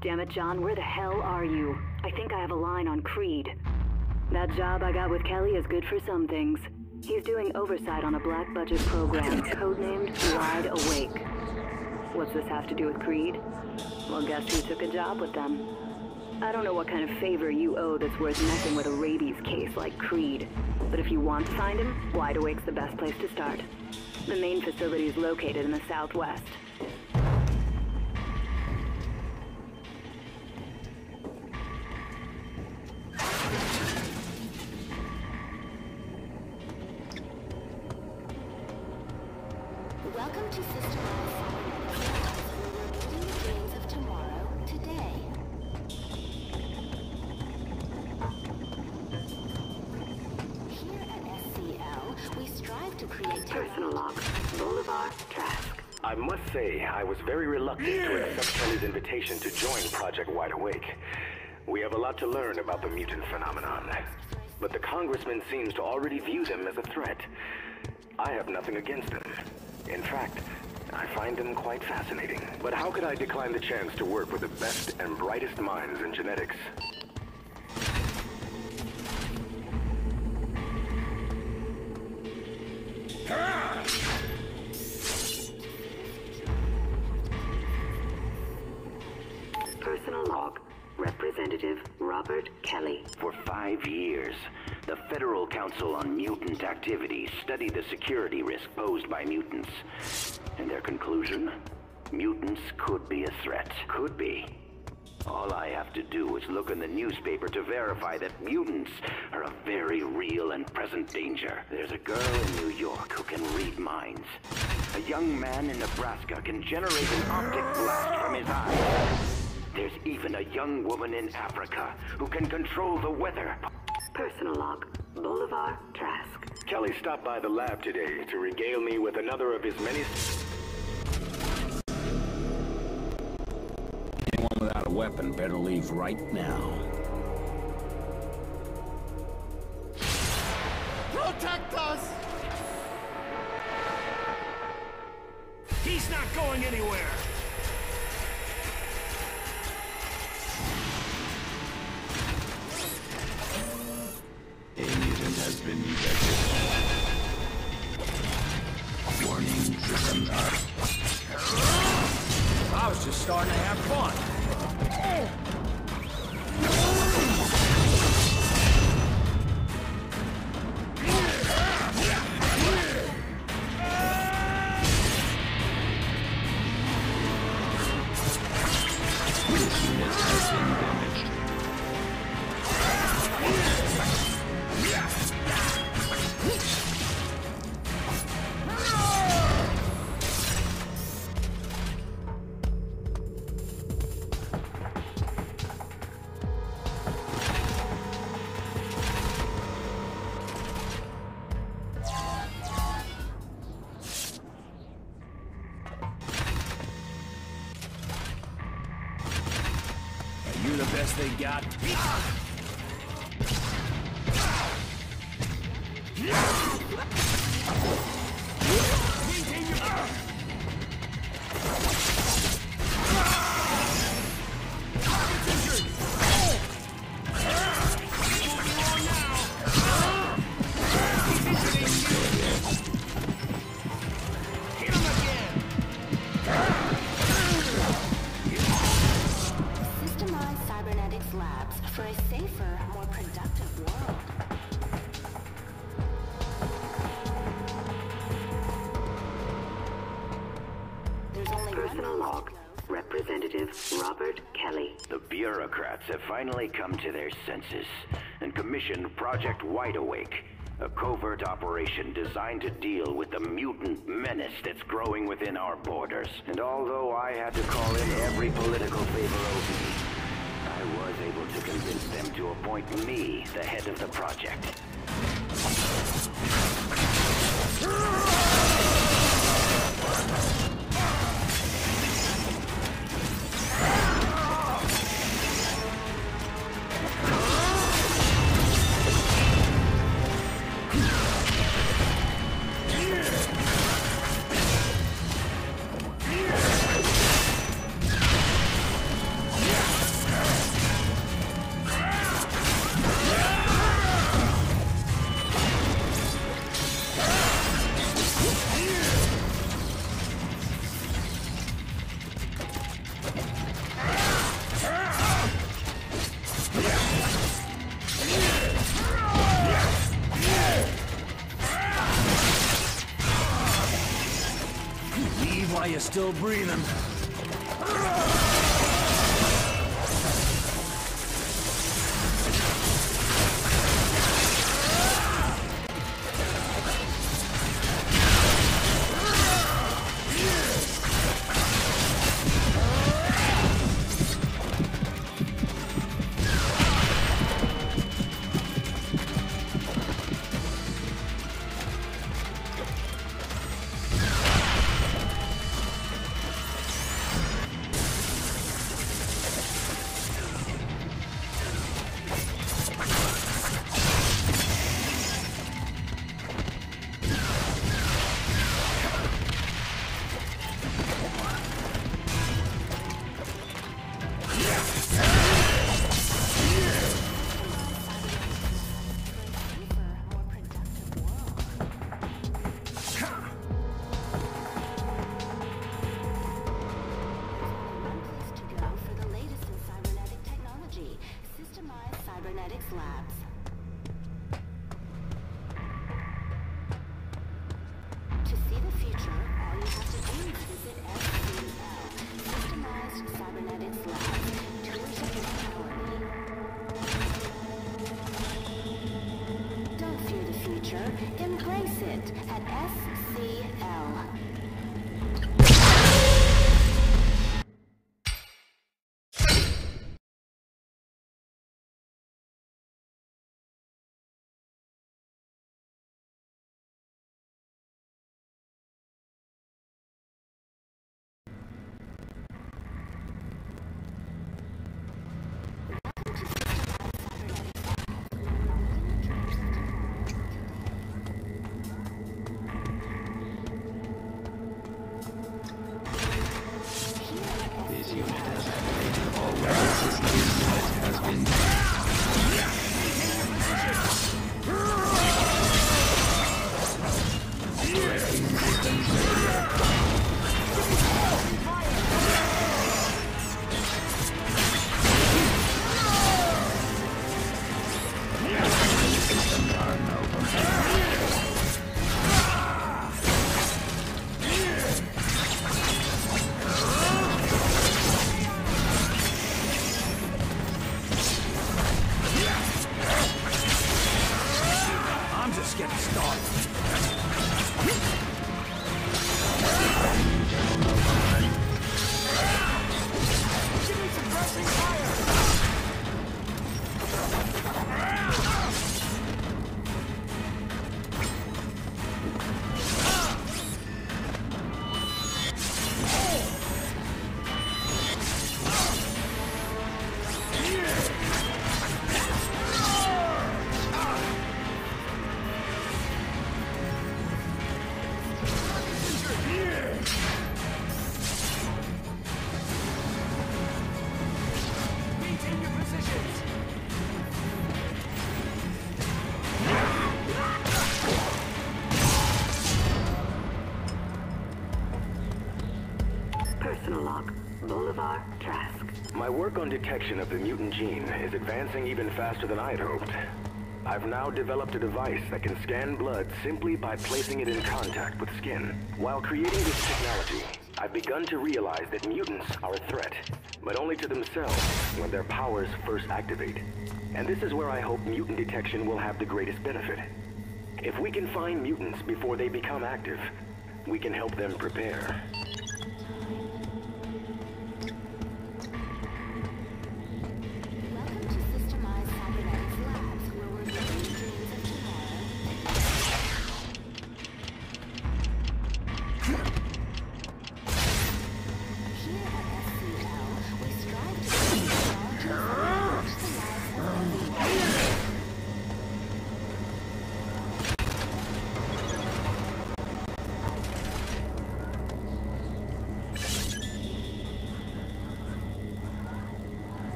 Damn it, John, where the hell are you? I think I have a line on Creed. That job I got with Kelly is good for some things. He's doing oversight on a black budget program codenamed Wide Awake. What's this have to do with Creed? Well, guess who took a job with them? I don't know what kind of favor you owe that's worth messing with a rabies case like Creed. But if you want to find him, Wide Awake's the best place to start. The main facility is located in the southwest. Was very reluctant to accept Kelly's invitation to join Project Wide Awake. We have a lot to learn about the mutant phenomenon. But the Congressman seems to already view them as a threat. I have nothing against them. In fact, I find them quite fascinating. But how could I decline the chance to work with the best and brightest minds in genetics? Log. Representative Robert Kelly. For five years, the Federal Council on Mutant Activities studied the security risk posed by mutants. And their conclusion? Mutants could be a threat. Could be. All I have to do is look in the newspaper to verify that mutants are a very real and present danger. There's a girl in New York who can read minds. A young man in Nebraska can generate an optic blast from his eye. There's even a young woman in Africa who can control the weather. Personal log. Bolivar Trask. Kelly stopped by the lab today to regale me with another of his many... Anyone without a weapon better leave right now. Protect us! He's not going anywhere! A mutant has been detected. Warning system up. I was just starting to have fun. Finally come to their senses and commissioned Project Wide Awake, a covert operation designed to deal with the mutant menace that's growing within our borders. And although I had to call in every political favor owed I was able to convince them to appoint me the head of the project. Still breathing. Detection of the mutant gene is advancing even faster than I had hoped. I've now developed a device that can scan blood simply by placing it in contact with skin. While creating this technology, I've begun to realize that mutants are a threat, but only to themselves when their powers first activate. And this is where I hope mutant detection will have the greatest benefit. If we can find mutants before they become active, we can help them prepare.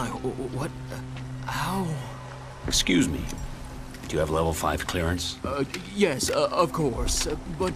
My, what? Uh, ow. Excuse me. Do you have level 5 clearance? Uh, yes, uh, of course, uh, but.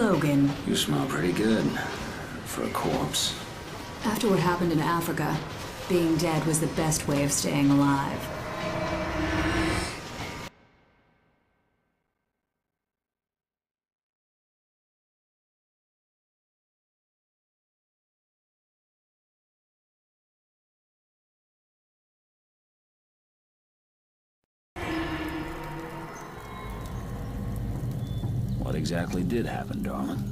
Logan, You smell pretty good. For a corpse. after what happened in Africa, being dead was the best way of staying alive. Exactly did happen, darling?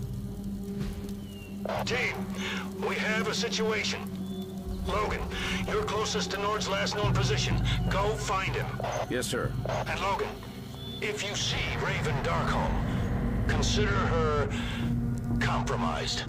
Team, we have a situation. Logan, you're closest to North's last known position. Go find him. Yes, sir. And Logan, if you see Raven Darkholme, consider her compromised.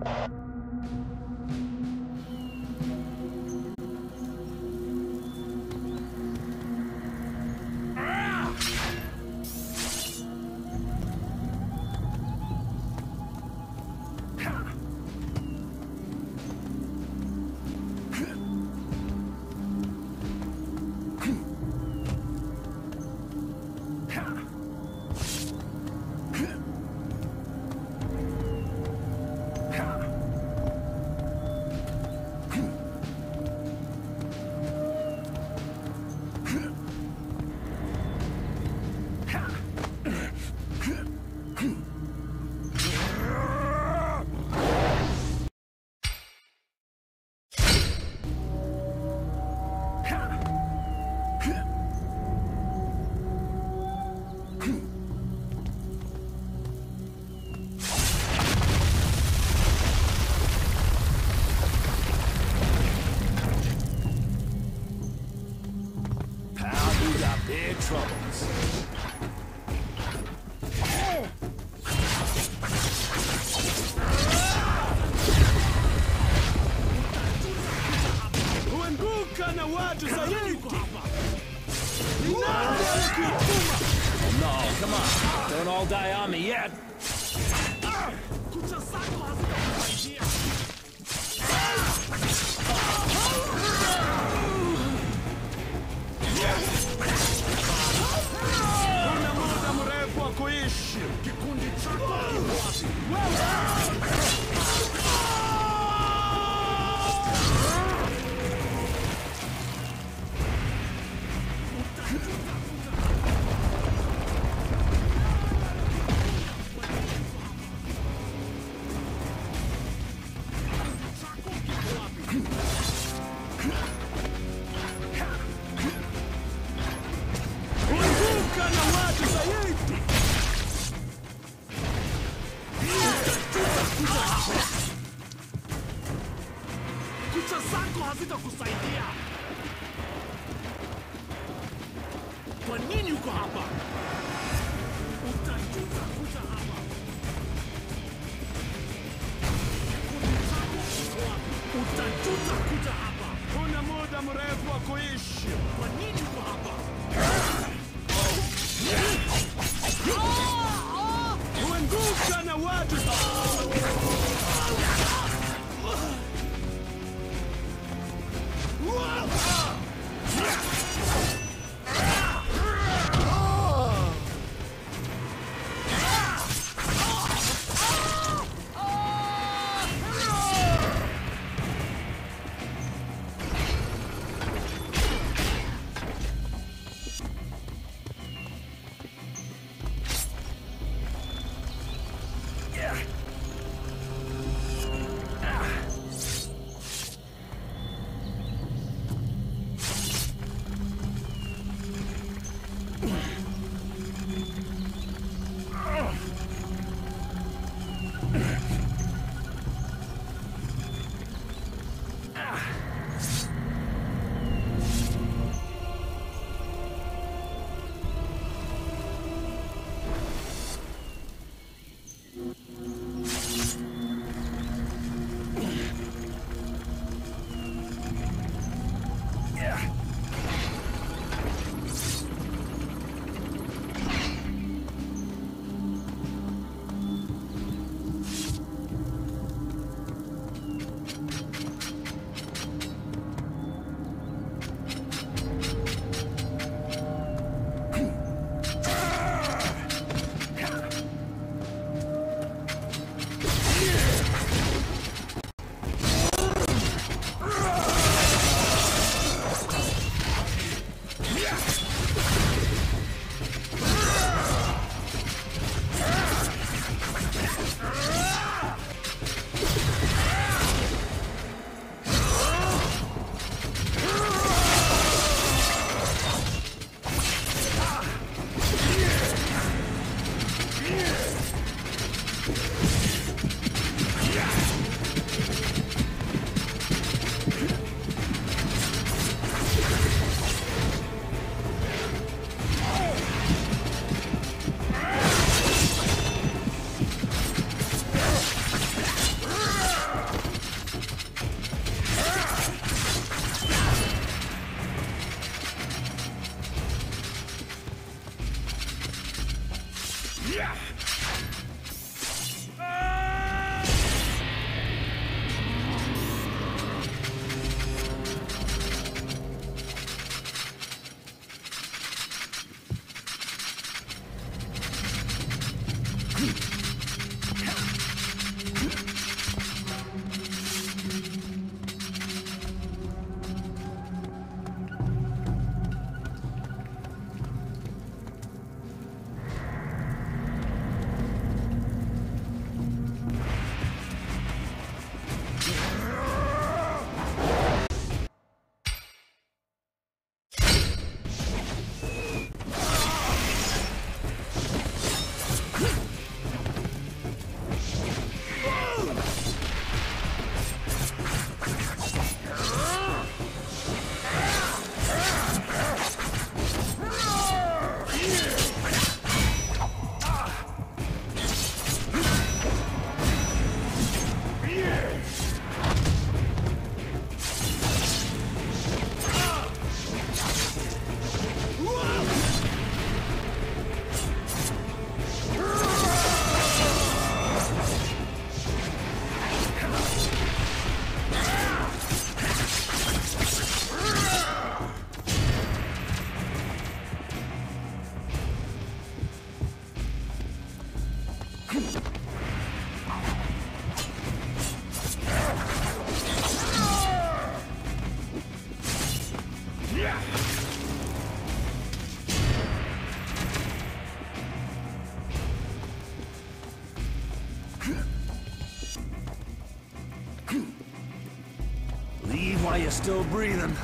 You're still breathing.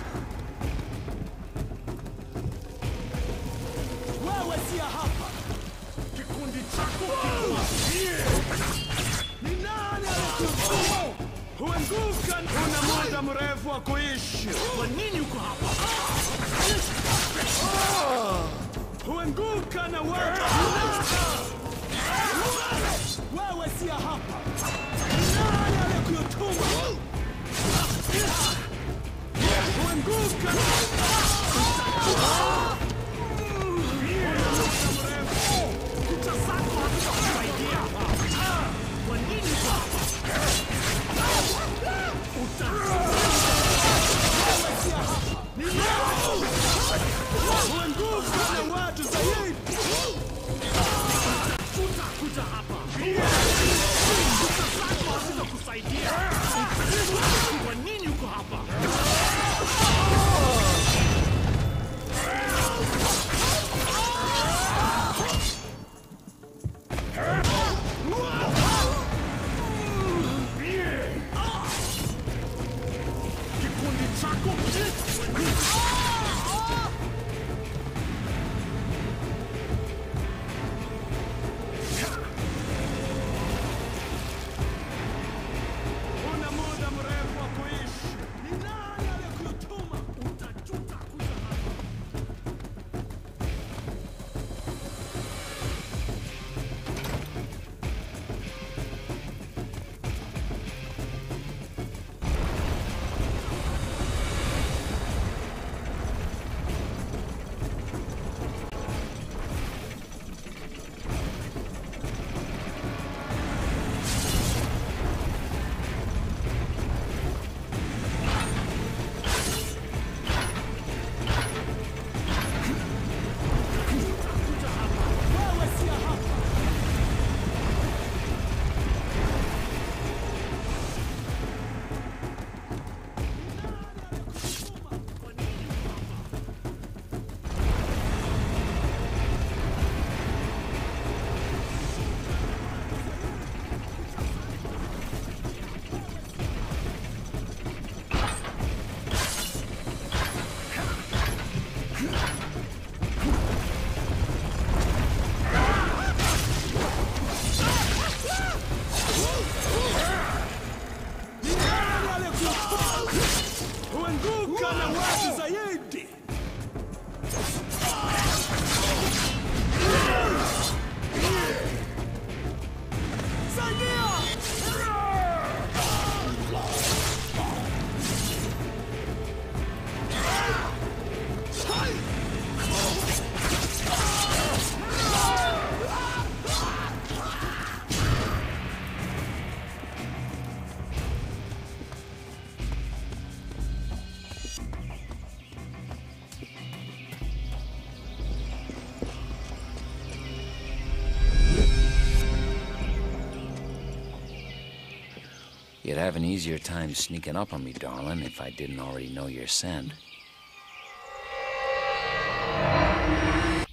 Have an easier time sneaking up on me, darling, if I didn't already know your scent.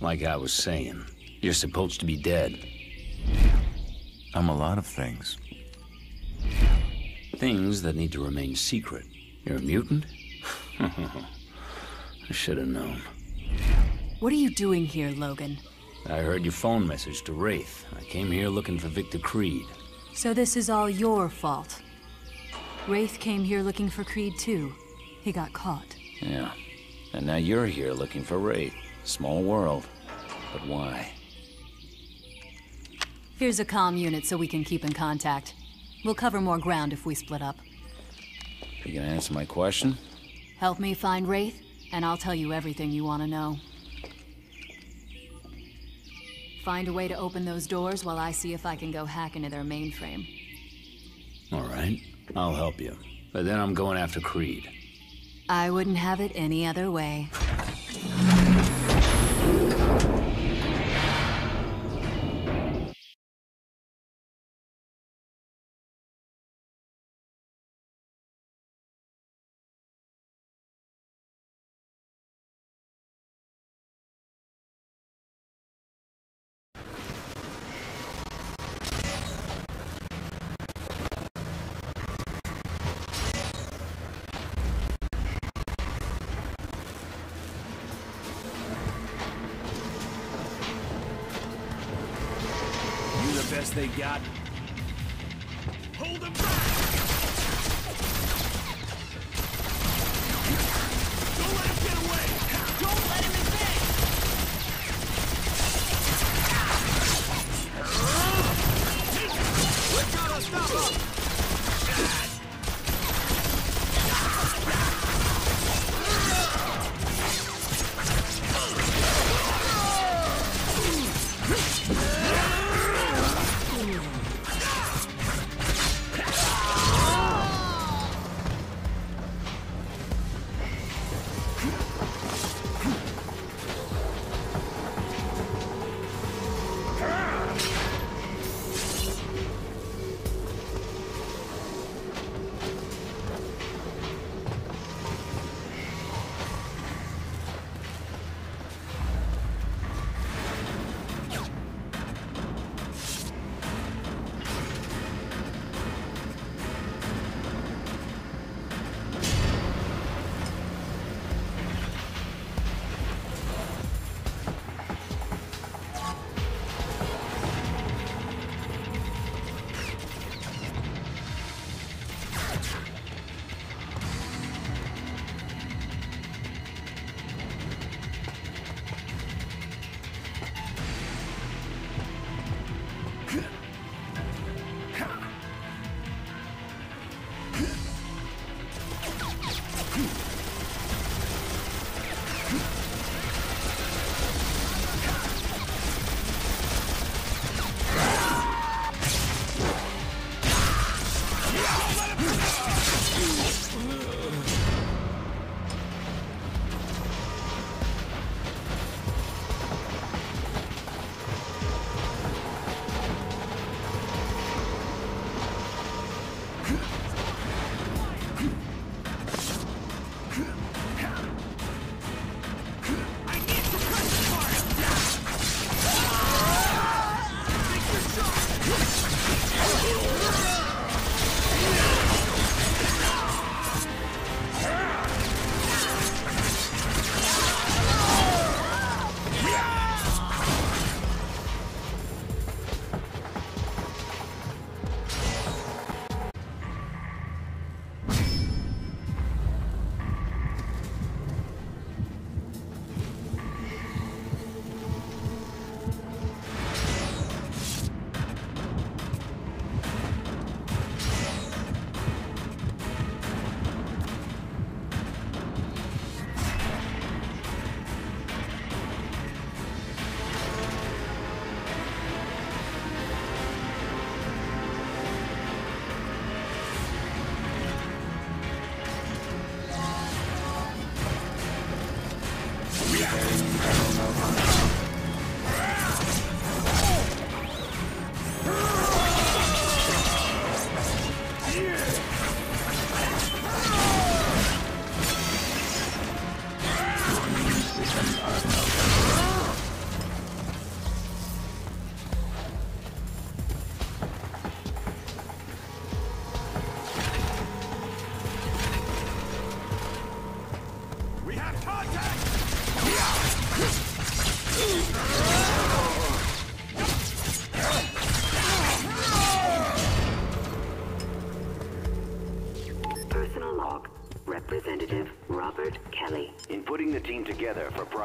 Like I was saying, you're supposed to be dead. I'm a lot of things. Things that need to remain secret. You're a mutant? (laughs) I should have known. What are you doing here, Logan? I heard your phone message to Wraith. I came here looking for Victor Creed. So this is all your fault. Wraith came here looking for Creed too. He got caught. Yeah. And now you're here looking for Wraith. Small world. But why? Here's a comm unit so we can keep in contact. We'll cover more ground if we split up. You gonna answer my question? Help me find Wraith, and I'll tell you everything you want to know. Find a way to open those doors while I see if I can go hack into their mainframe. I'll help you. But then I'm going after Creed. I wouldn't have it any other way. (laughs) got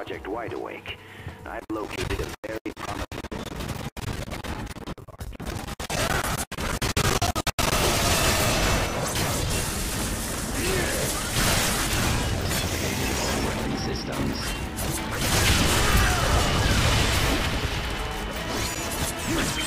Project Wide Awake. I've located a very promising... systems. Yes.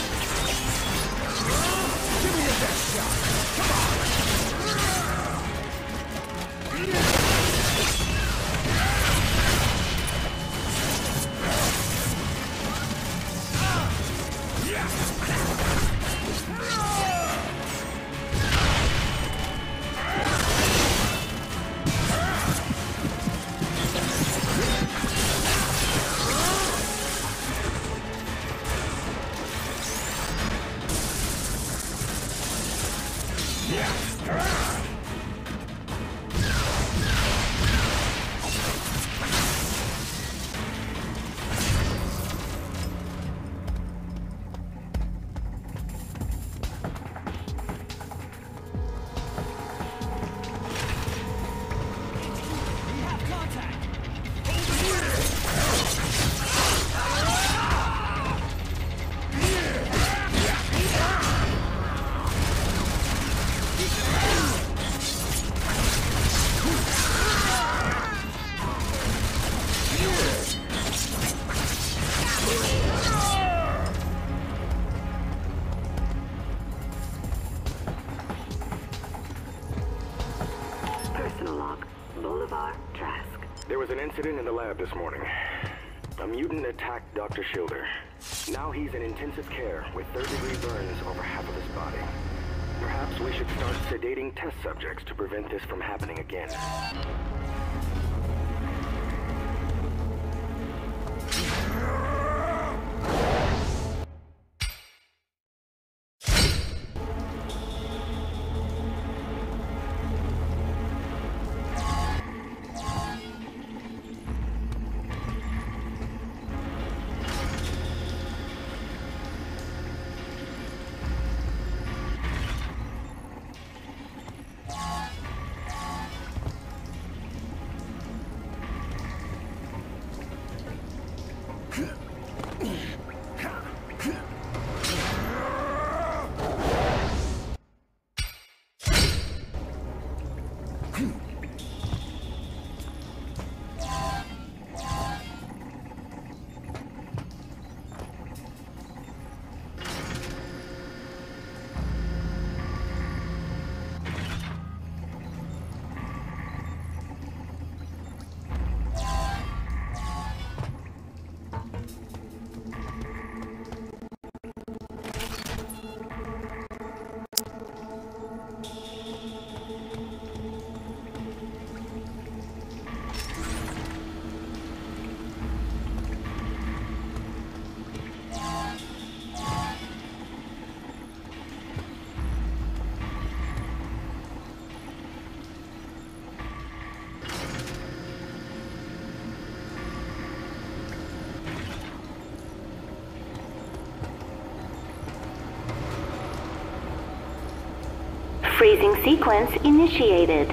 Incident in the lab this morning. A mutant attacked Dr. Schilder. Now he's in intensive care with third-degree burns over half of his body. Perhaps we should start sedating test subjects to prevent this from happening again. Freezing sequence initiated.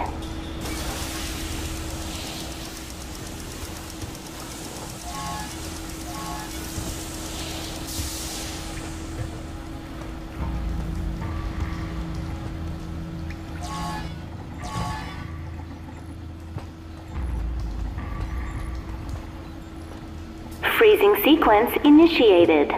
Freezing sequence initiated.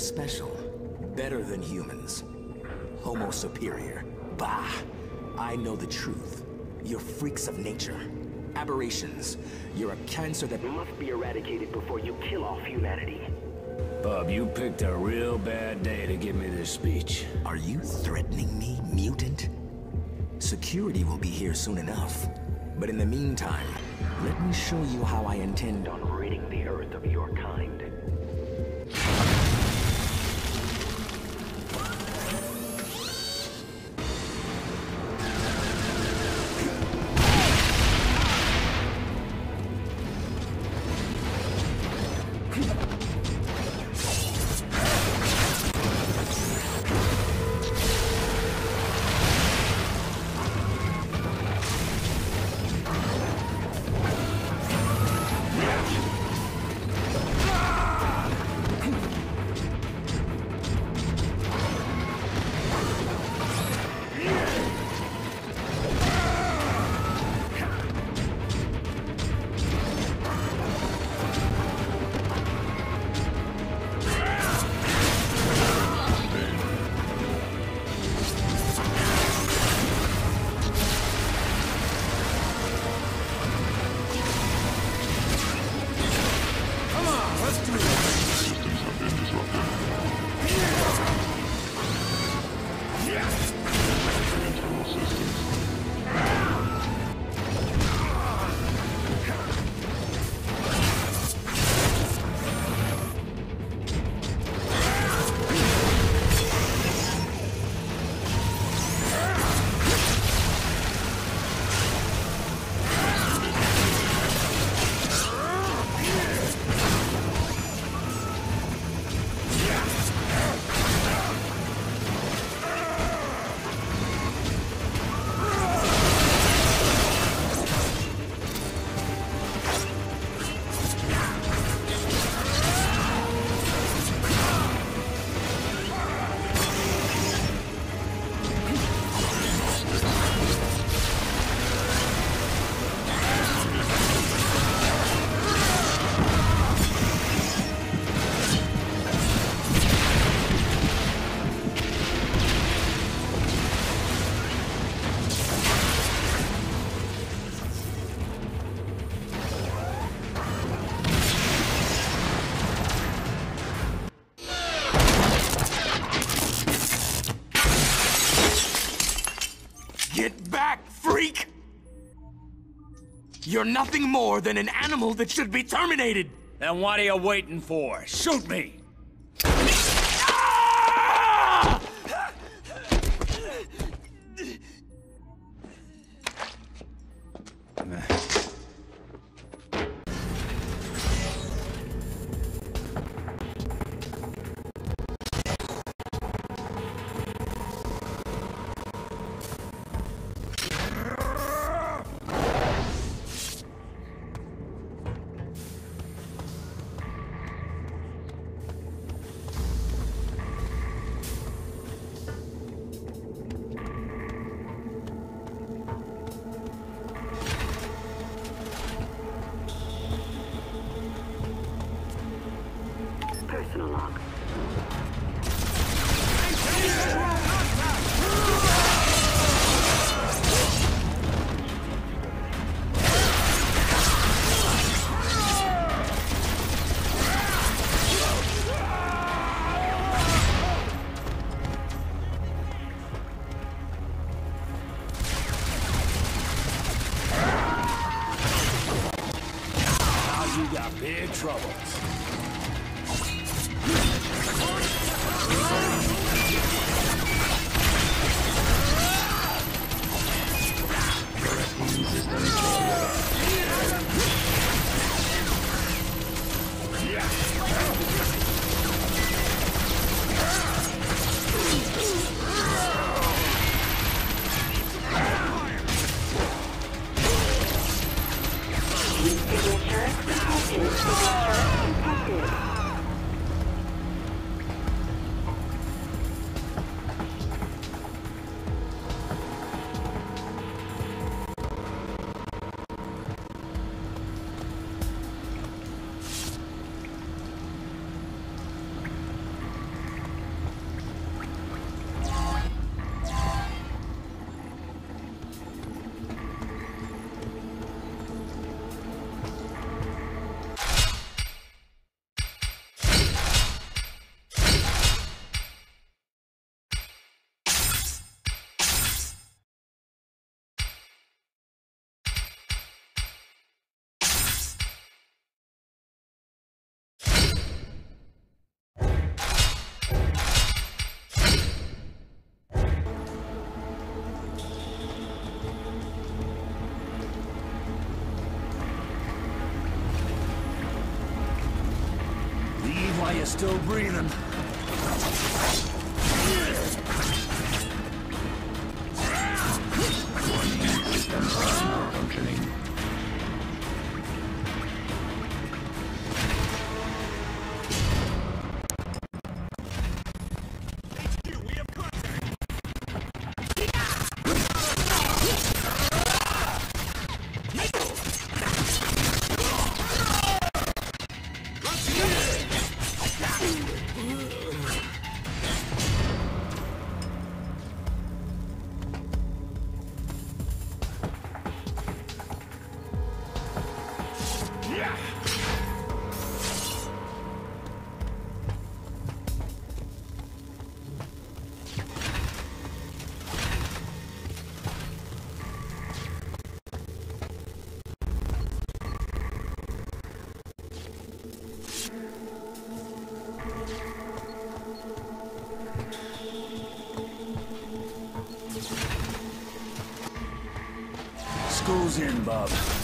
Special. Better than humans. Homo superior. Bah! I know the truth. You're freaks of nature. Aberrations. You're a cancer that must be eradicated before you kill off humanity. Bub, you picked a real bad day to give me this speech. Are you threatening me, mutant? Security will be here soon enough. But in the meantime, let me show you how I intend on You're nothing more than an animal that should be terminated! Then what are you waiting for? Shoot me! Still breathing. In, bub.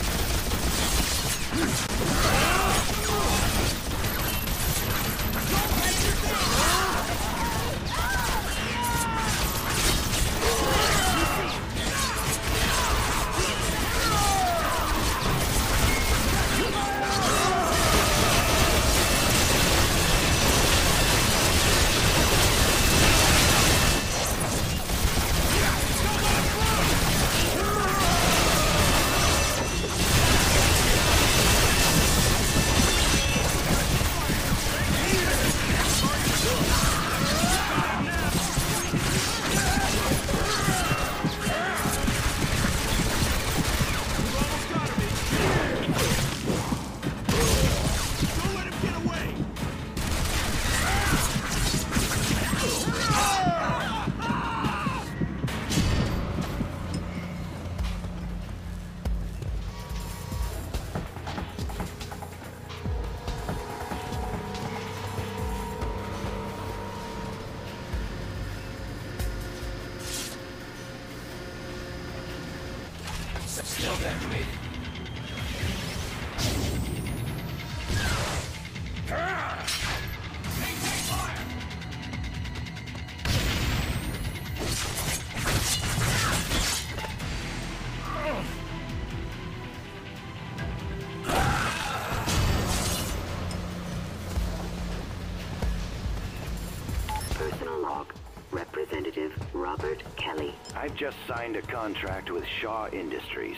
Just signed a contract with Shaw Industries.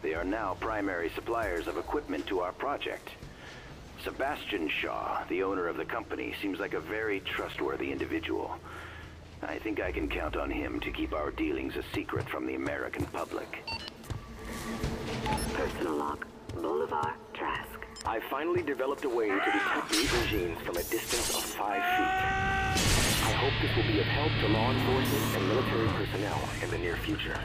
They are now primary suppliers of equipment to our project. Sebastian Shaw, the owner of the company, seems like a very trustworthy individual. I think I can count on him to keep our dealings a secret from the American public. Personal log. Bolivar Trask. I finally developed a way to detect mutant genes from a distance of five feet. I hope this will be of help to law enforcement and military future.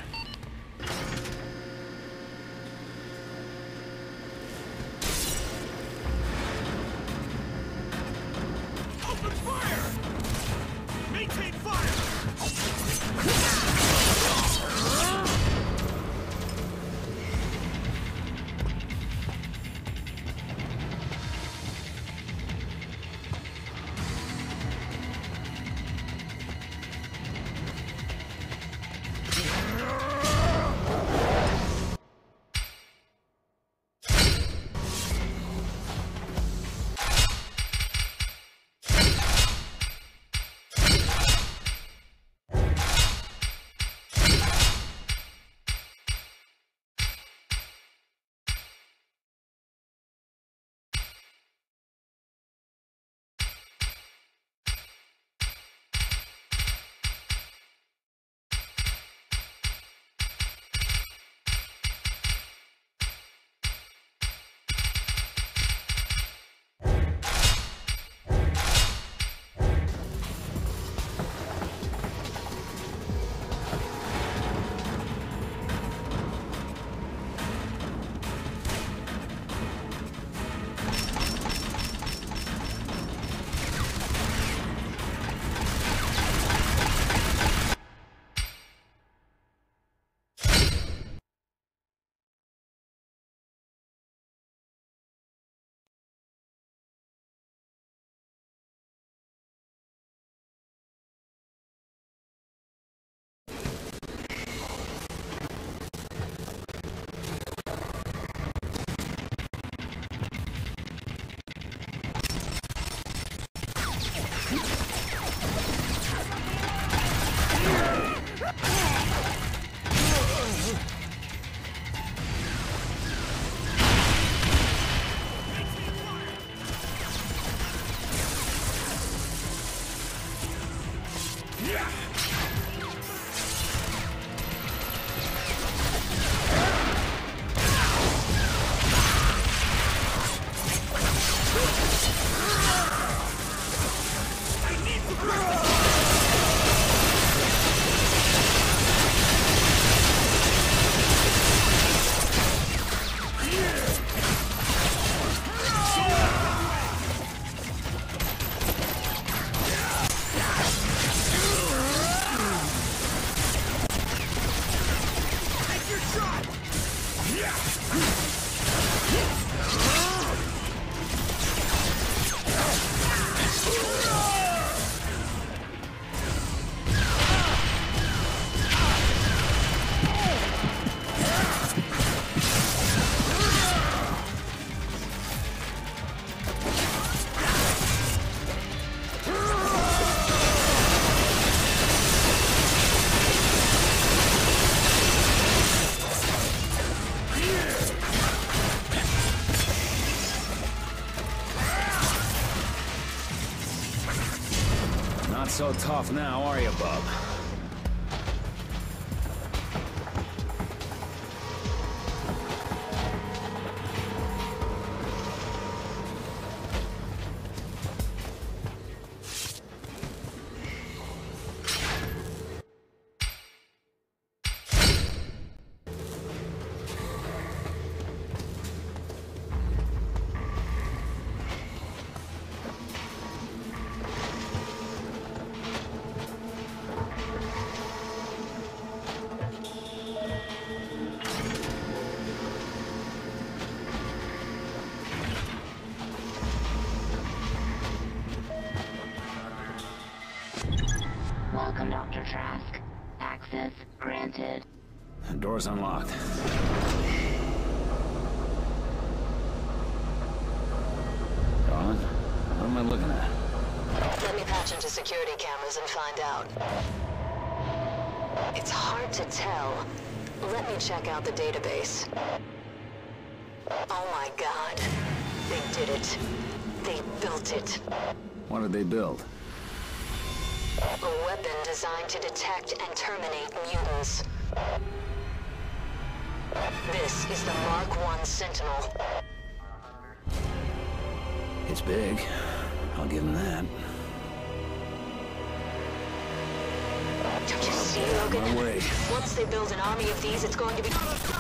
So tough now, are you, bub? And find out. It's hard to tell. Let me check out the database. Oh my god. They did it. They built it. What did they build? A weapon designed to detect and terminate mutants. This is the Mark 1 Sentinel. It's big. I'll give him that. You Logan? Once they build an army of these, it's going to be...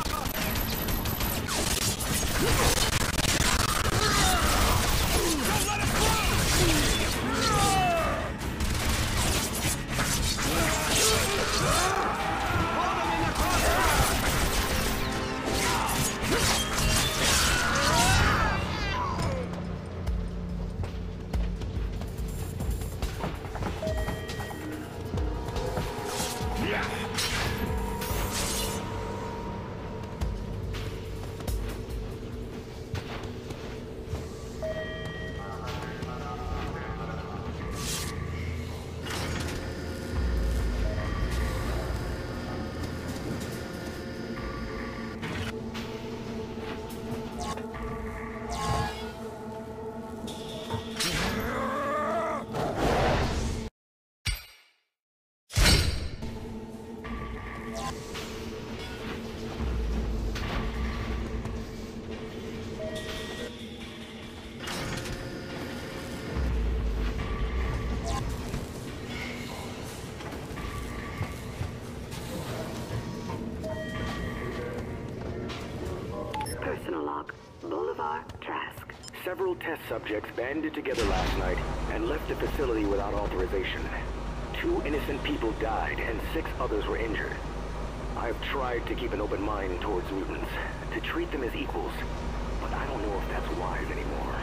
subjects banded together last night and left the facility without authorization. Two innocent people died and six others were injured. I've tried to keep an open mind towards mutants, to treat them as equals, but I don't know if that's wise anymore.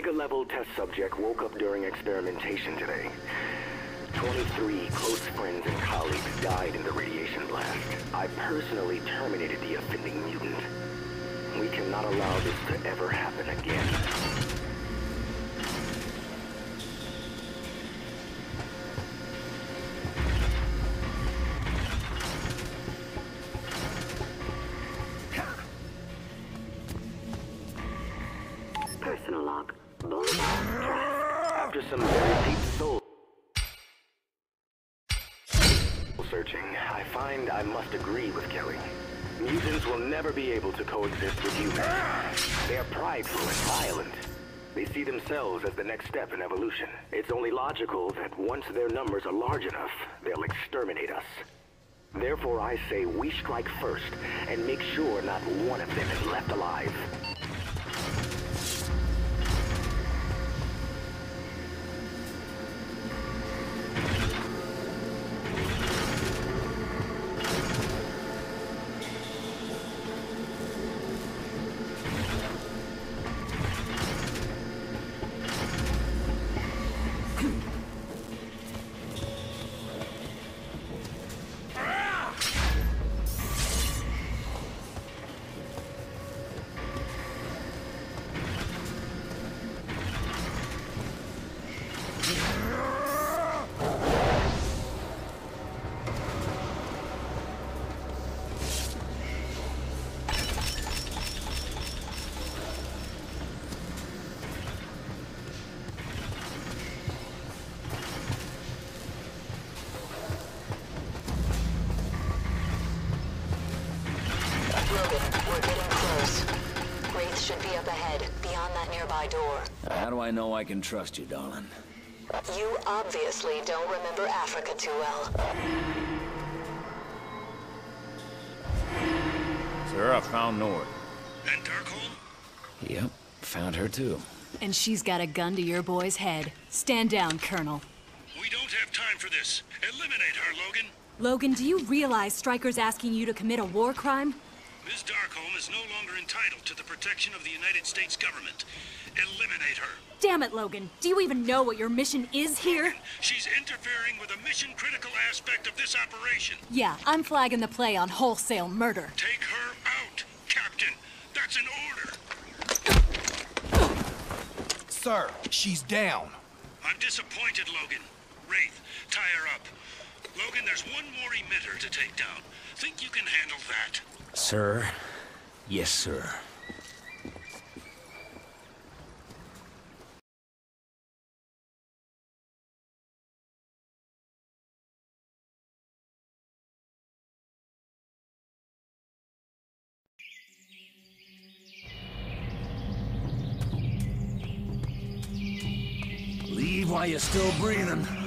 Omega-level test subject woke up during experimentation today. 23 close friends and colleagues died in the radiation blast. I personally terminated the offending mutant. We cannot allow this to ever happen again. Searching, I find I must agree with Kelly. Mutants will never be able to coexist with humans. They are prideful and violent. They see themselves as the next step in evolution. It's only logical that once their numbers are large enough, they'll exterminate us. Therefore, I say we strike first and make sure not one of them is left alive. I know I can trust you, darling? You obviously don't remember Africa too well. Sir, I found North. And Darkholme? Yep, found her too. And she's got a gun to your boy's head. Stand down, Colonel. We don't have time for this. Eliminate her, Logan. Logan, do you realize Stryker's asking you to commit a war crime? It, Logan. Do you even know what your mission is here? She's interfering with a mission-critical aspect of this operation. Yeah, I'm flagging the play on wholesale murder. Take her out, Captain. That's an order. Sir, she's down. I'm disappointed, Logan. Wraith, tie her up. Logan, there's one more emitter to take down. Think you can handle that? Sir? Yes, sir. While you're still breathing.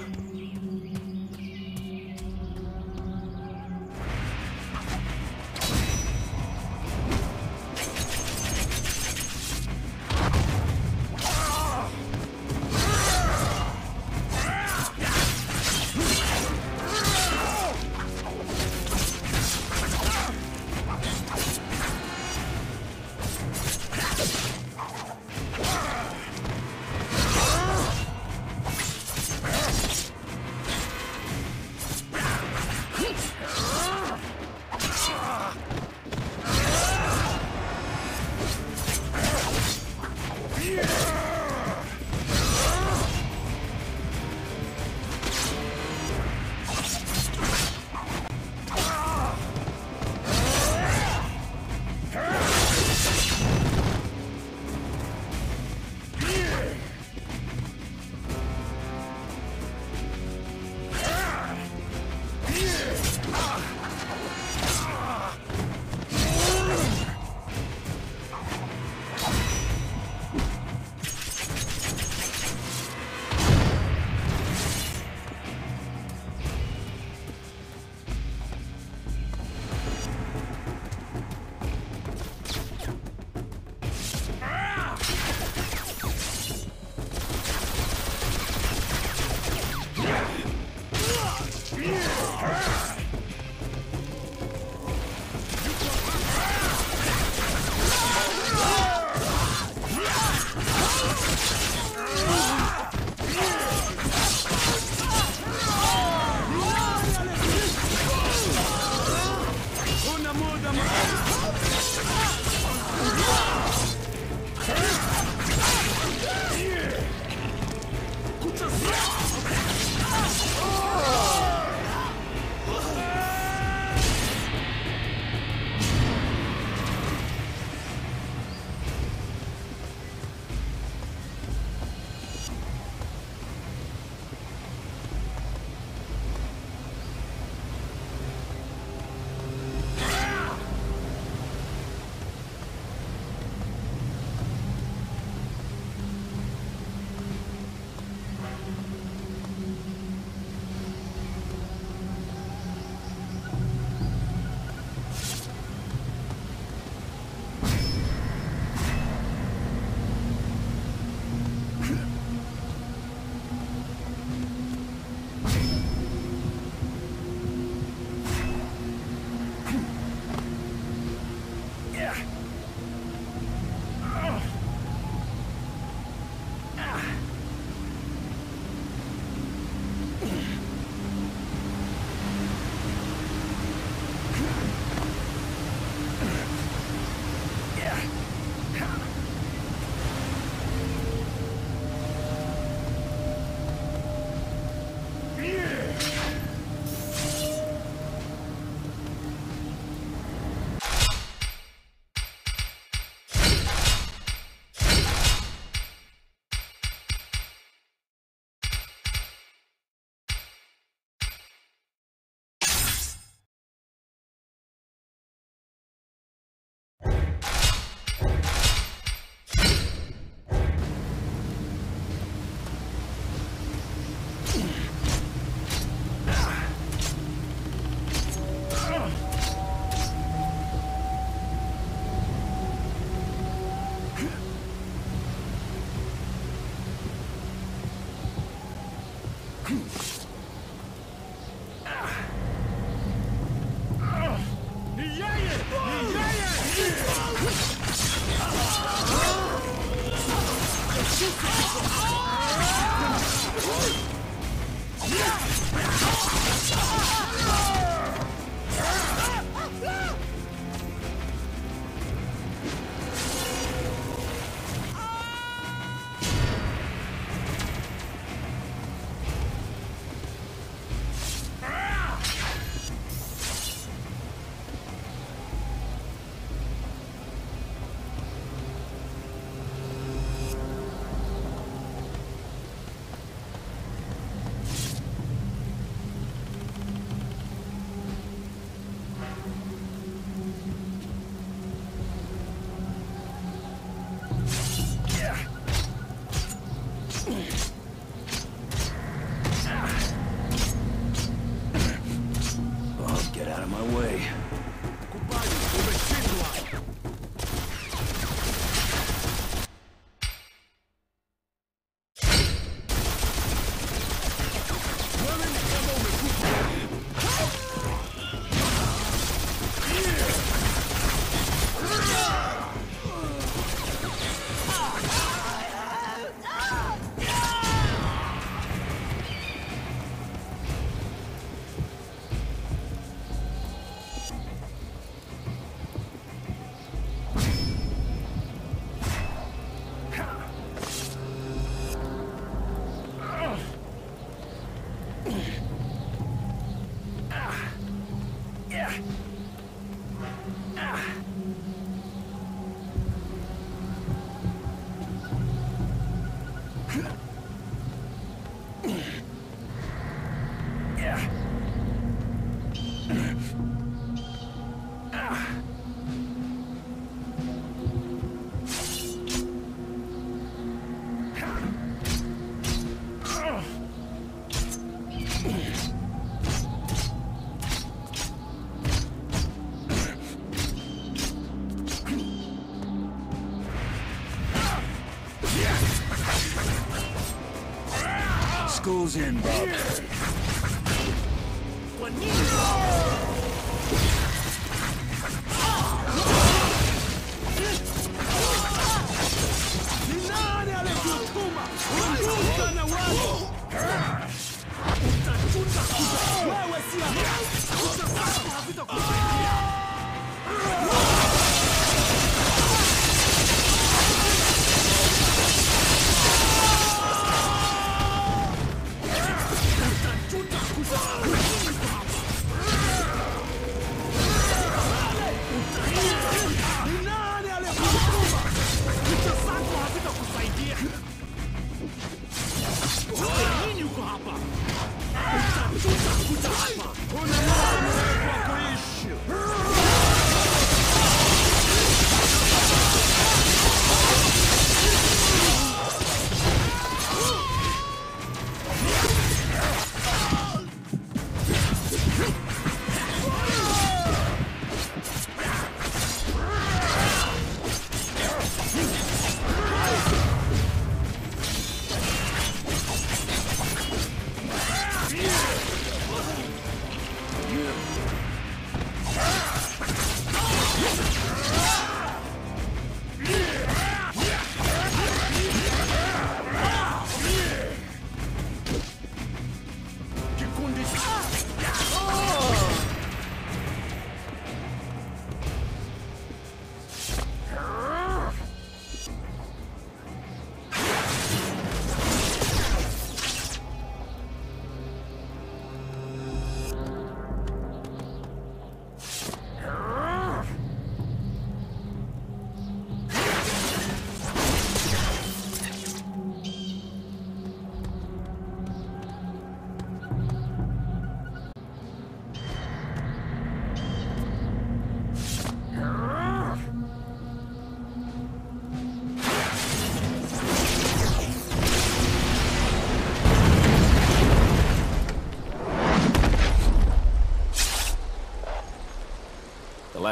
School's in,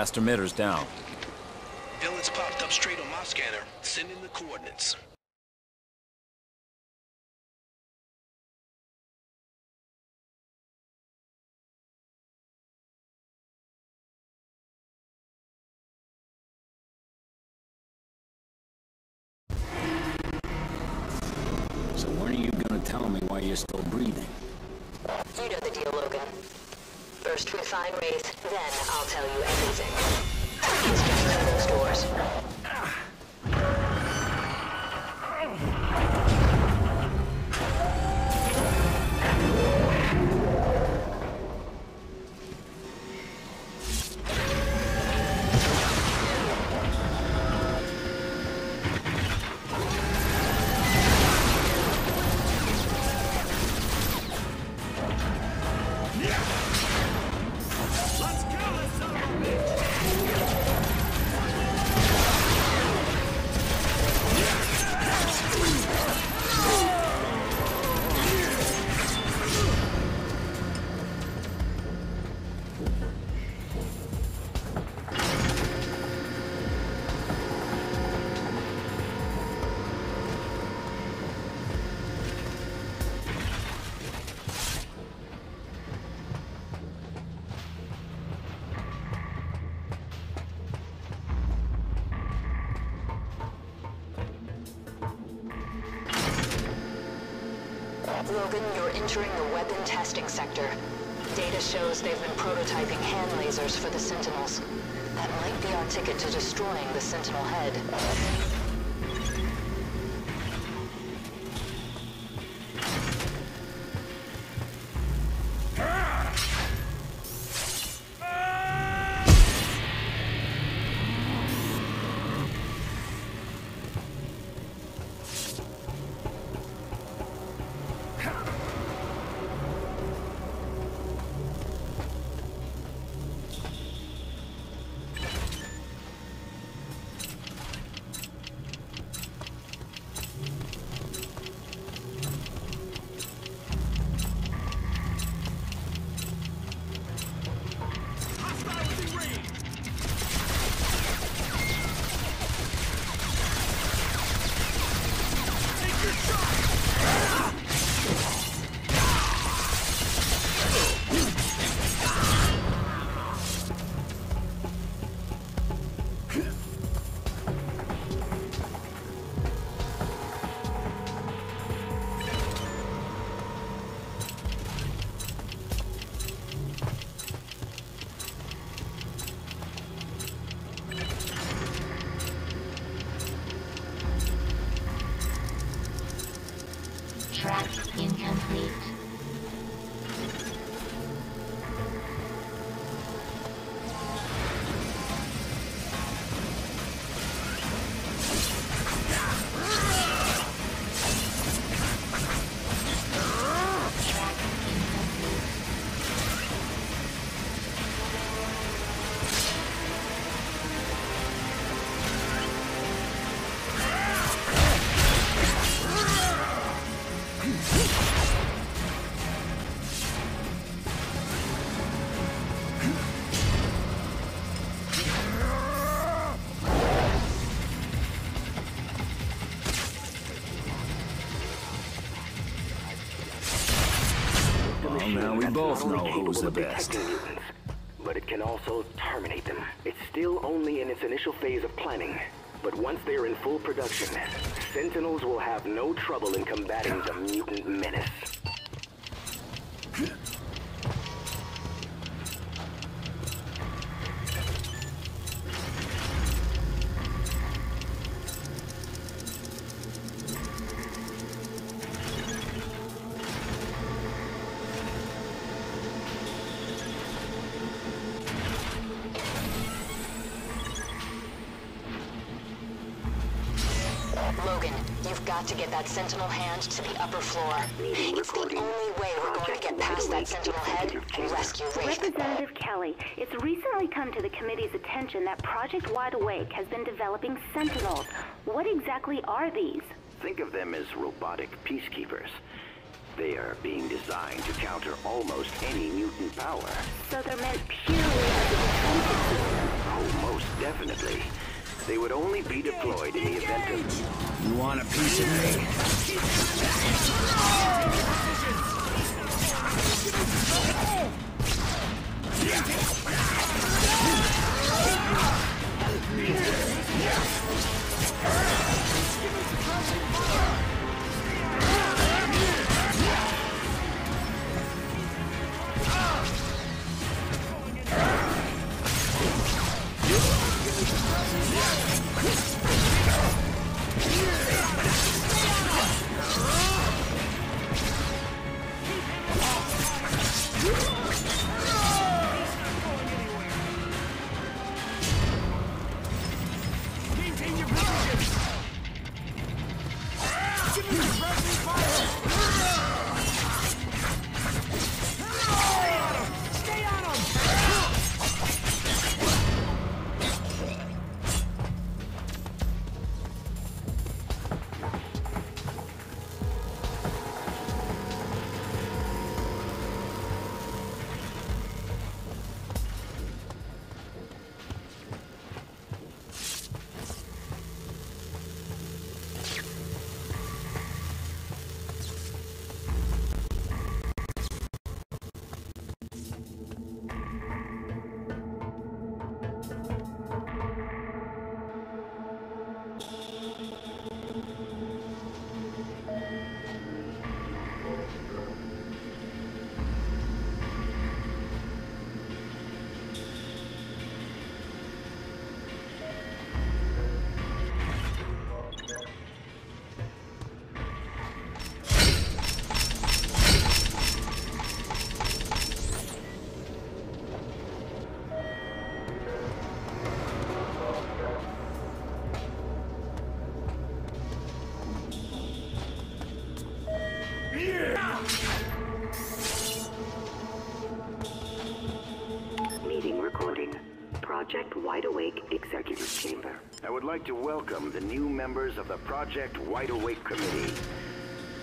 last emitter's down. Villains popped up straight on my scanner. Send in the coordinates. So when are you gonna tell me why you're still breathing? You know the deal, Logan. First we find Wraith, then I'll tell you everything. The testing sector. Data shows they've been prototyping hand lasers for the Sentinels. That might be our ticket to destroying the Sentinel head. Both know who's the best. mutants, but it can also terminate them. It's still only in its initial phase of planning. But once they are in full production, Sentinels will have no trouble in combating the Representative Kelly, it's recently come to the committee's attention that Project Wide Awake has been developing Sentinels. What exactly are these? Think of them as robotic peacekeepers. They are being designed to counter almost any mutant power. So they're meant purely as a defensive system. Oh, most definitely. They would only be deployed in the event of... You want a piece of me? Like to welcome the new members of the Project Wide Awake Committee.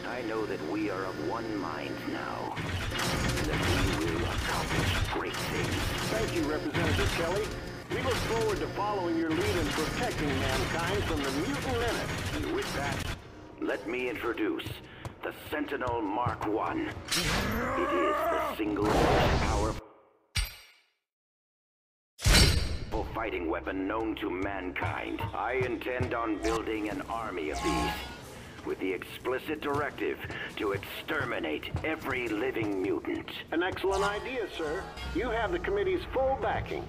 I know that we are of one mind now, and that we will accomplish great things. Thank you, Representative Kelly. We look forward to following your lead in protecting mankind from the mutant menace. And with that, let me introduce the Sentinel Mark One. It is the single most powerful fighting weapon known to mankind. I intend on building an army of these, with the explicit directive to exterminate every living mutant. An excellent idea, sir. You have the committee's full backing.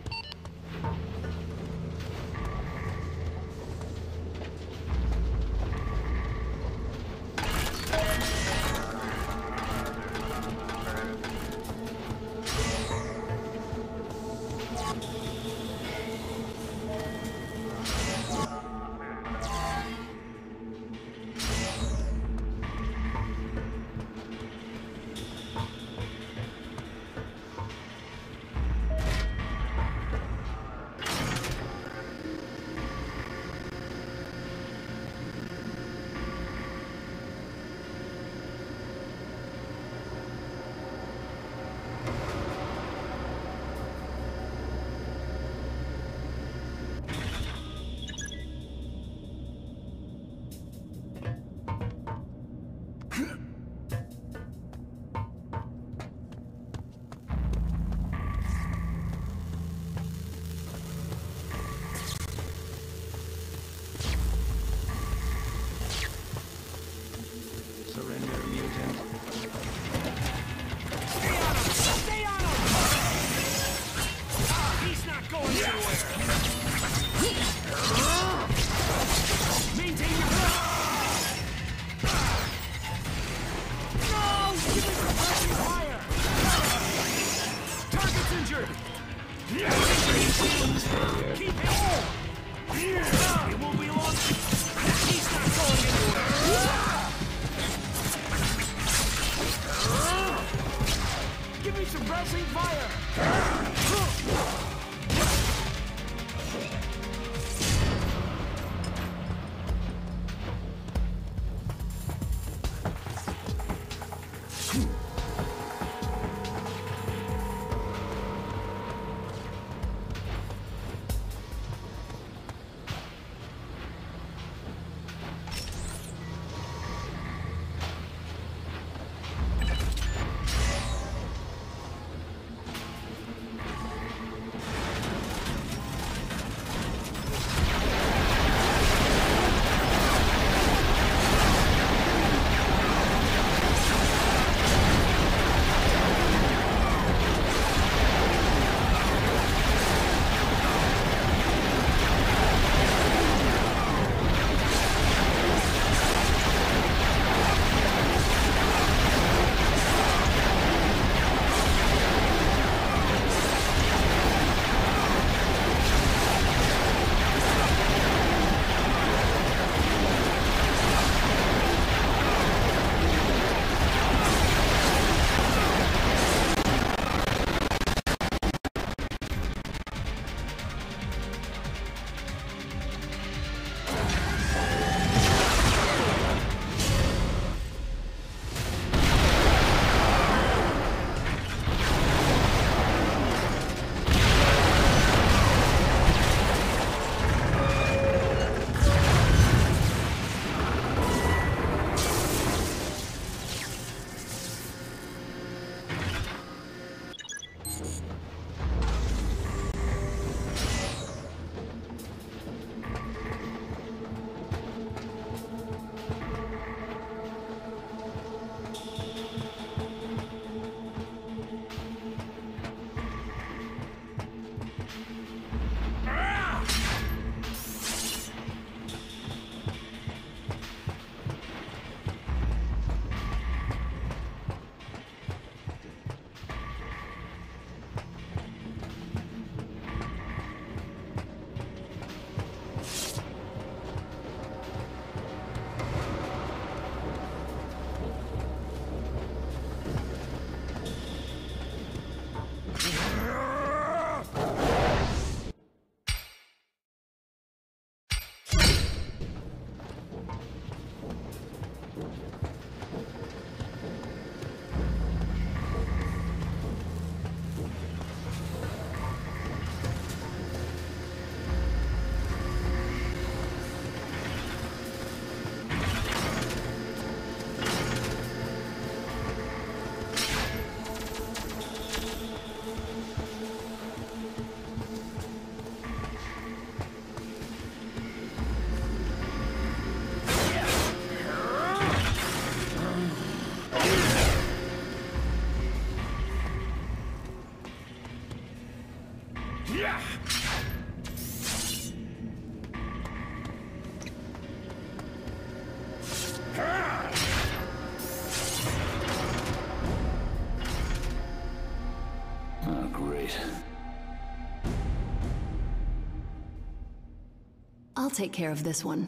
Take care of this one.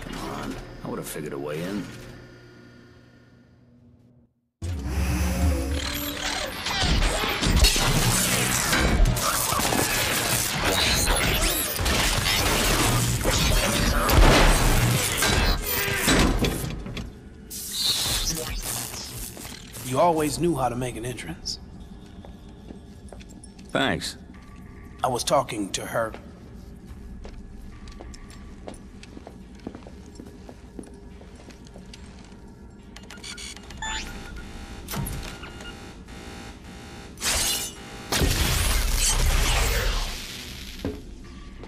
Come on. I would have figured a way in. You always knew how to make an entrance. Thanks. I was talking to her.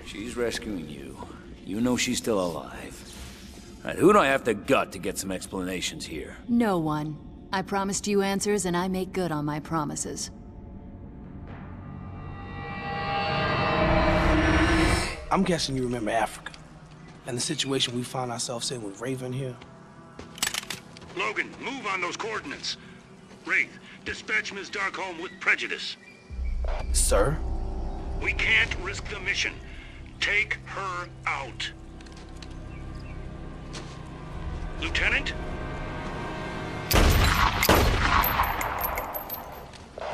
She's rescuing you. You know she's still alive. Right, who do I have to gut to get some explanations here? No one. I promised you answers, and I make good on my promises. I'm guessing you remember Africa. And the situation we find ourselves in with Raven here. Logan, move on those coordinates. Wraith, dispatch Ms. Darkholme with prejudice. Sir? We can't risk the mission. Take her out. Lieutenant?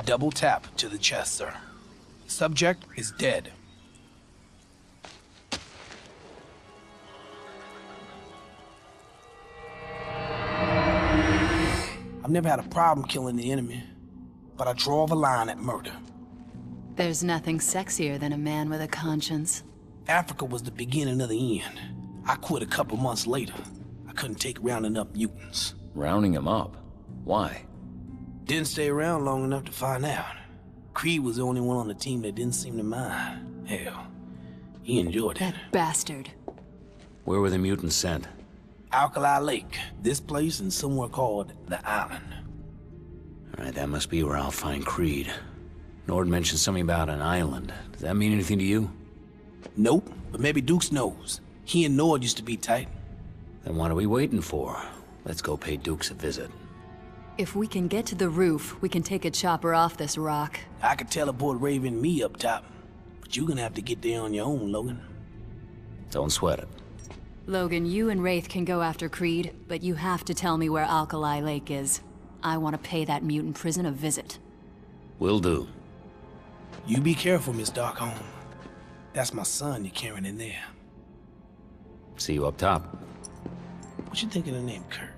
Double tap to the chest, sir. Subject is dead. Never had a problem killing the enemy, but I draw the line at murder. There's nothing sexier than a man with a conscience. Africa was the beginning of the end. I quit a couple months later. I couldn't take rounding up mutants. Rounding them up? Why? Didn't stay around long enough to find out. Creed was the only one on the team that didn't seem to mind. Hell, he enjoyed it. That bastard. Where were the mutants sent? Alkali Lake, this place and somewhere called the Island. Alright, that must be where I'll find Creed. North mentioned something about an island. Does that mean anything to you? Nope, but maybe Dukes knows. He and North used to be tight. Then what are we waiting for? Let's go pay Dukes a visit. If we can get to the roof, we can take a chopper off this rock. I could teleport Raven me up top, but you're gonna have to get there on your own, Logan. Don't sweat it. Logan, you and Wraith can go after Creed, but you have to tell me where Alkali Lake is. I want to pay that mutant prison a visit. Will do. You be careful, Miss Darkholme. That's my son you're carrying in there. See you up top. What you think of the name Kurt?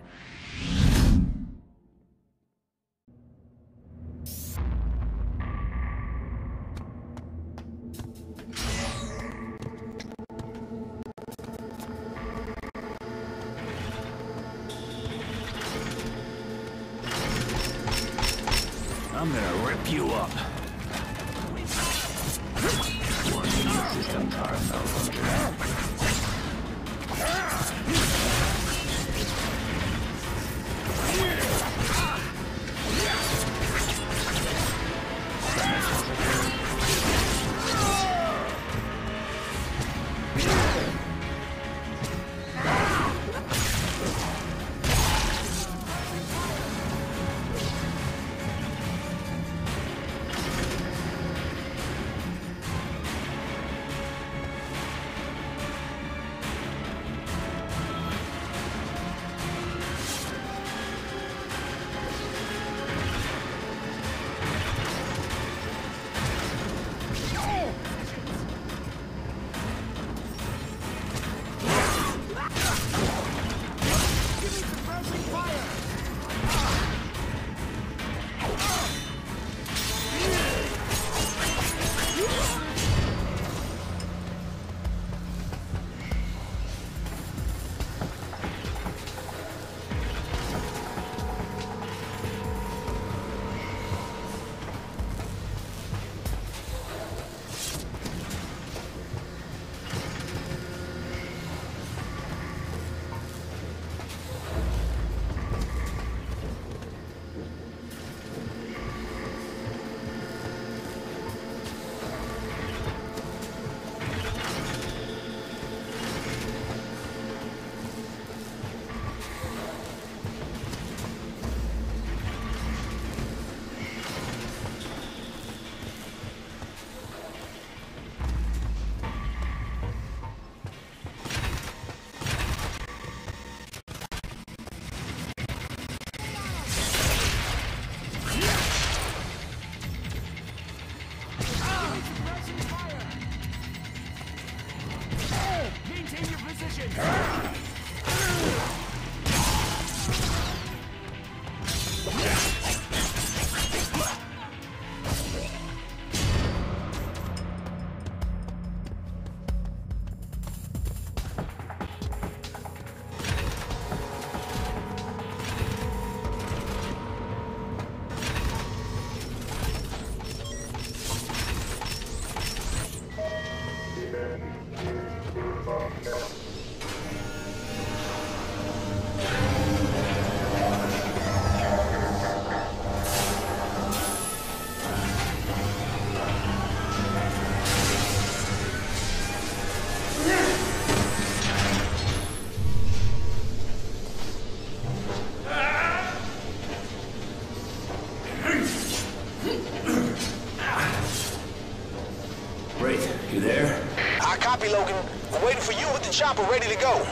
Chopper ready to go.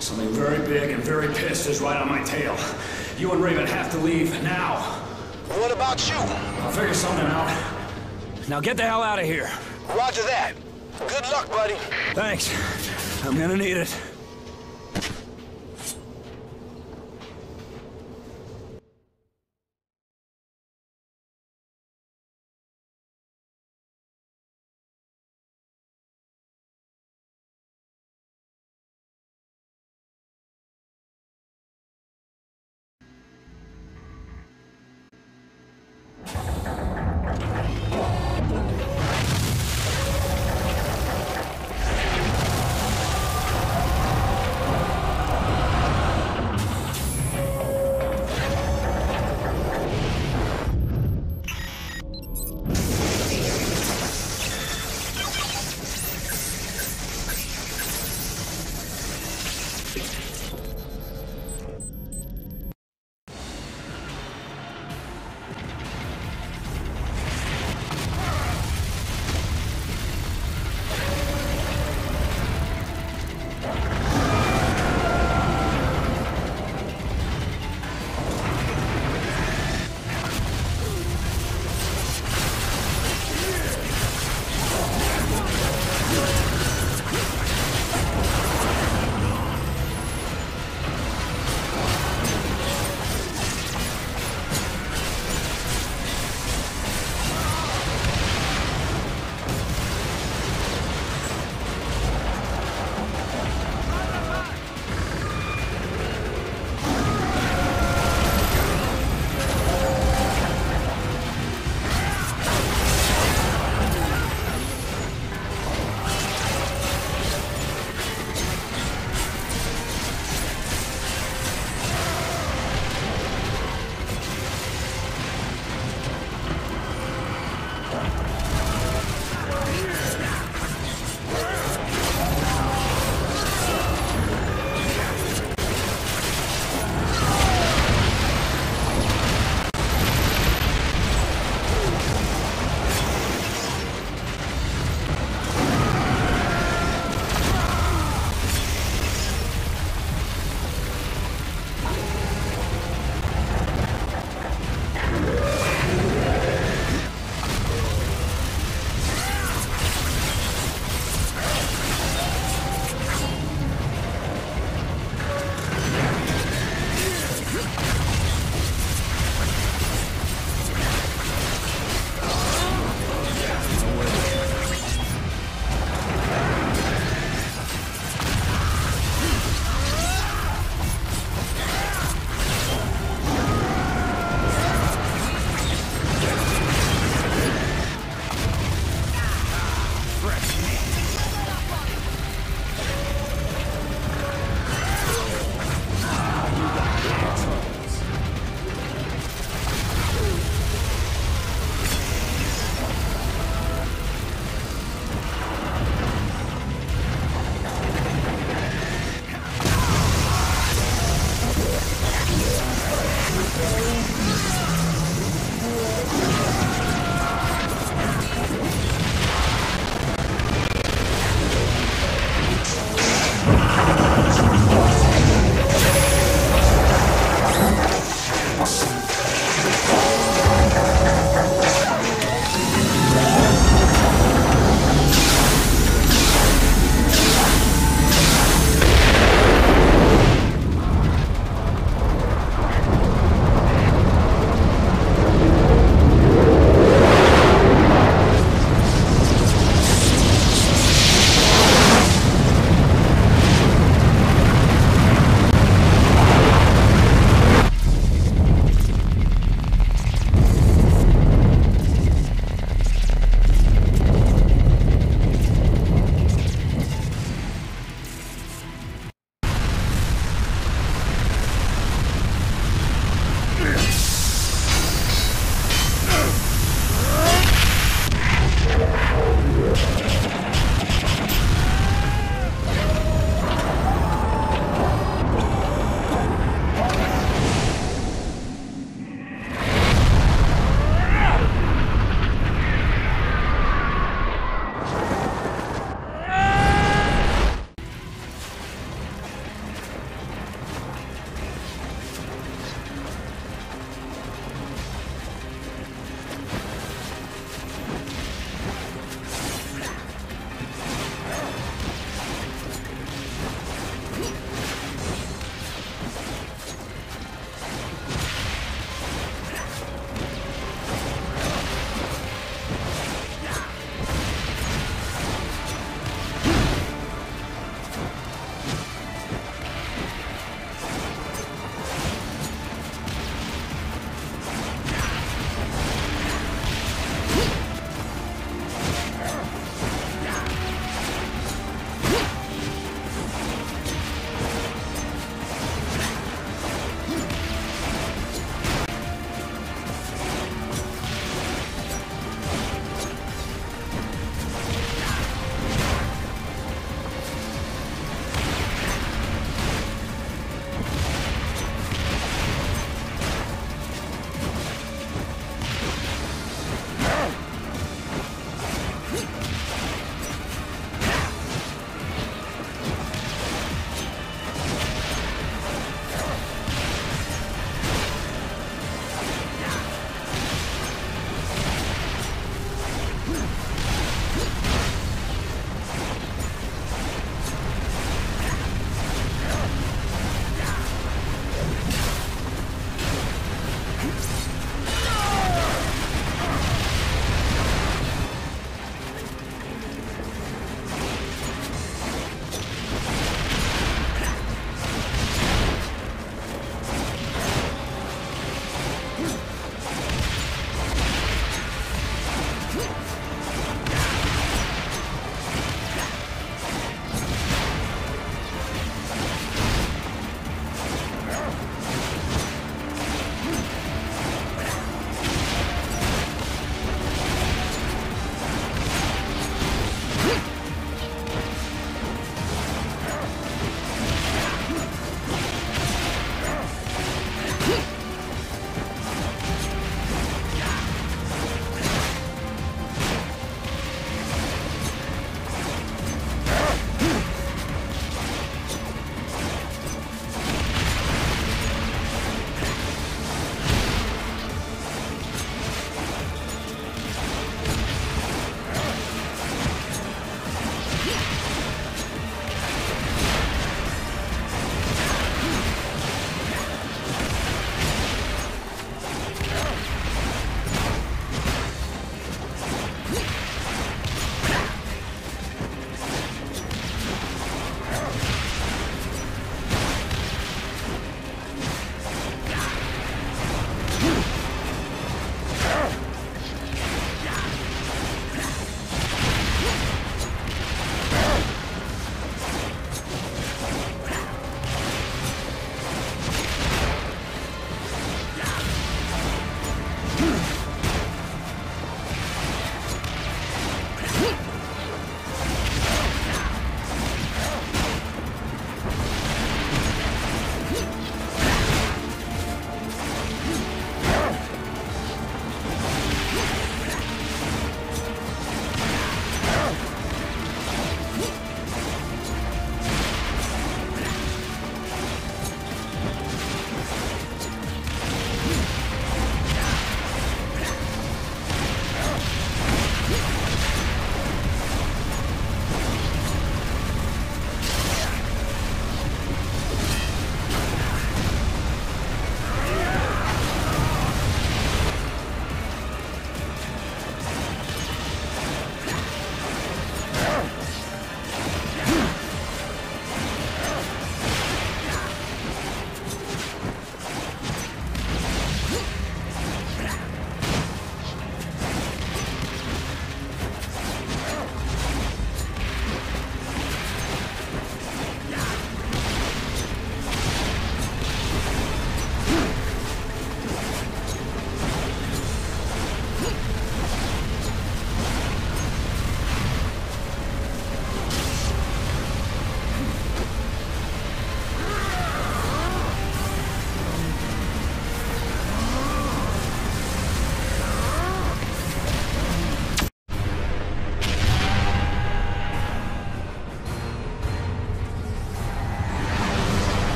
Something very big and very pissed is right on my tail. You and Raven have to leave now. What about you? I'll figure something out. Now get the hell out of here. Roger that. Good luck, buddy. Thanks. I'm gonna need it.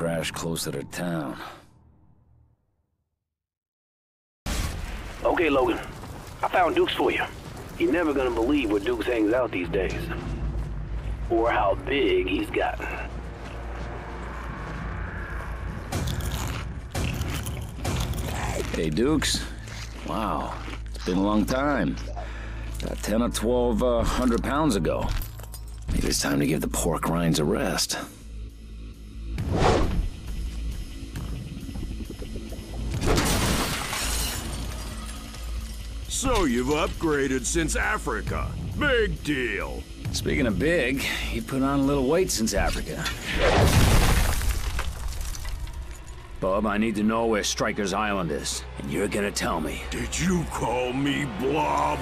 Crash closer to town. Okay, Logan. I found Dukes for you. You're never gonna believe where Dukes hangs out these days. Or how big he's gotten. Hey, Dukes. Wow, it's been a long time. About 10 or 12 uh, hundred pounds ago. Maybe it's time to give the pork rinds a rest. So you've upgraded since Africa. Big deal. Speaking of big, you put on a little weight since Africa. Bub, I need to know where Stryker's Island is, and you're gonna tell me. Did you call me Blob?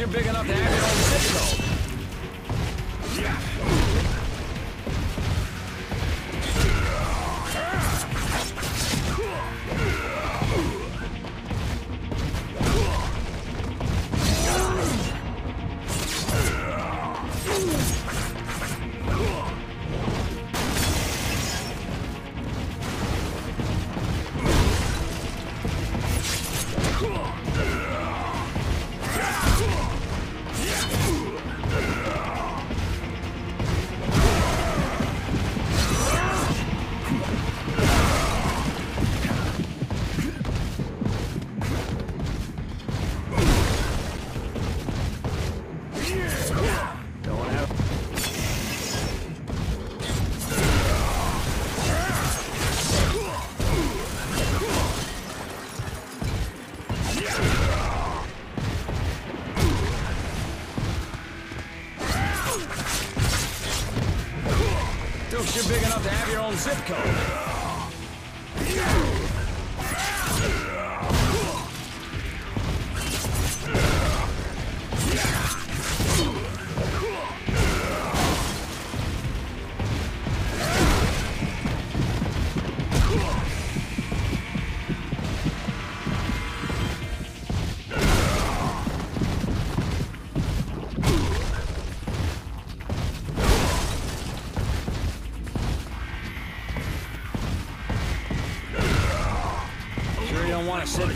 You're big enough to zip code.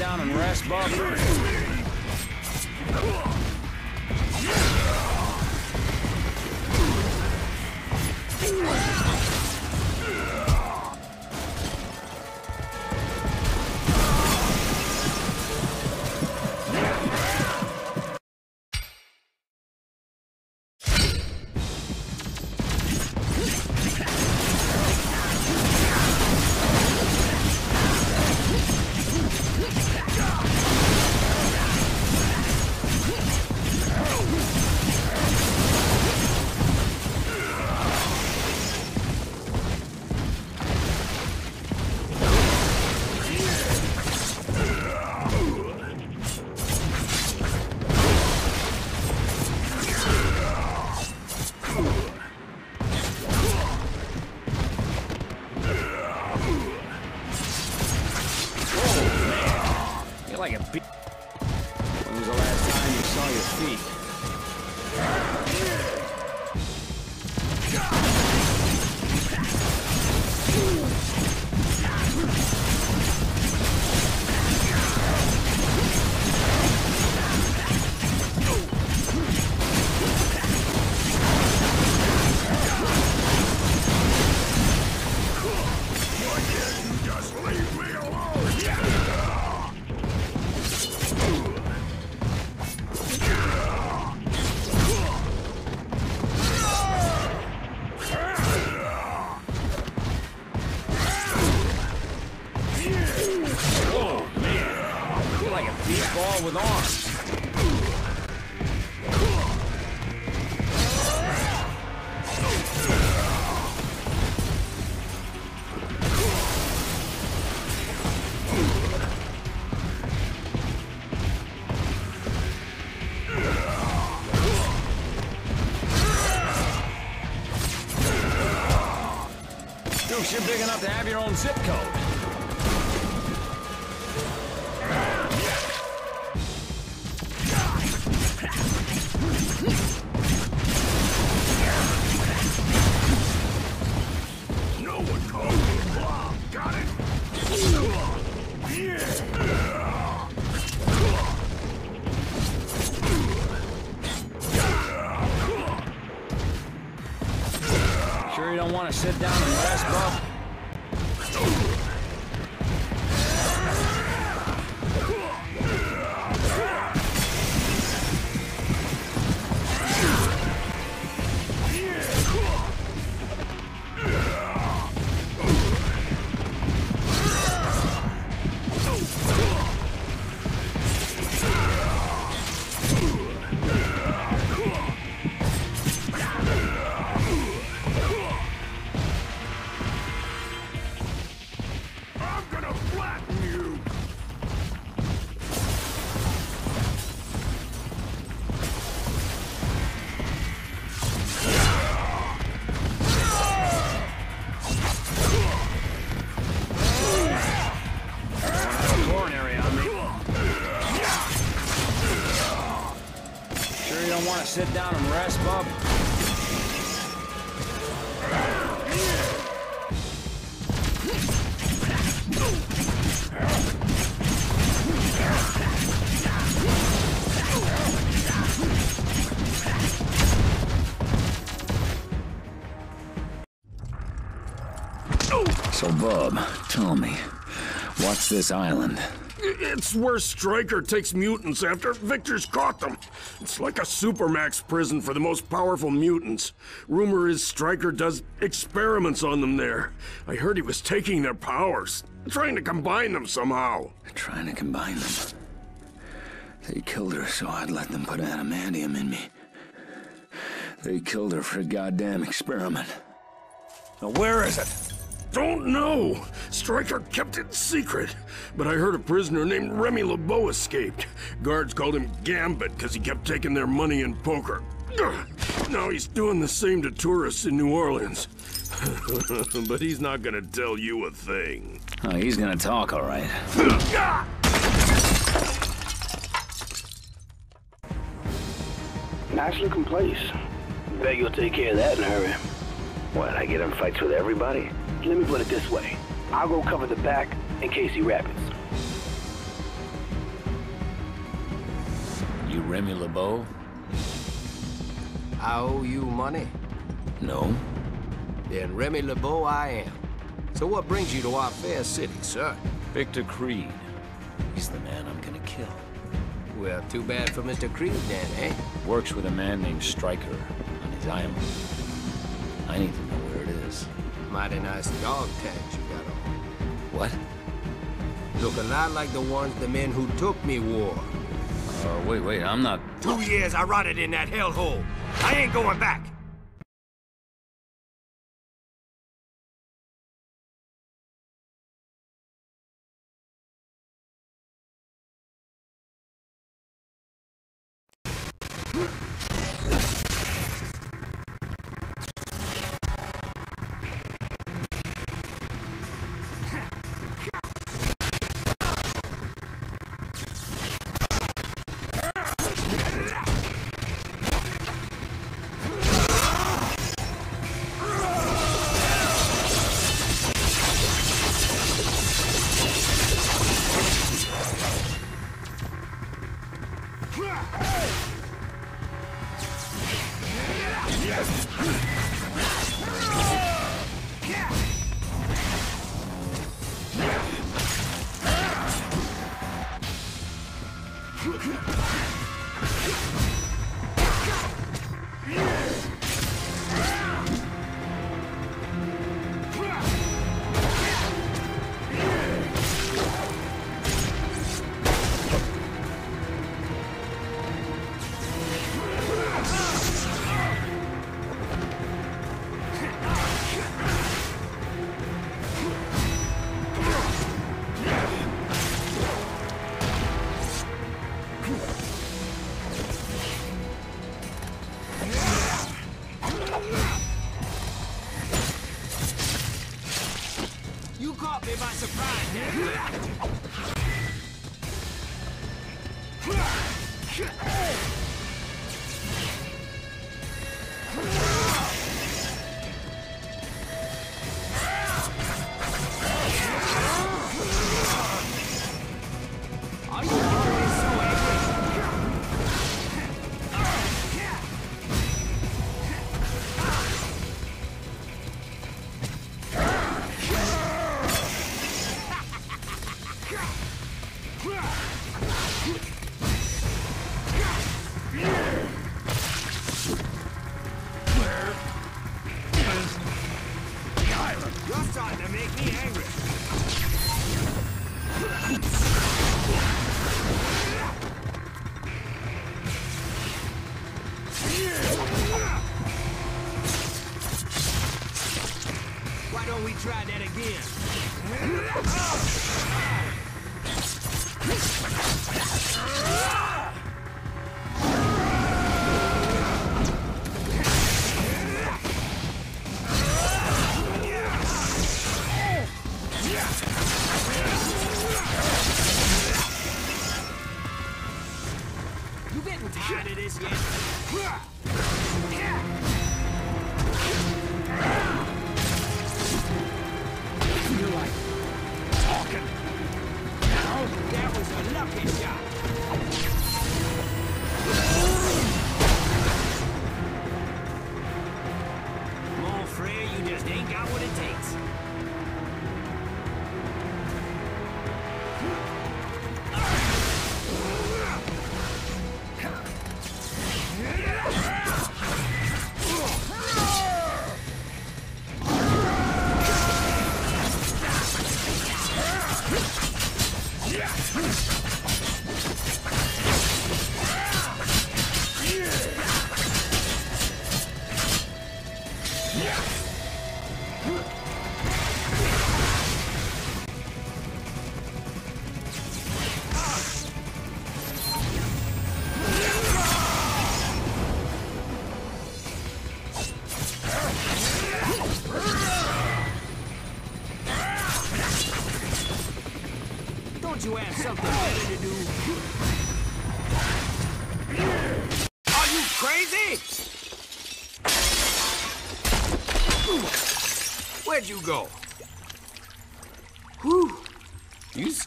Down and rest, Bob? To have your own zip code. sit one what's this island? It's where Stryker takes mutants after Victor's caught them. It's like a supermax prison for the most powerful mutants. Rumor is Stryker does experiments on them there. I heard he was taking their powers, trying to combine them somehow. Trying to combine them. They killed her so I'd let them put adamantium in me. They killed her for a goddamn experiment. Now where is it? Don't know. Stryker kept it secret. But I heard a prisoner named Remy LeBeau escaped. Guards called him Gambit because he kept taking their money in poker. Now he's doing the same to tourists in New Orleans. (laughs) but he's not gonna tell you a thing. Oh, he's gonna talk, all right. Nice looking place. Bet you'll take care of that in a hurry. What, I get in fights with everybody? Let me put it this way. I'll go cover the back in case he rapids. You Remy LeBeau? I owe you money? No. Then Remy LeBeau I am. So what brings you to our fair city, sir? Victor Creed. He's the man I'm gonna kill. Well, too bad for Mr. Creed then, eh? Works with a man named Stryker on his island. I need to know where it is. Mighty nice dog tags you got on. What? Look a lot like the ones the men who took me wore. Uh, wait, wait, I'm not... Two years I rotted in that hellhole. I ain't going back.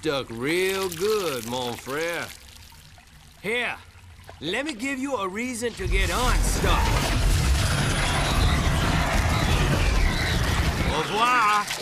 stuck real good, mon frere. Here, let me give you a reason to get unstuck. Au revoir.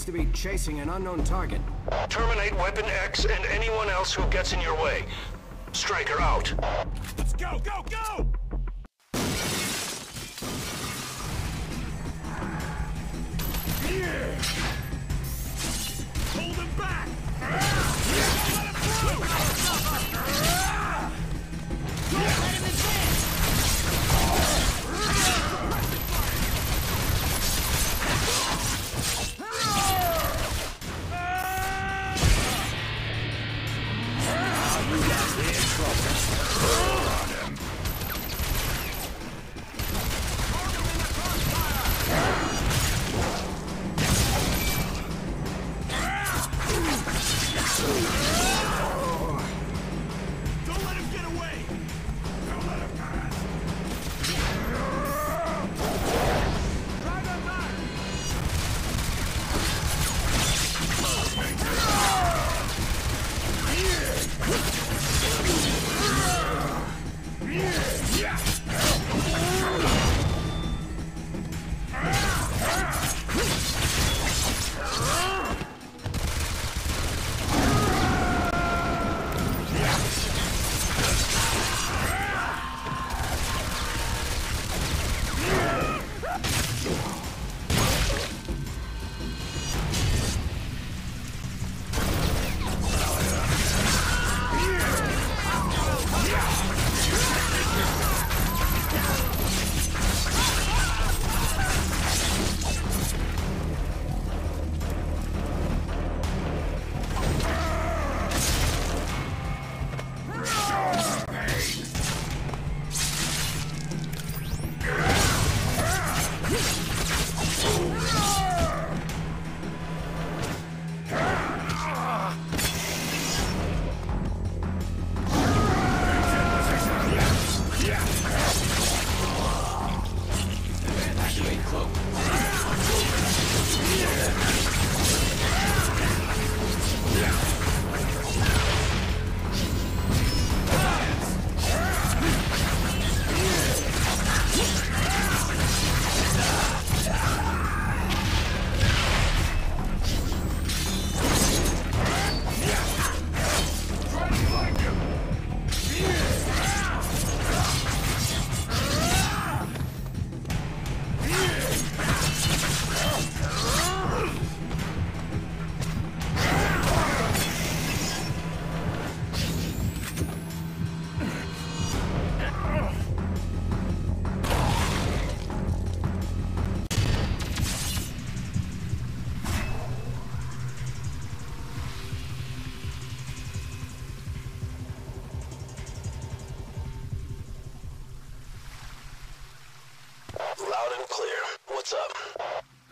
looks to be chasing an unknown target. Terminate Weapon X and anyone else who gets in your way. Stryker out. Let's go, go,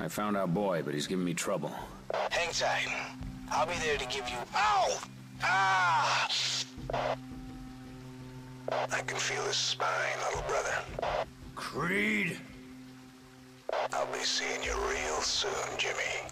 I found our boy, but he's giving me trouble. Hang tight. I'll be there to give you. Ow! Ah! I can feel his spine, little brother. Creed? I'll be seeing you real soon, Jimmy.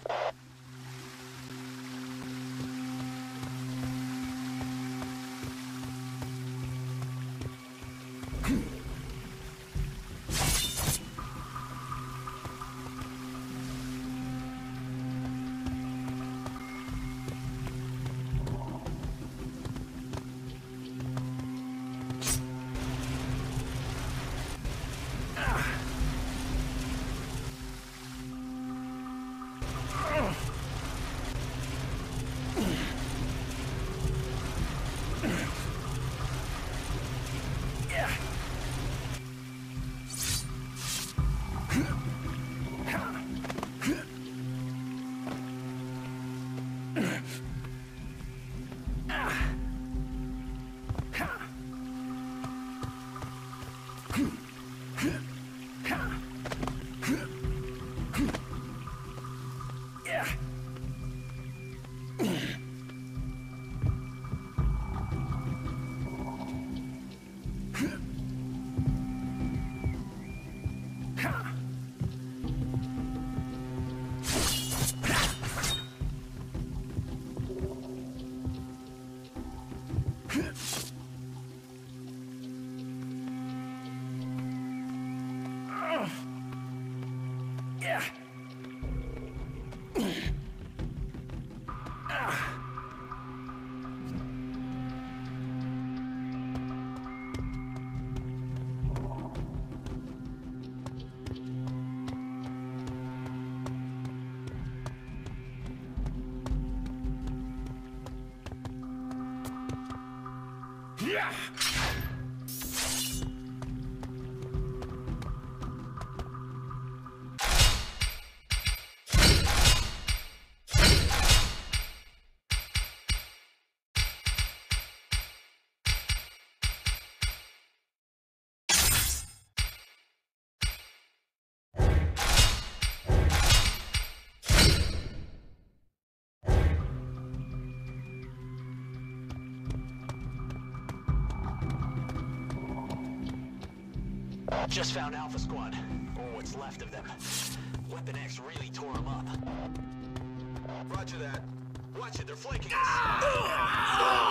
Just found Alpha Squad, or what's left of them. Weapon X really tore them up. Roger that. Watch it, they're flanking us. Ah!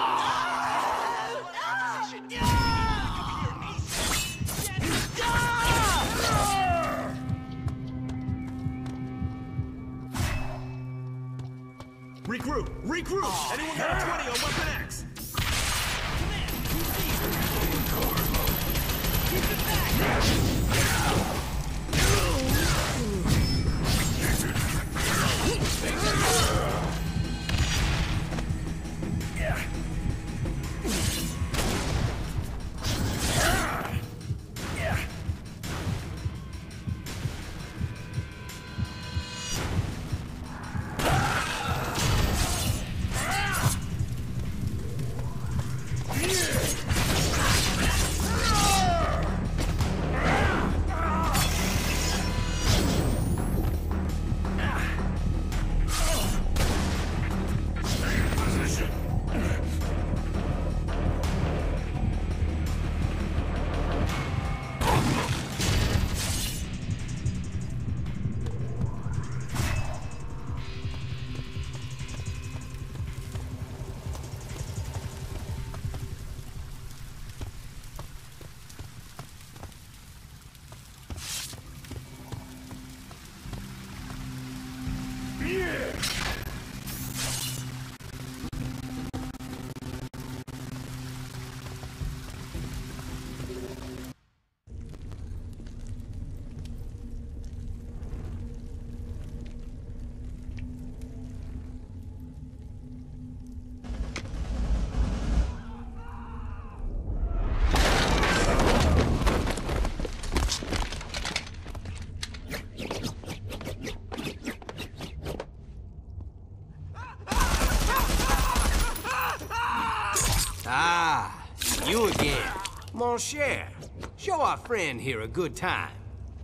share. Show our friend here a good time.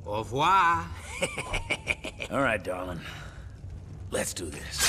Au revoir. (laughs) All right, darling. Let's do this.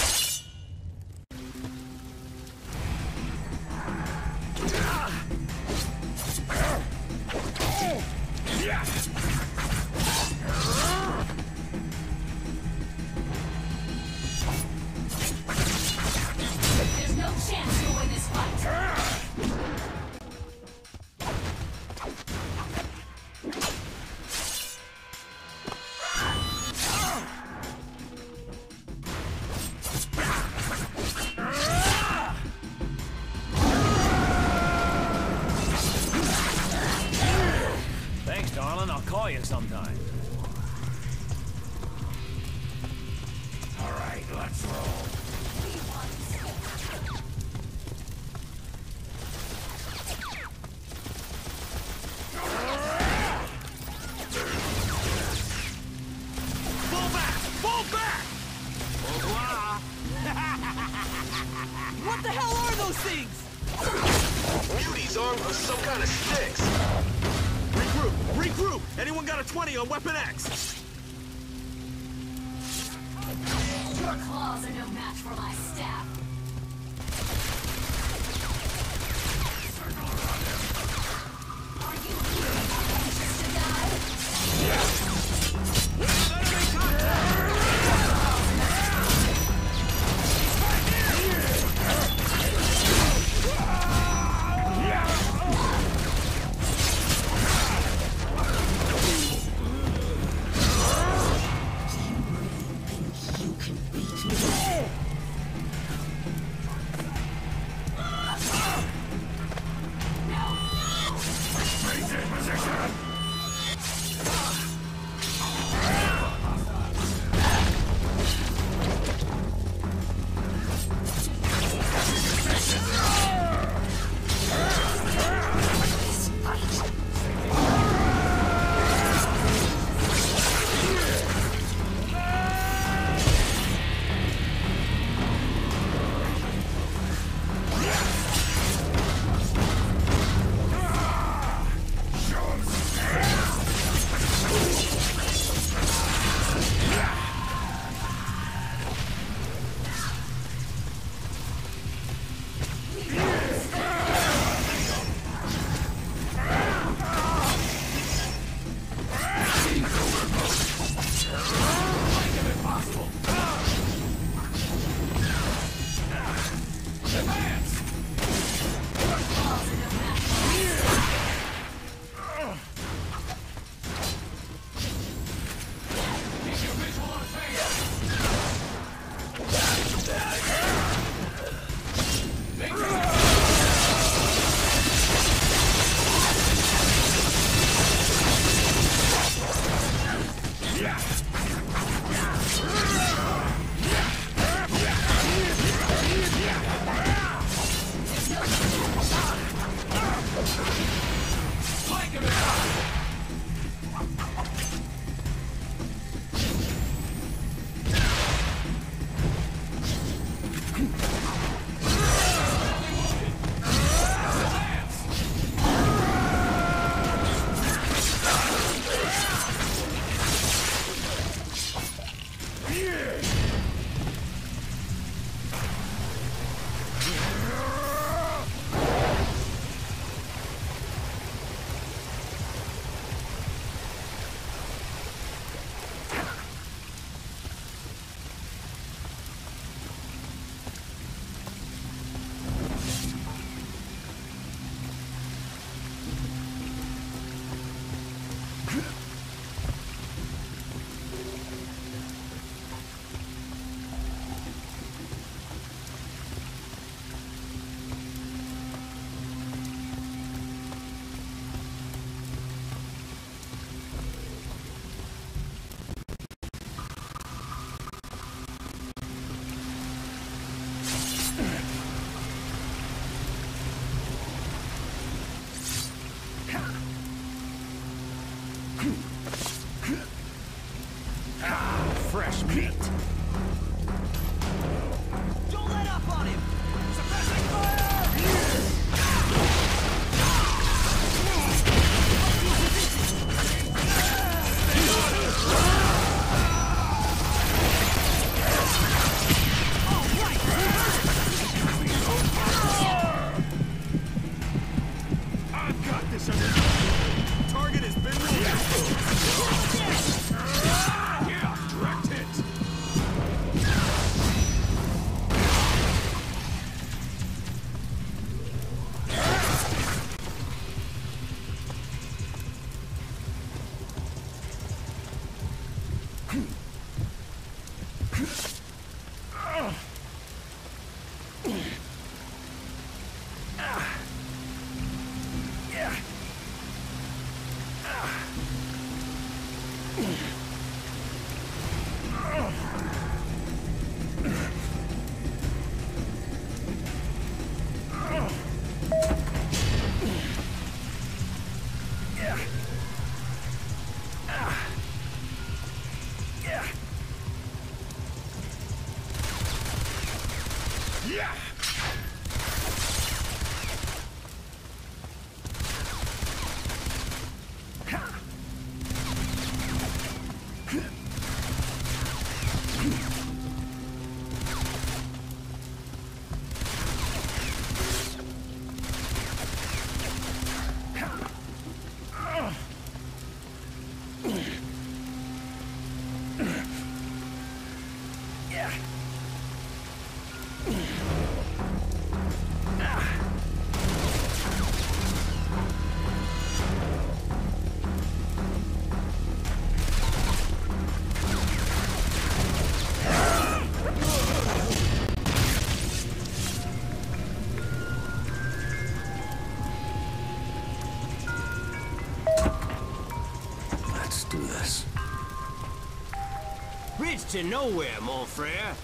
To nowhere, mon frere.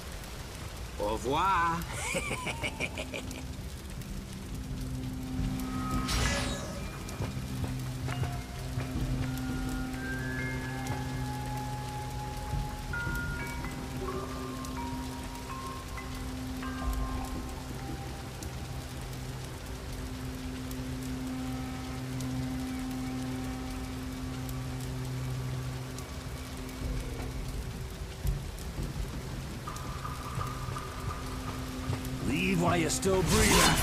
Au revoir. (laughs) you're still breathing.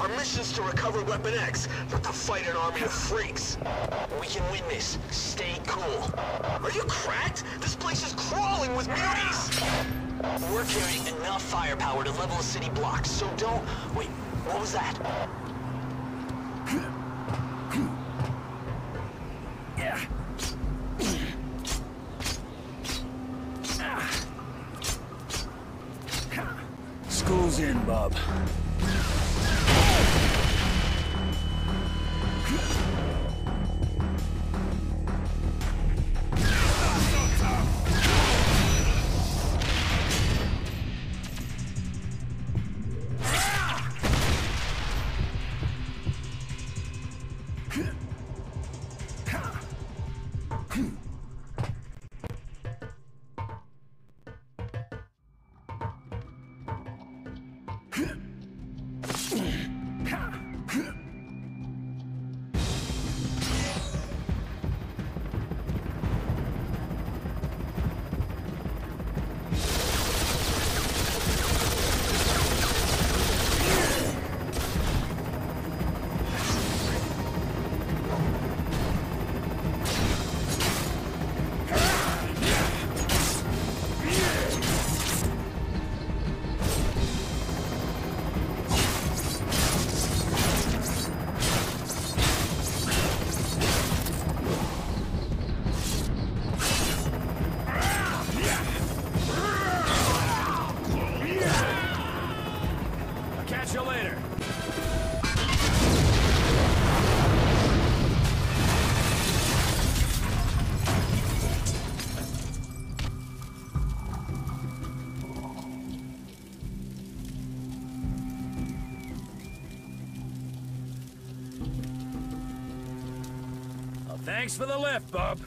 Our mission's to recover Weapon X, not to fight an army of freaks. We can win this. Stay cool. Are you cracked? This place is crawling with muties! We're carrying enough firepower to level a city block, so don't... For the lift, bub.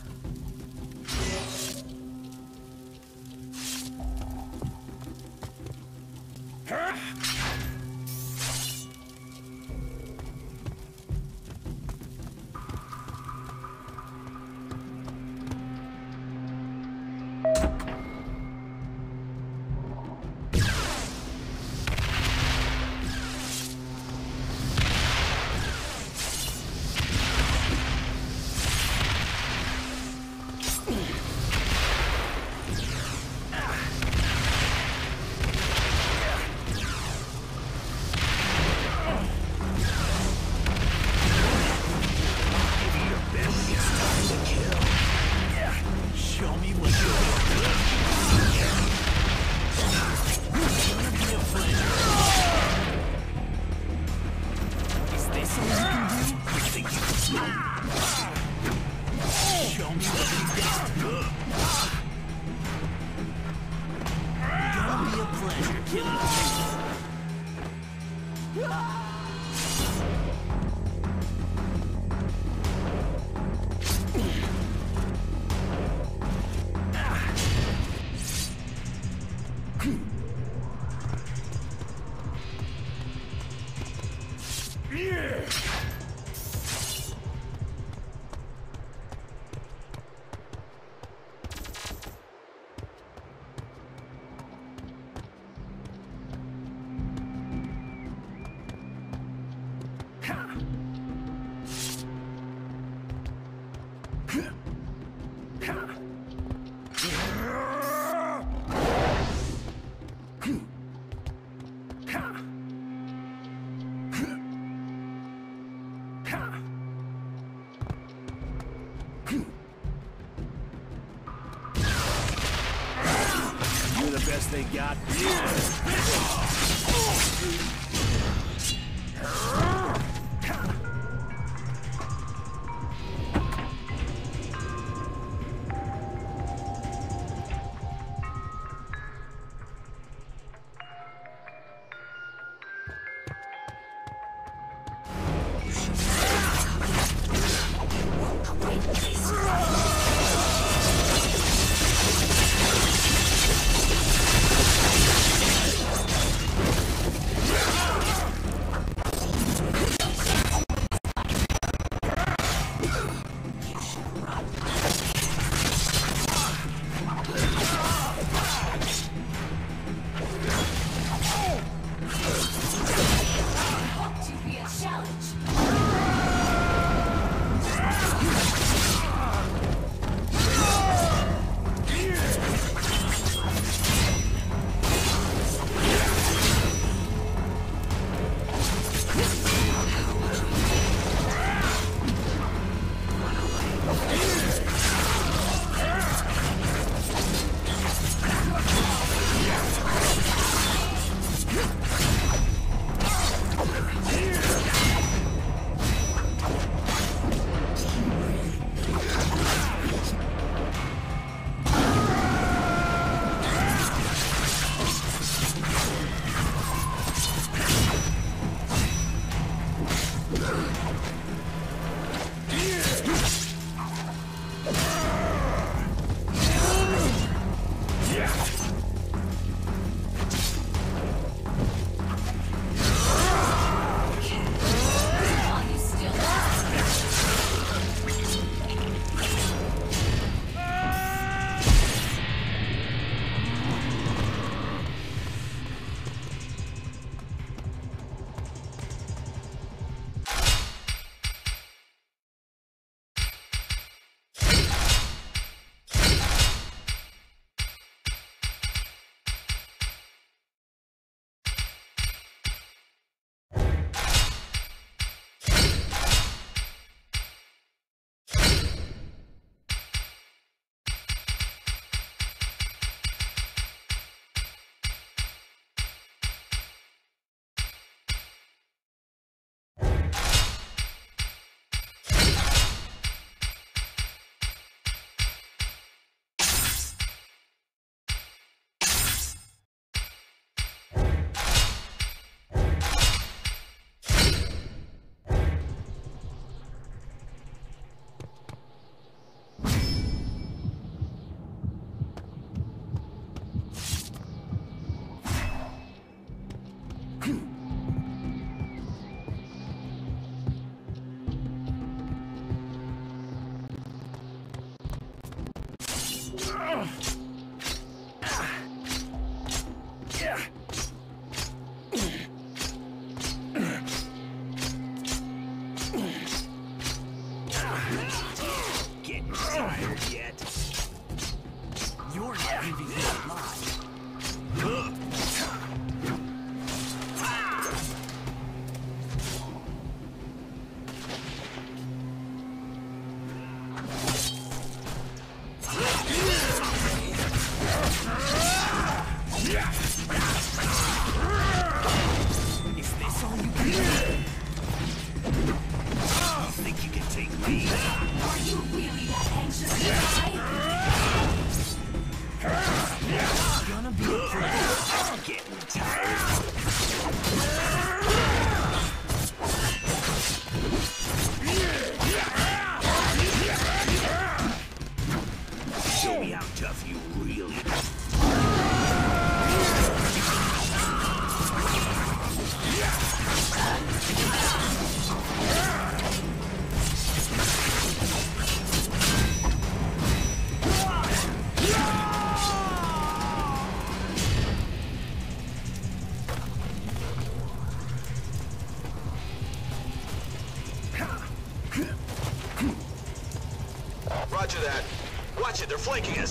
Watch it,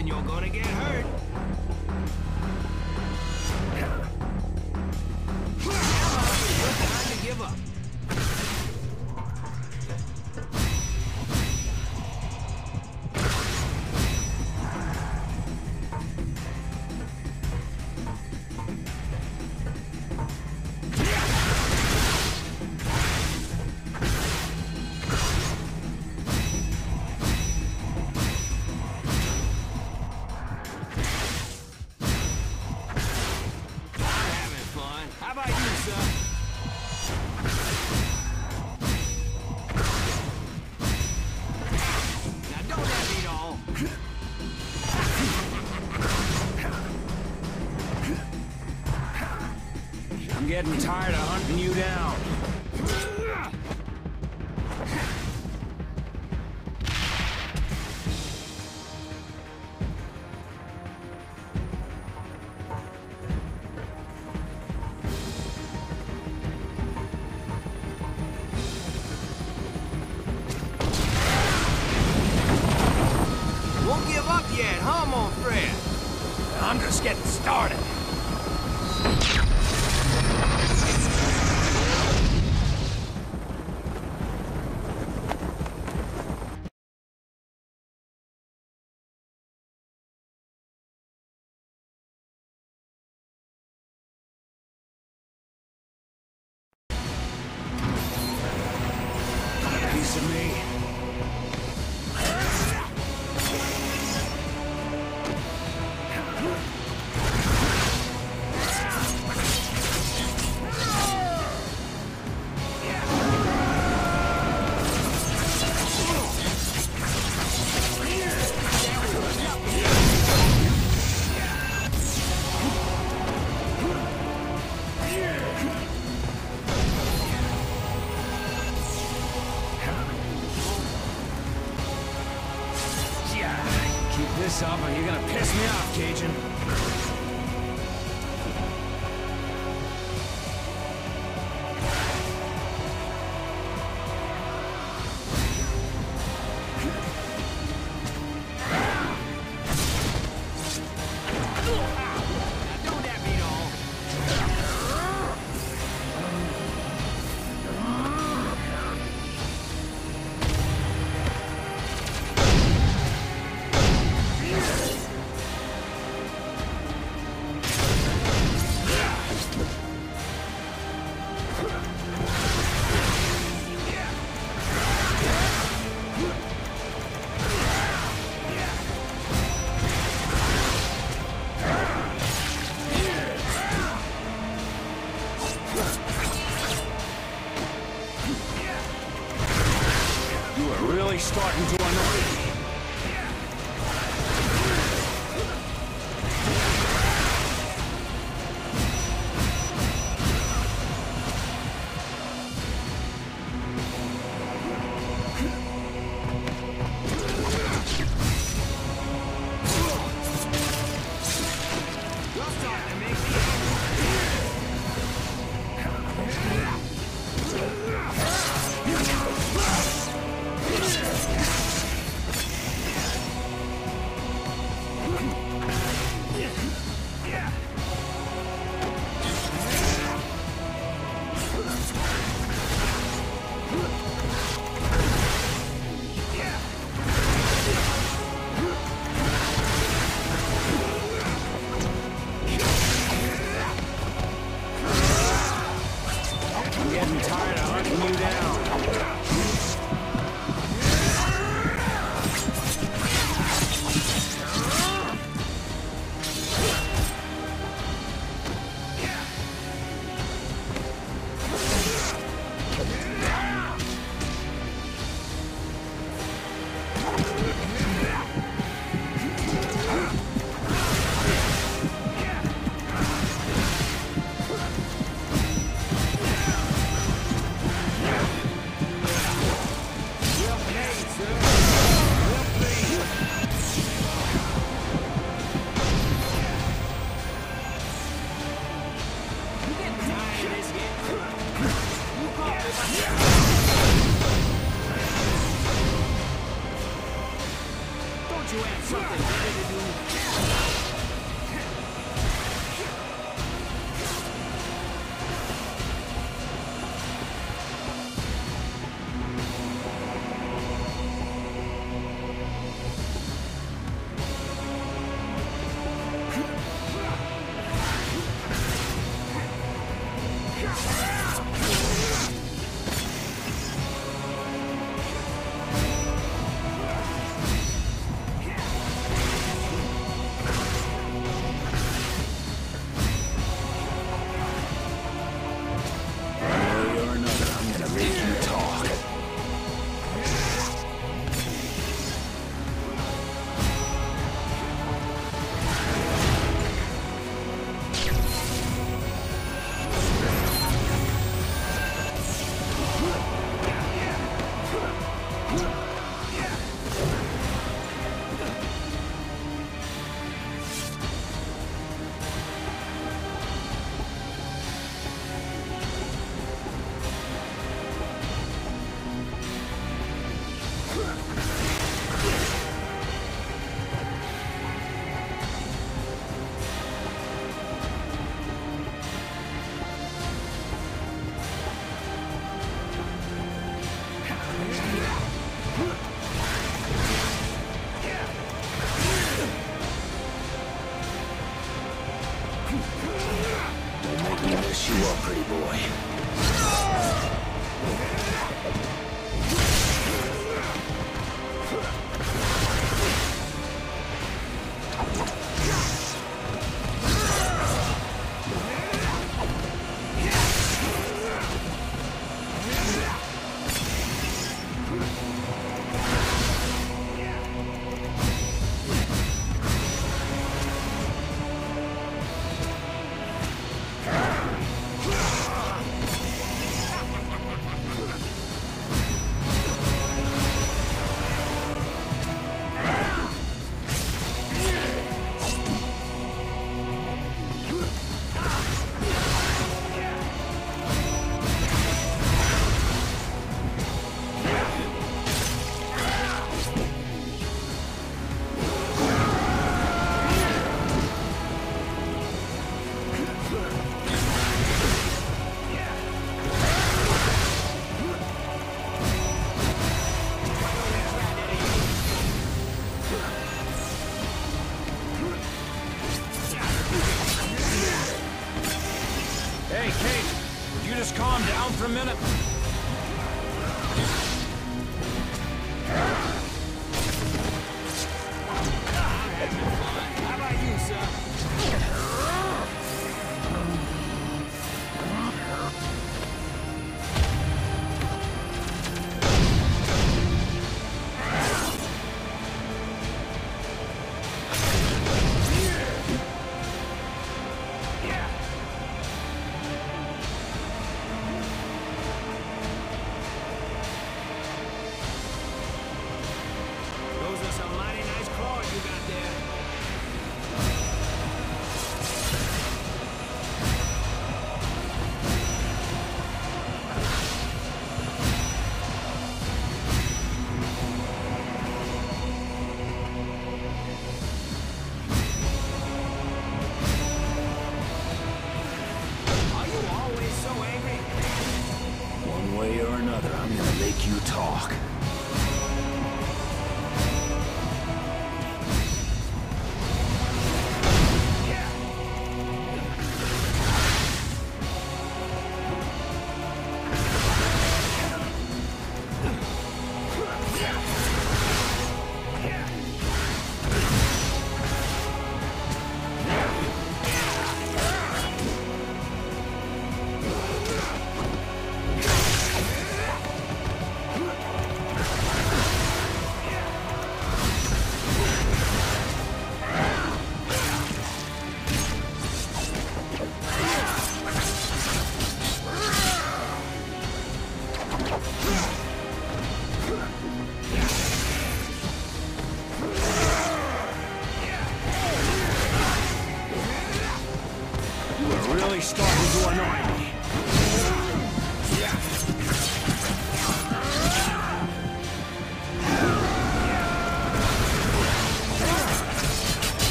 and you're gonna get hurt.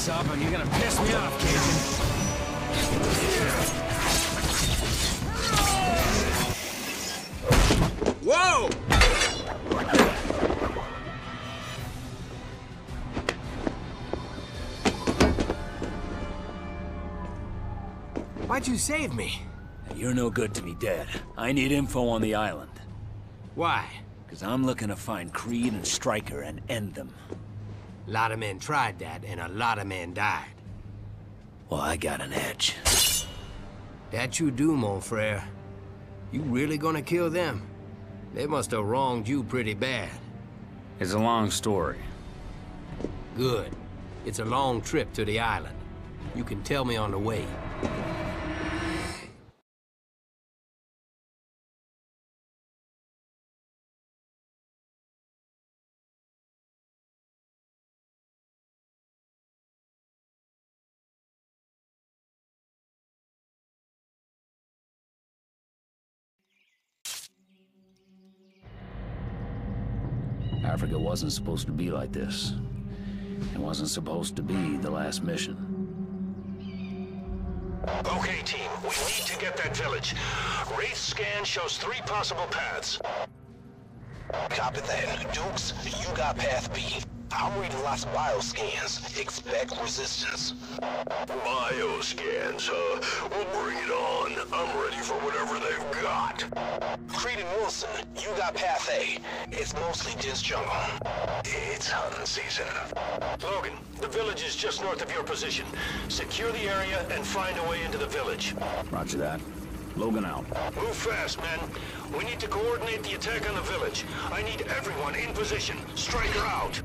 This up and you're gonna piss me off, Cajun. Whoa! Why'd you save me? You're no good to me dead. I need info on the island. Why? Because I'm looking to find Creed and Stryker and end them. A lot of men tried that, and a lot of men died. Well, I got an edge. That you do, mon frere. You really gonna kill them? They must have wronged you pretty bad. It's a long story. Good. It's a long trip to the island. You can tell me on the way. Wasn't supposed to be like this. It wasn't supposed to be the last mission. Okay, team, we need to get that village. Wraith scan shows three possible paths. Copy that. Dukes, you got path B. I'm reading lots of bioscans. Expect resistance. Bioscans, huh? Well, bring it on. I'm ready for whatever they've got. Creed and Wilson, you got path A. It's mostly dense jungle. It's hunting season. Logan, the village is just north of your position. Secure the area and find a way into the village. Roger that. Logan out. Move fast, men. We need to coordinate the attack on the village. I need everyone in position. Stryker out.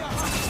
Wanini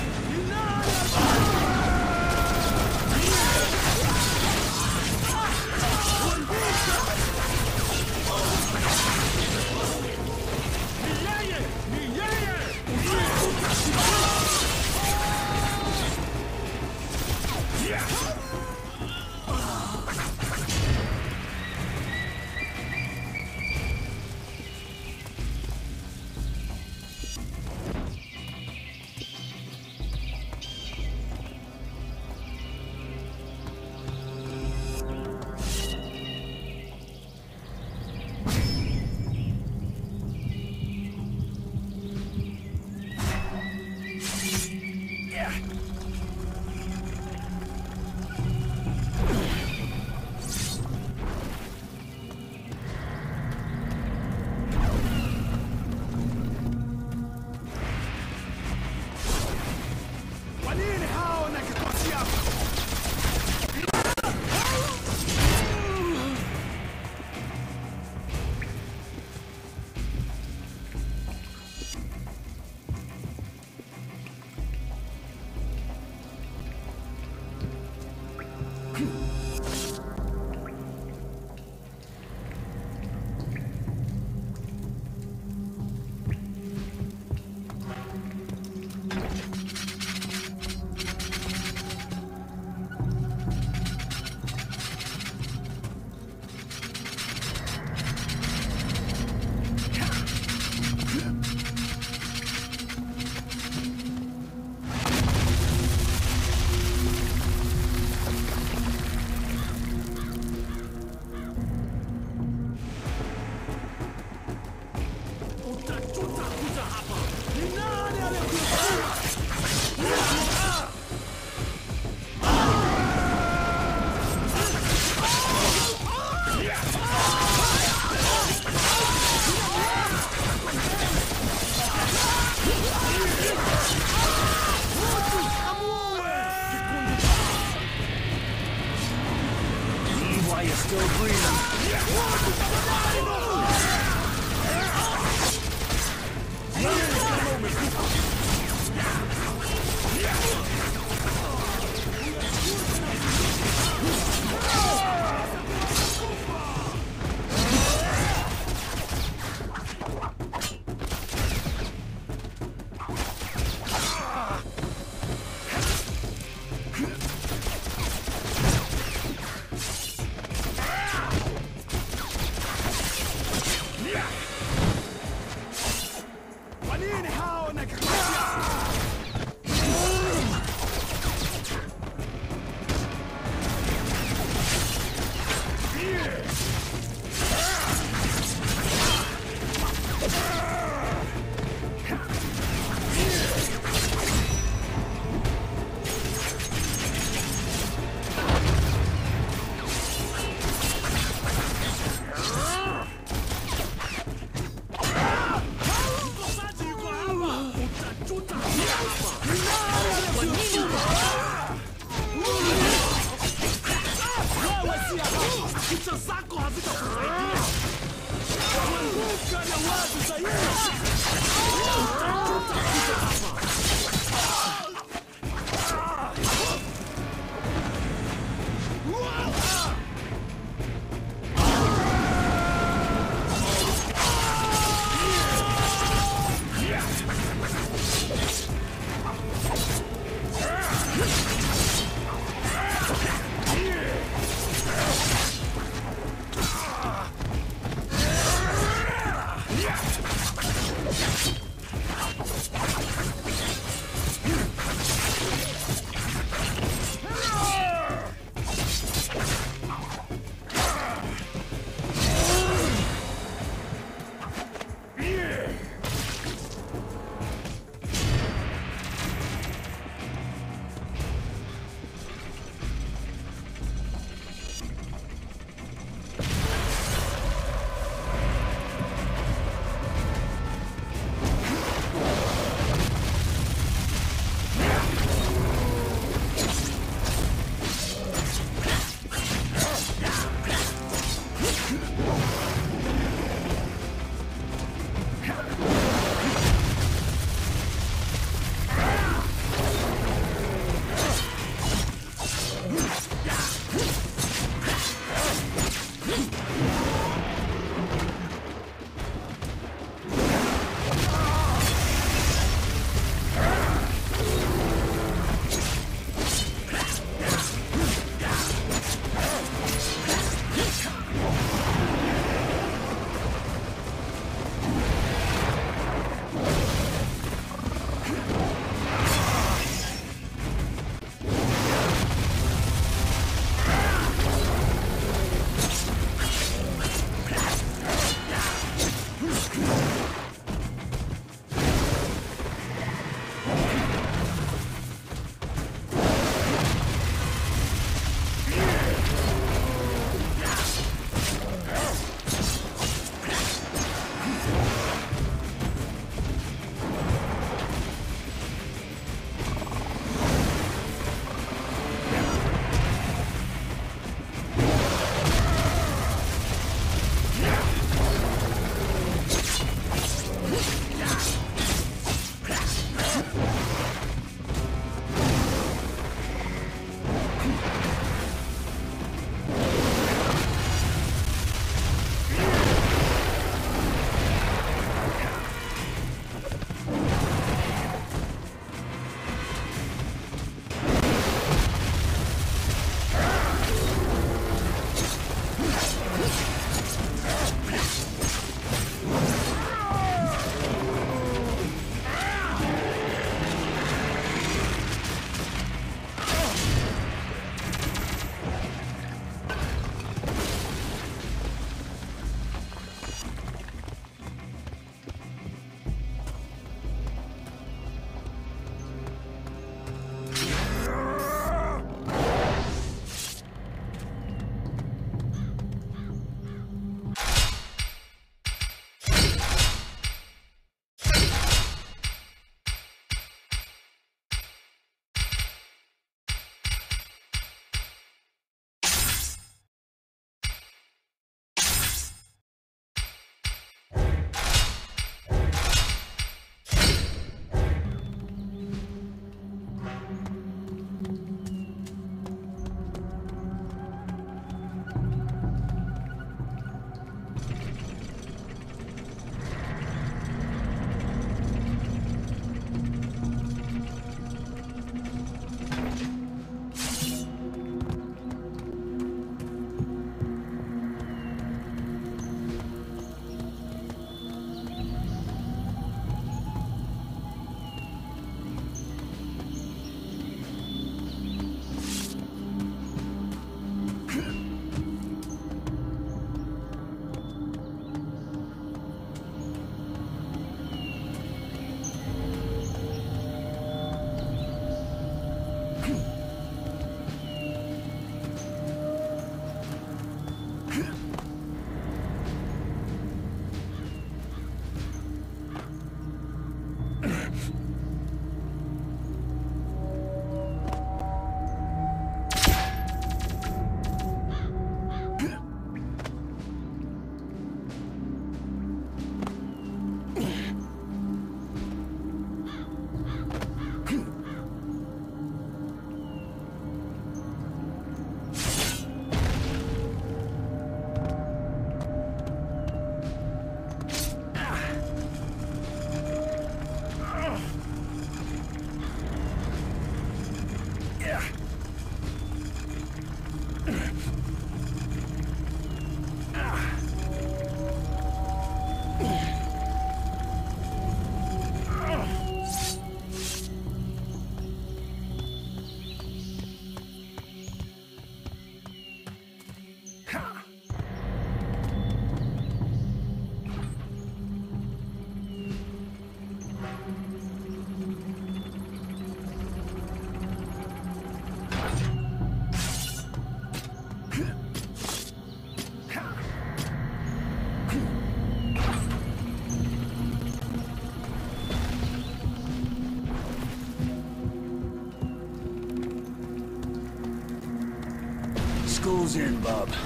in, bub.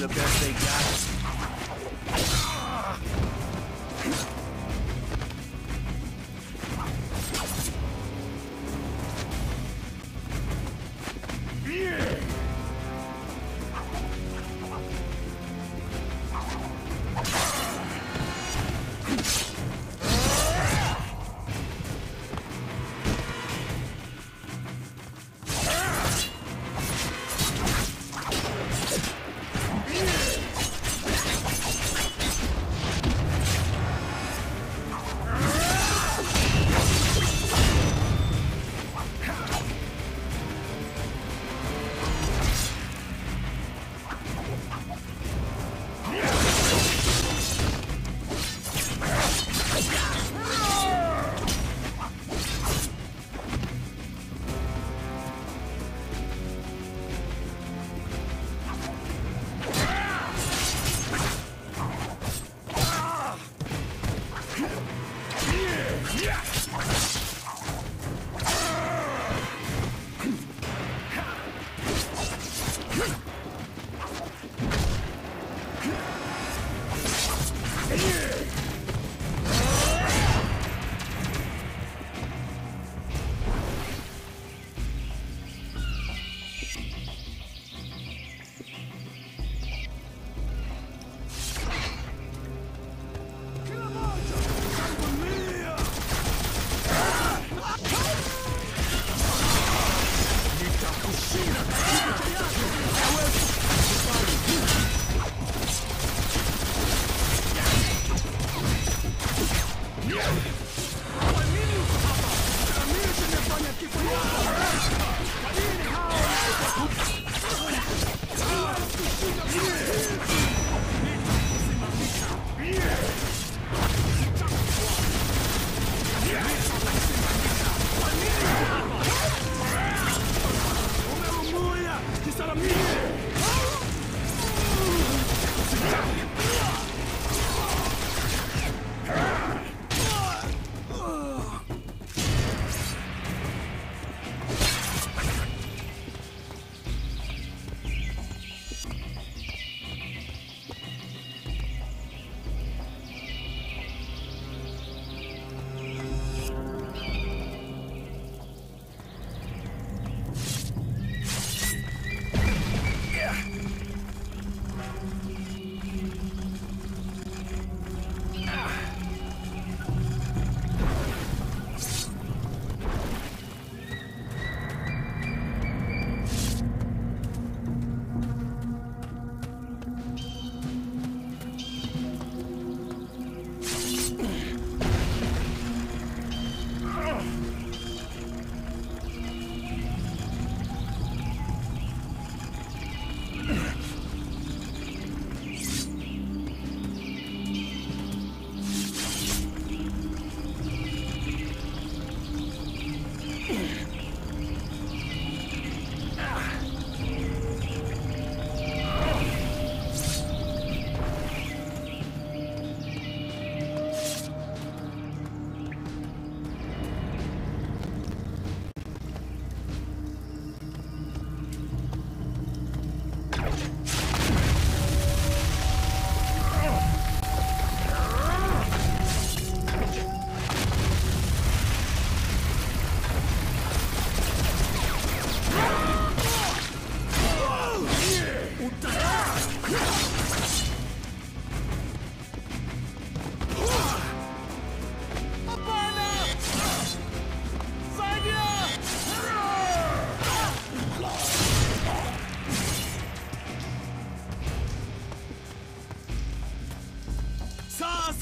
The best they got?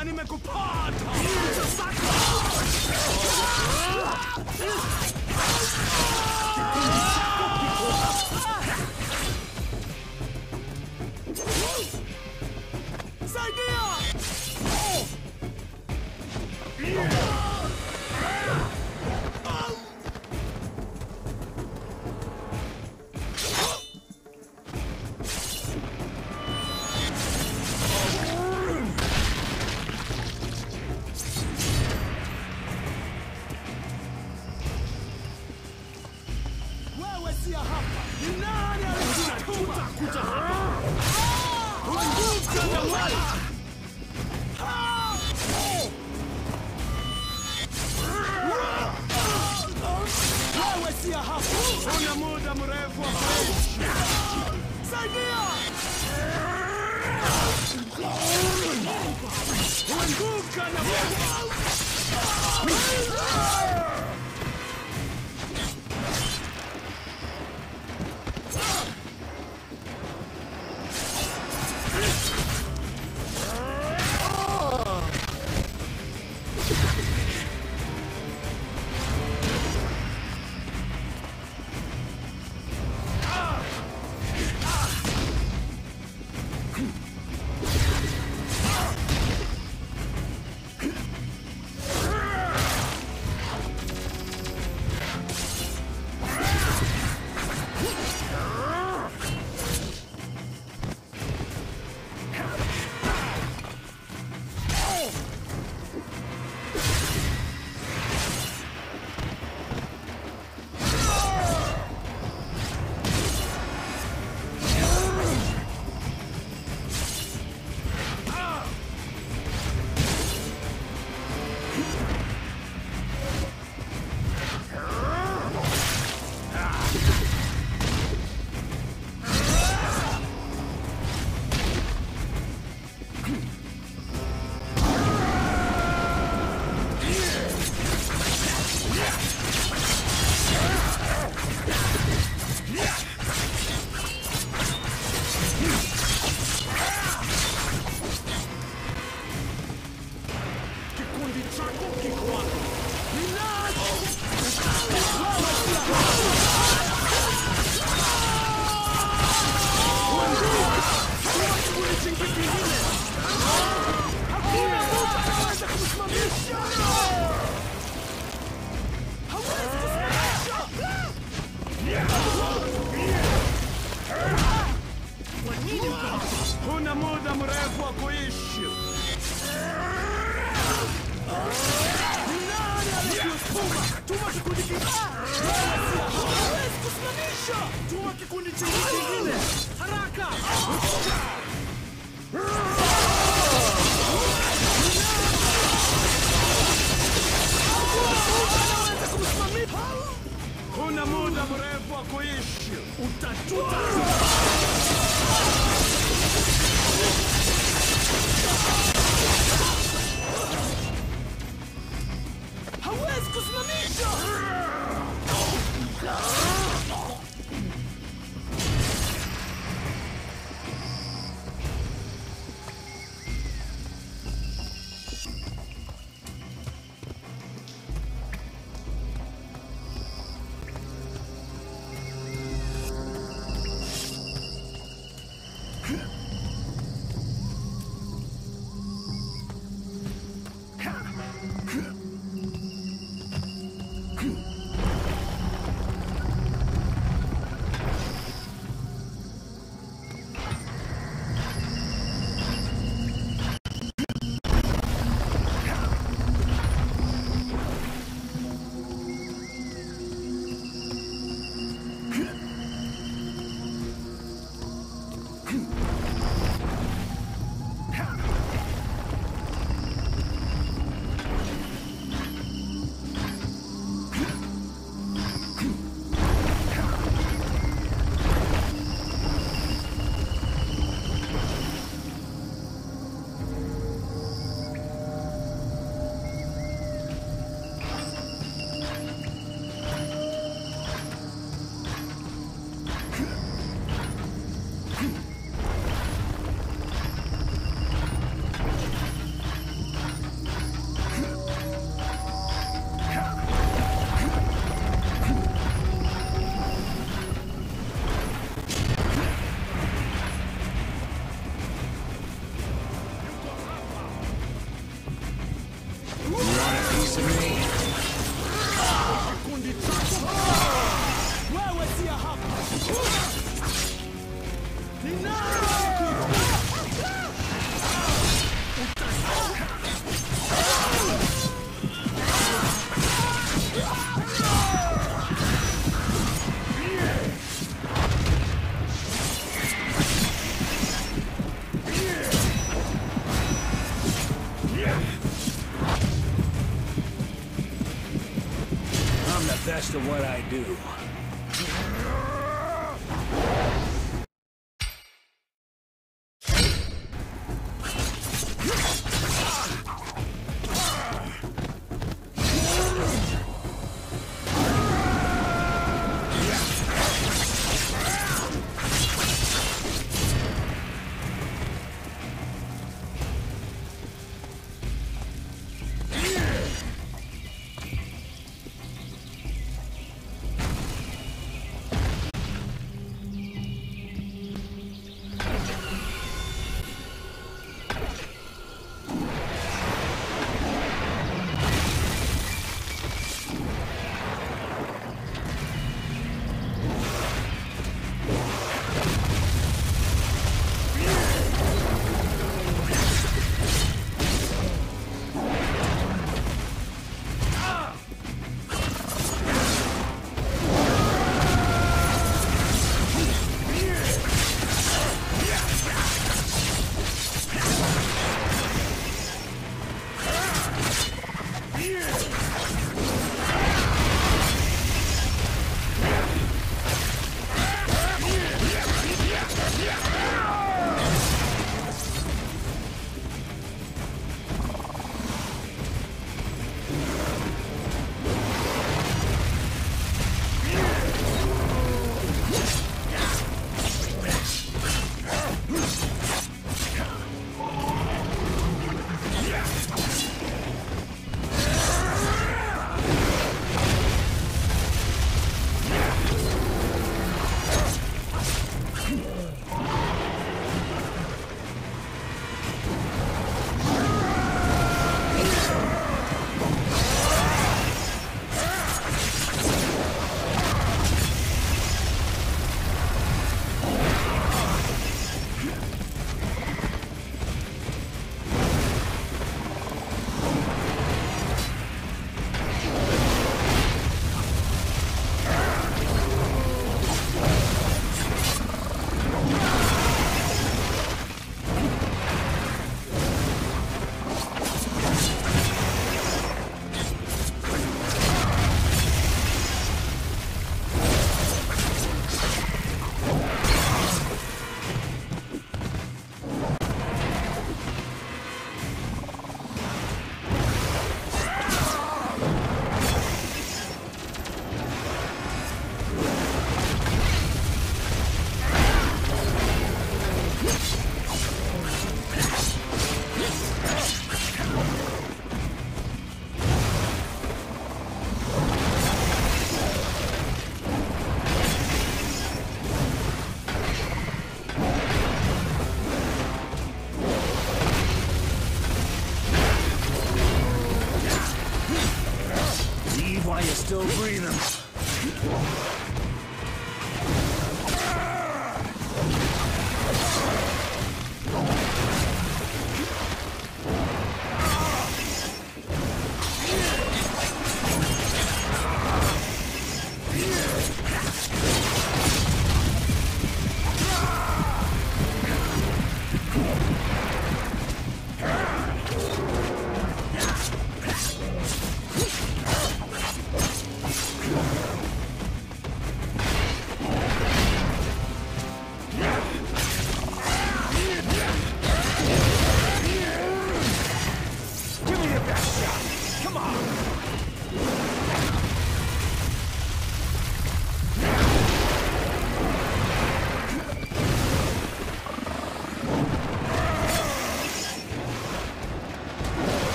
Sasa nimekupata.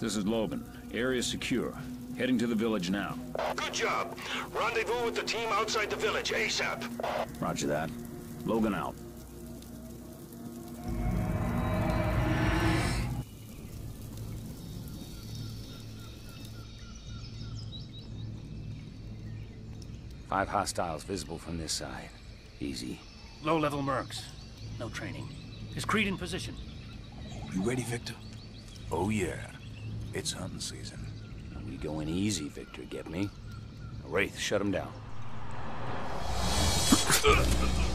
this is Logan. Area secure. Heading to the village now. Good job. Rendezvous with the team outside the village ASAP. Roger that. Logan out. Five hostiles visible from this side. Easy. Low-level mercs. No training. Is Creed in position? You ready, Victor? Oh, yeah. It's hunting season. We going easy, Victor, get me? Wraith, shut him down. (laughs)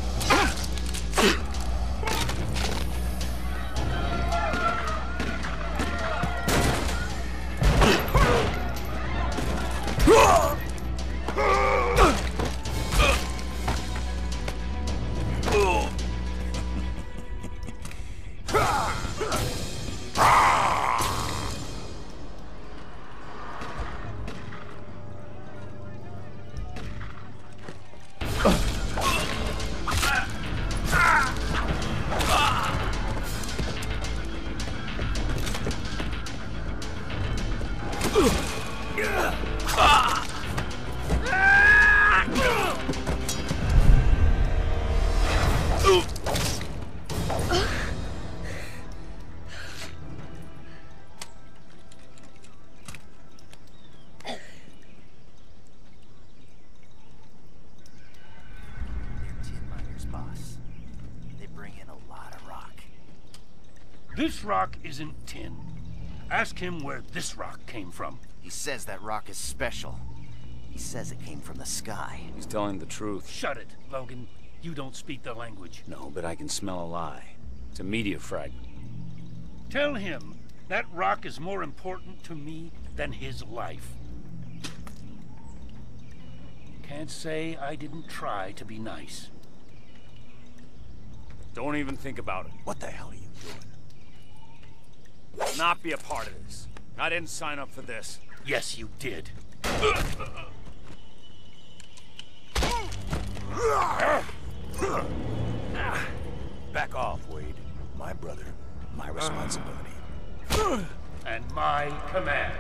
Ask him where this rock came from. He says that rock is special. He says it came from the sky. He's telling the truth. Shut it, Logan. You don't speak the language. No, but I can smell a lie. It's a meteor fragment. Tell him that rock is more important to me than his life. Can't say I didn't try to be nice. Don't even think about it. What the hell are you doing? Will not be a part of this. I didn't sign up for this. Yes, you did. Back off, Wade. My brother, my responsibility. And my command.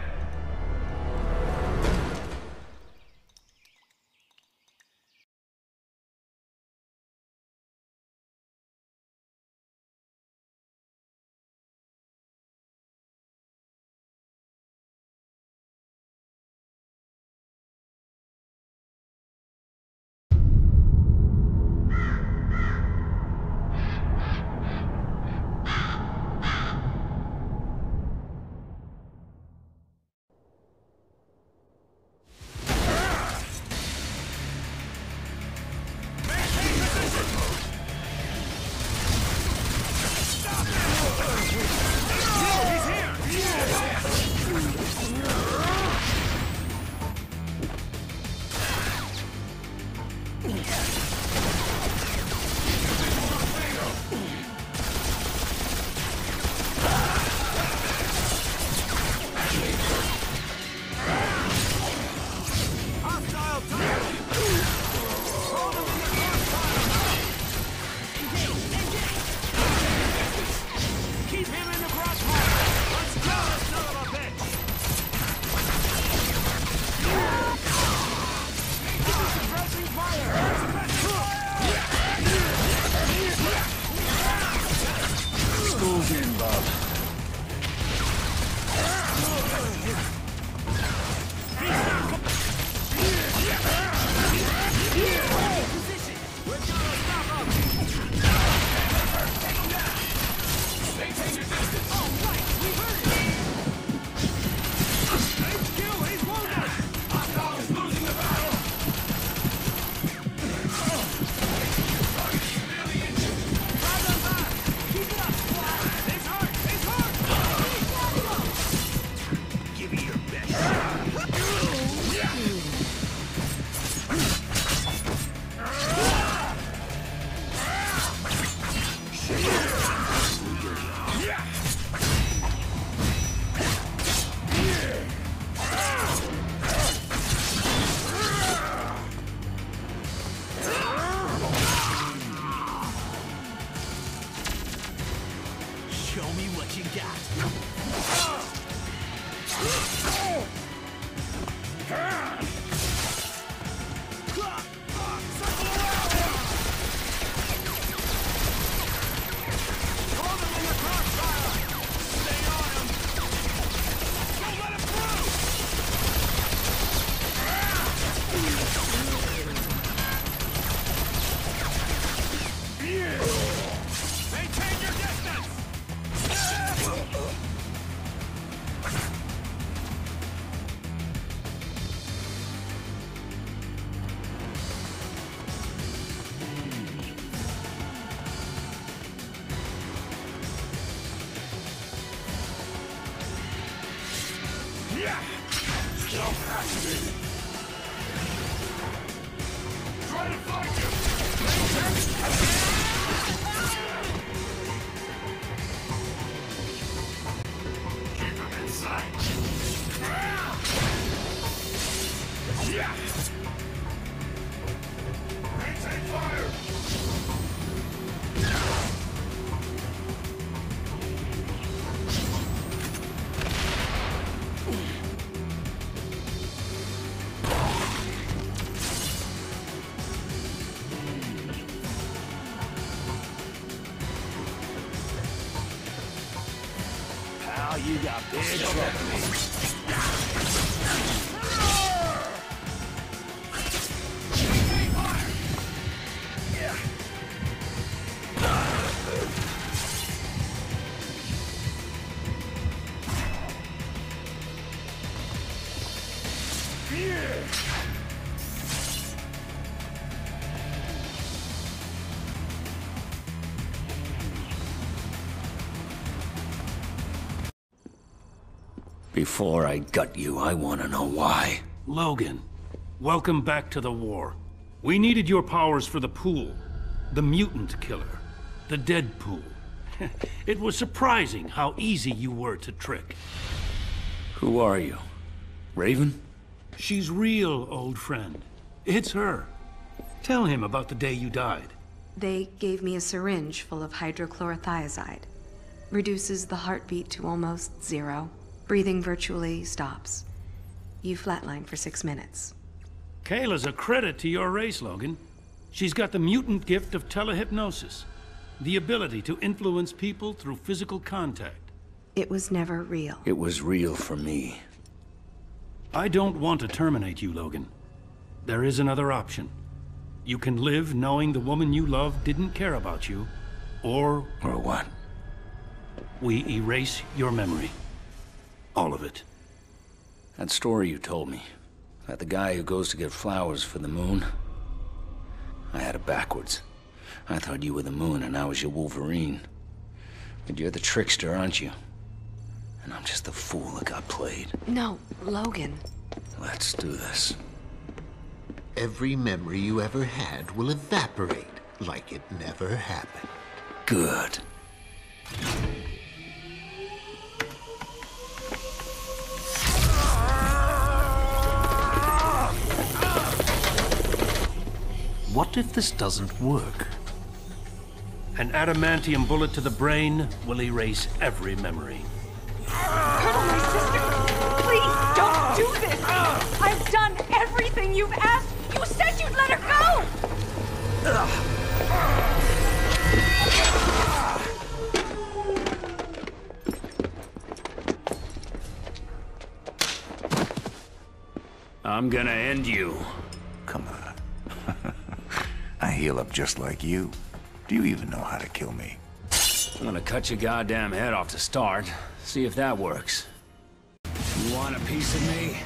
Before I gut you, I want to know why. Logan, welcome back to the war. We needed your powers for the pool. The mutant killer. The dead pool. (laughs) it was surprising how easy you were to trick. Who are you? Raven? She's real, old friend. It's her. Tell him about the day you died. They gave me a syringe full of hydrochlorothiazide. Reduces the heartbeat to almost zero. Breathing virtually stops. You flatline for six minutes. Kayla's a credit to your race, Logan. She's got the mutant gift of telehypnosis. The ability to influence people through physical contact. It was never real. It was real for me. I don't want to terminate you, Logan. There is another option. You can live knowing the woman you love didn't care about you, or... Or what? We erase your memory. All of it. That story you told me, about the guy who goes to get flowers for the moon, I had it backwards. I thought you were the moon and I was your Wolverine. But you're the trickster, aren't you? And I'm just the fool that got played. No, Logan. Let's do this. Every memory you ever had will evaporate like it never happened. Good. What if this doesn't work? An adamantium bullet to the brain will erase every memory. Colonel, my sister! Please, don't do this! I've done everything you've asked! You said you'd let her go! I'm gonna end you. Come on. I heal up just like you. Do you even know how to kill me? I'm gonna cut your goddamn head off to start. See if that works. You want a piece of me?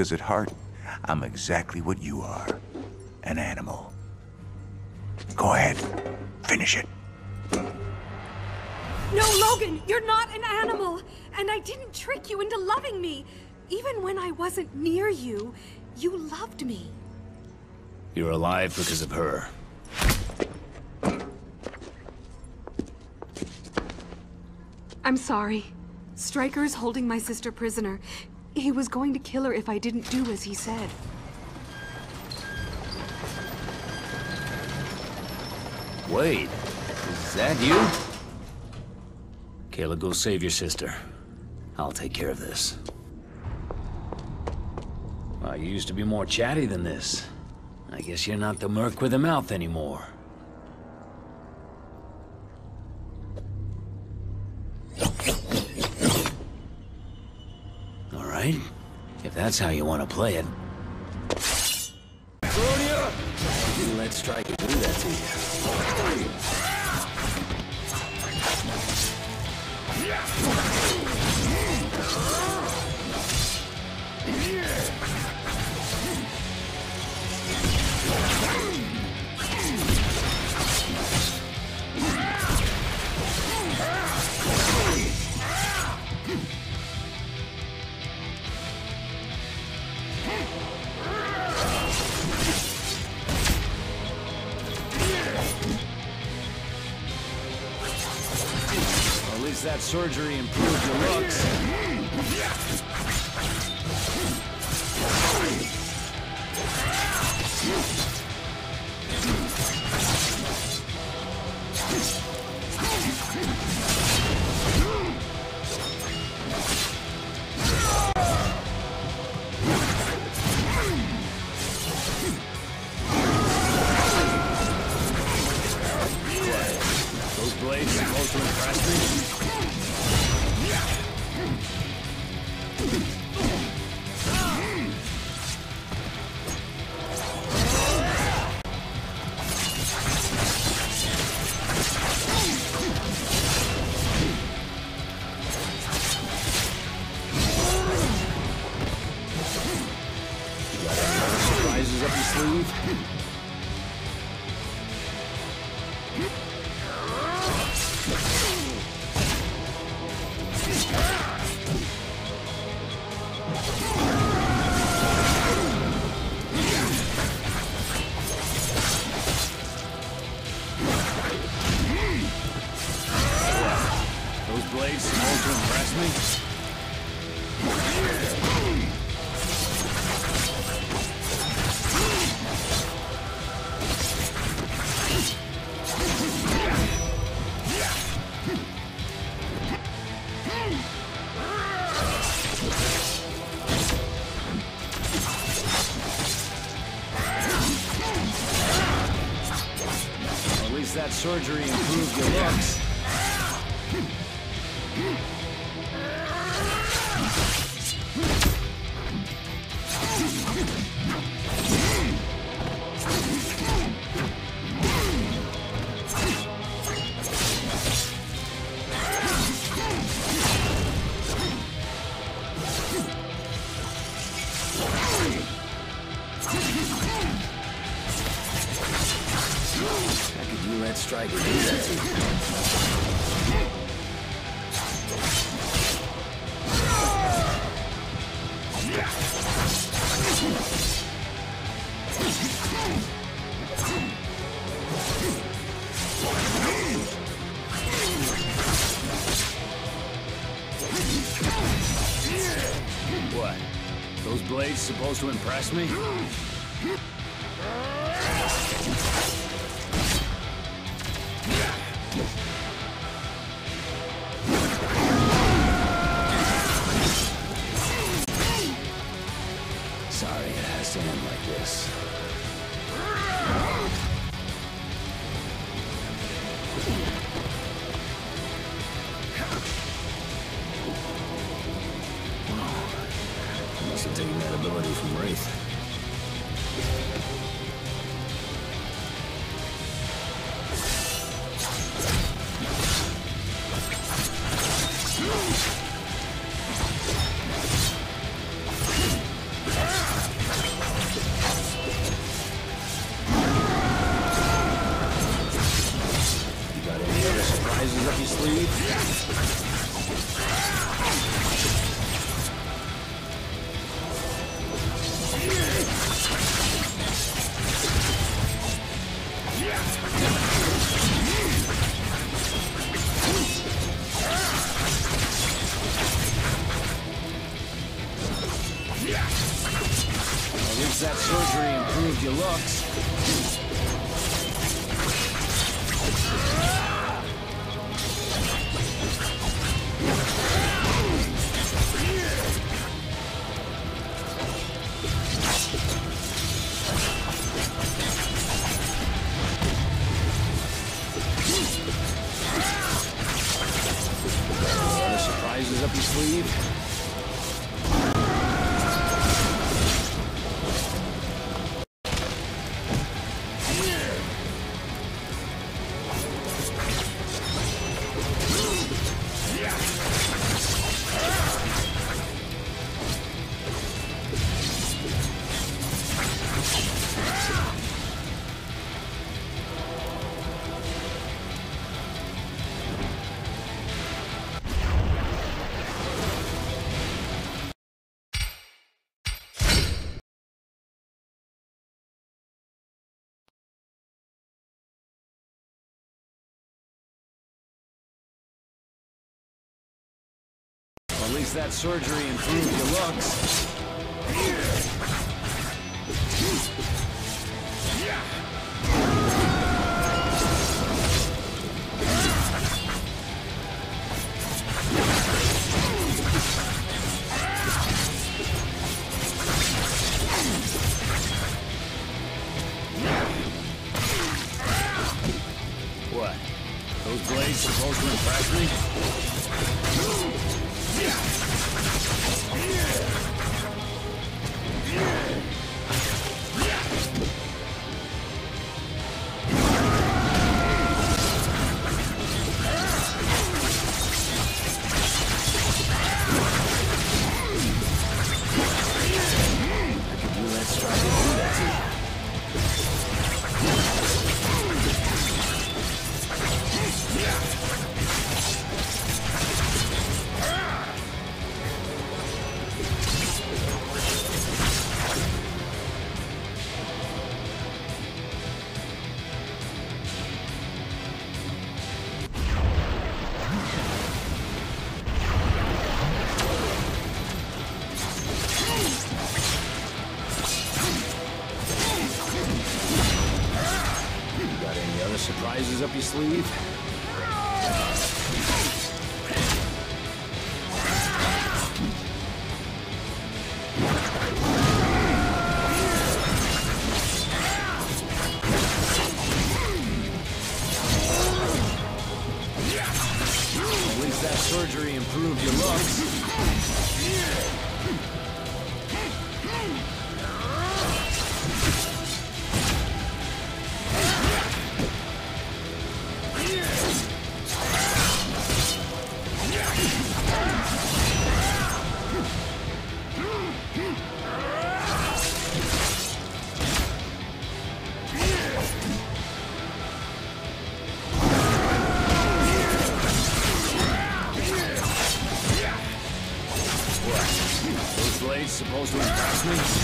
Because at heart, I'm exactly what you are. An animal. Go ahead. Finish it. No, Logan, you're not an animal! And I didn't trick you into loving me! Even when I wasn't near you, you loved me. You're alive because of her. I'm sorry. Stryker's holding my sister prisoner. He was going to kill her if I didn't do as he said. Wait, is that you? Kayla, go save your sister. I'll take care of this. Well, you used to be more chatty than this. I guess you're not the merc with a mouth anymore. That's how you want to play it. You let Stryker do that to you. Surgery improved your looks. Supposed me? At least that surgery improved your looks. Sleeve? Me?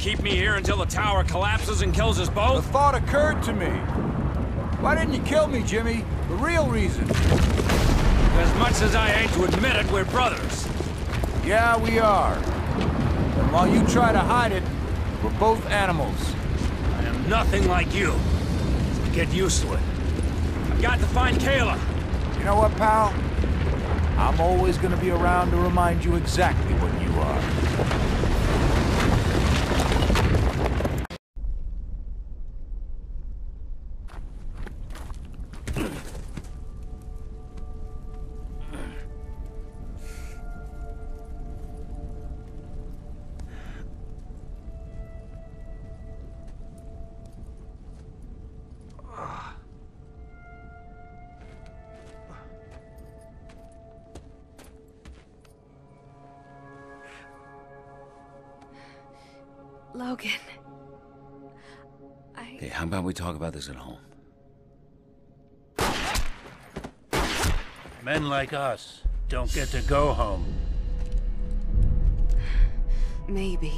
Keep me here until the tower collapses and kills us both? The thought occurred to me. Why didn't you kill me, Jimmy? The real reason. As much as I hate to admit it, we're brothers. Yeah, we are. And while you try to hide it, we're both animals. I am nothing like you. Get used to it. I've got to find Kayla. You know what, pal? I'm always gonna be around to remind you exactly don't get to go home. Maybe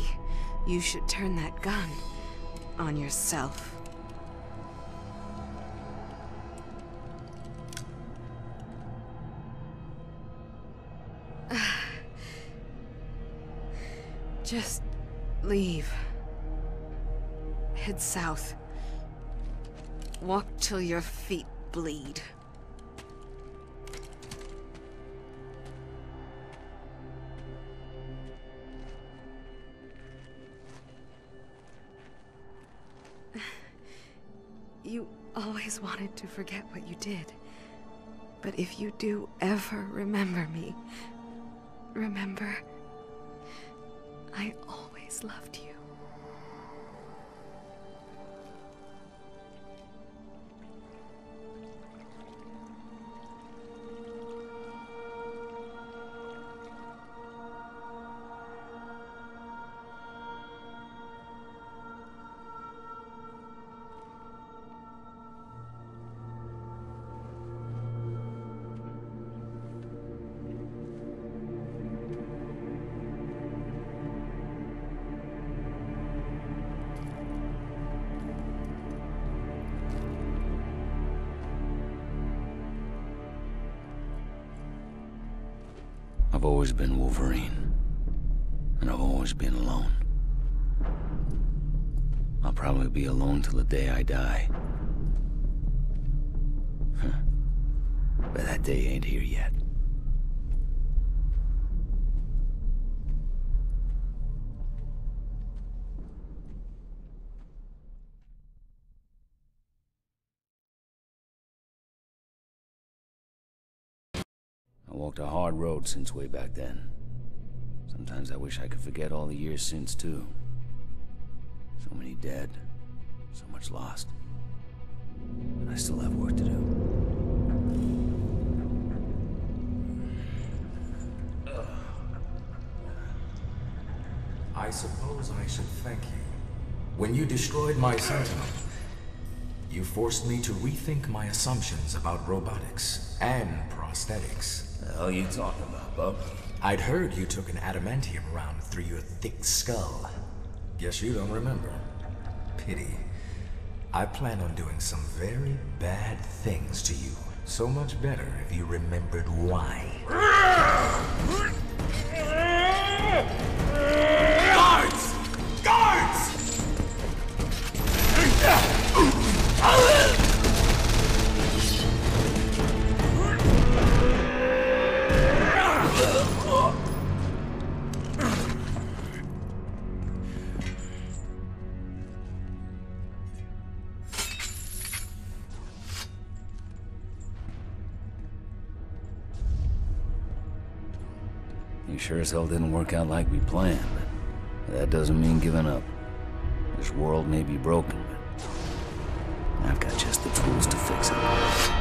you should turn that gun on yourself. (sighs) Just leave. Head south. Walk till your feet bleed. Always wanted to forget what you did. But if you do ever remember me, remember, I always loved you. Always been Wolverine. And I've always been alone. I'll probably be alone till the day I die. But that day ain't here yet. Walked a hard road since way back then. Sometimes I wish I could forget all the years since, too. So many dead, so much lost. But I still have work to do. I suppose I should thank you. When you destroyed my Sentinel, you forced me to rethink my assumptions about robotics and prosthetics. The hell you talking about, bub? I'd heard you took an adamantium round through your thick skull. Guess you don't remember. Pity. I plan on doing some very bad things to you. So much better if you remembered why. (laughs) sure as hell didn't work out like we planned, that doesn't mean giving up. This world may be broken, I've got just the tools to fix it.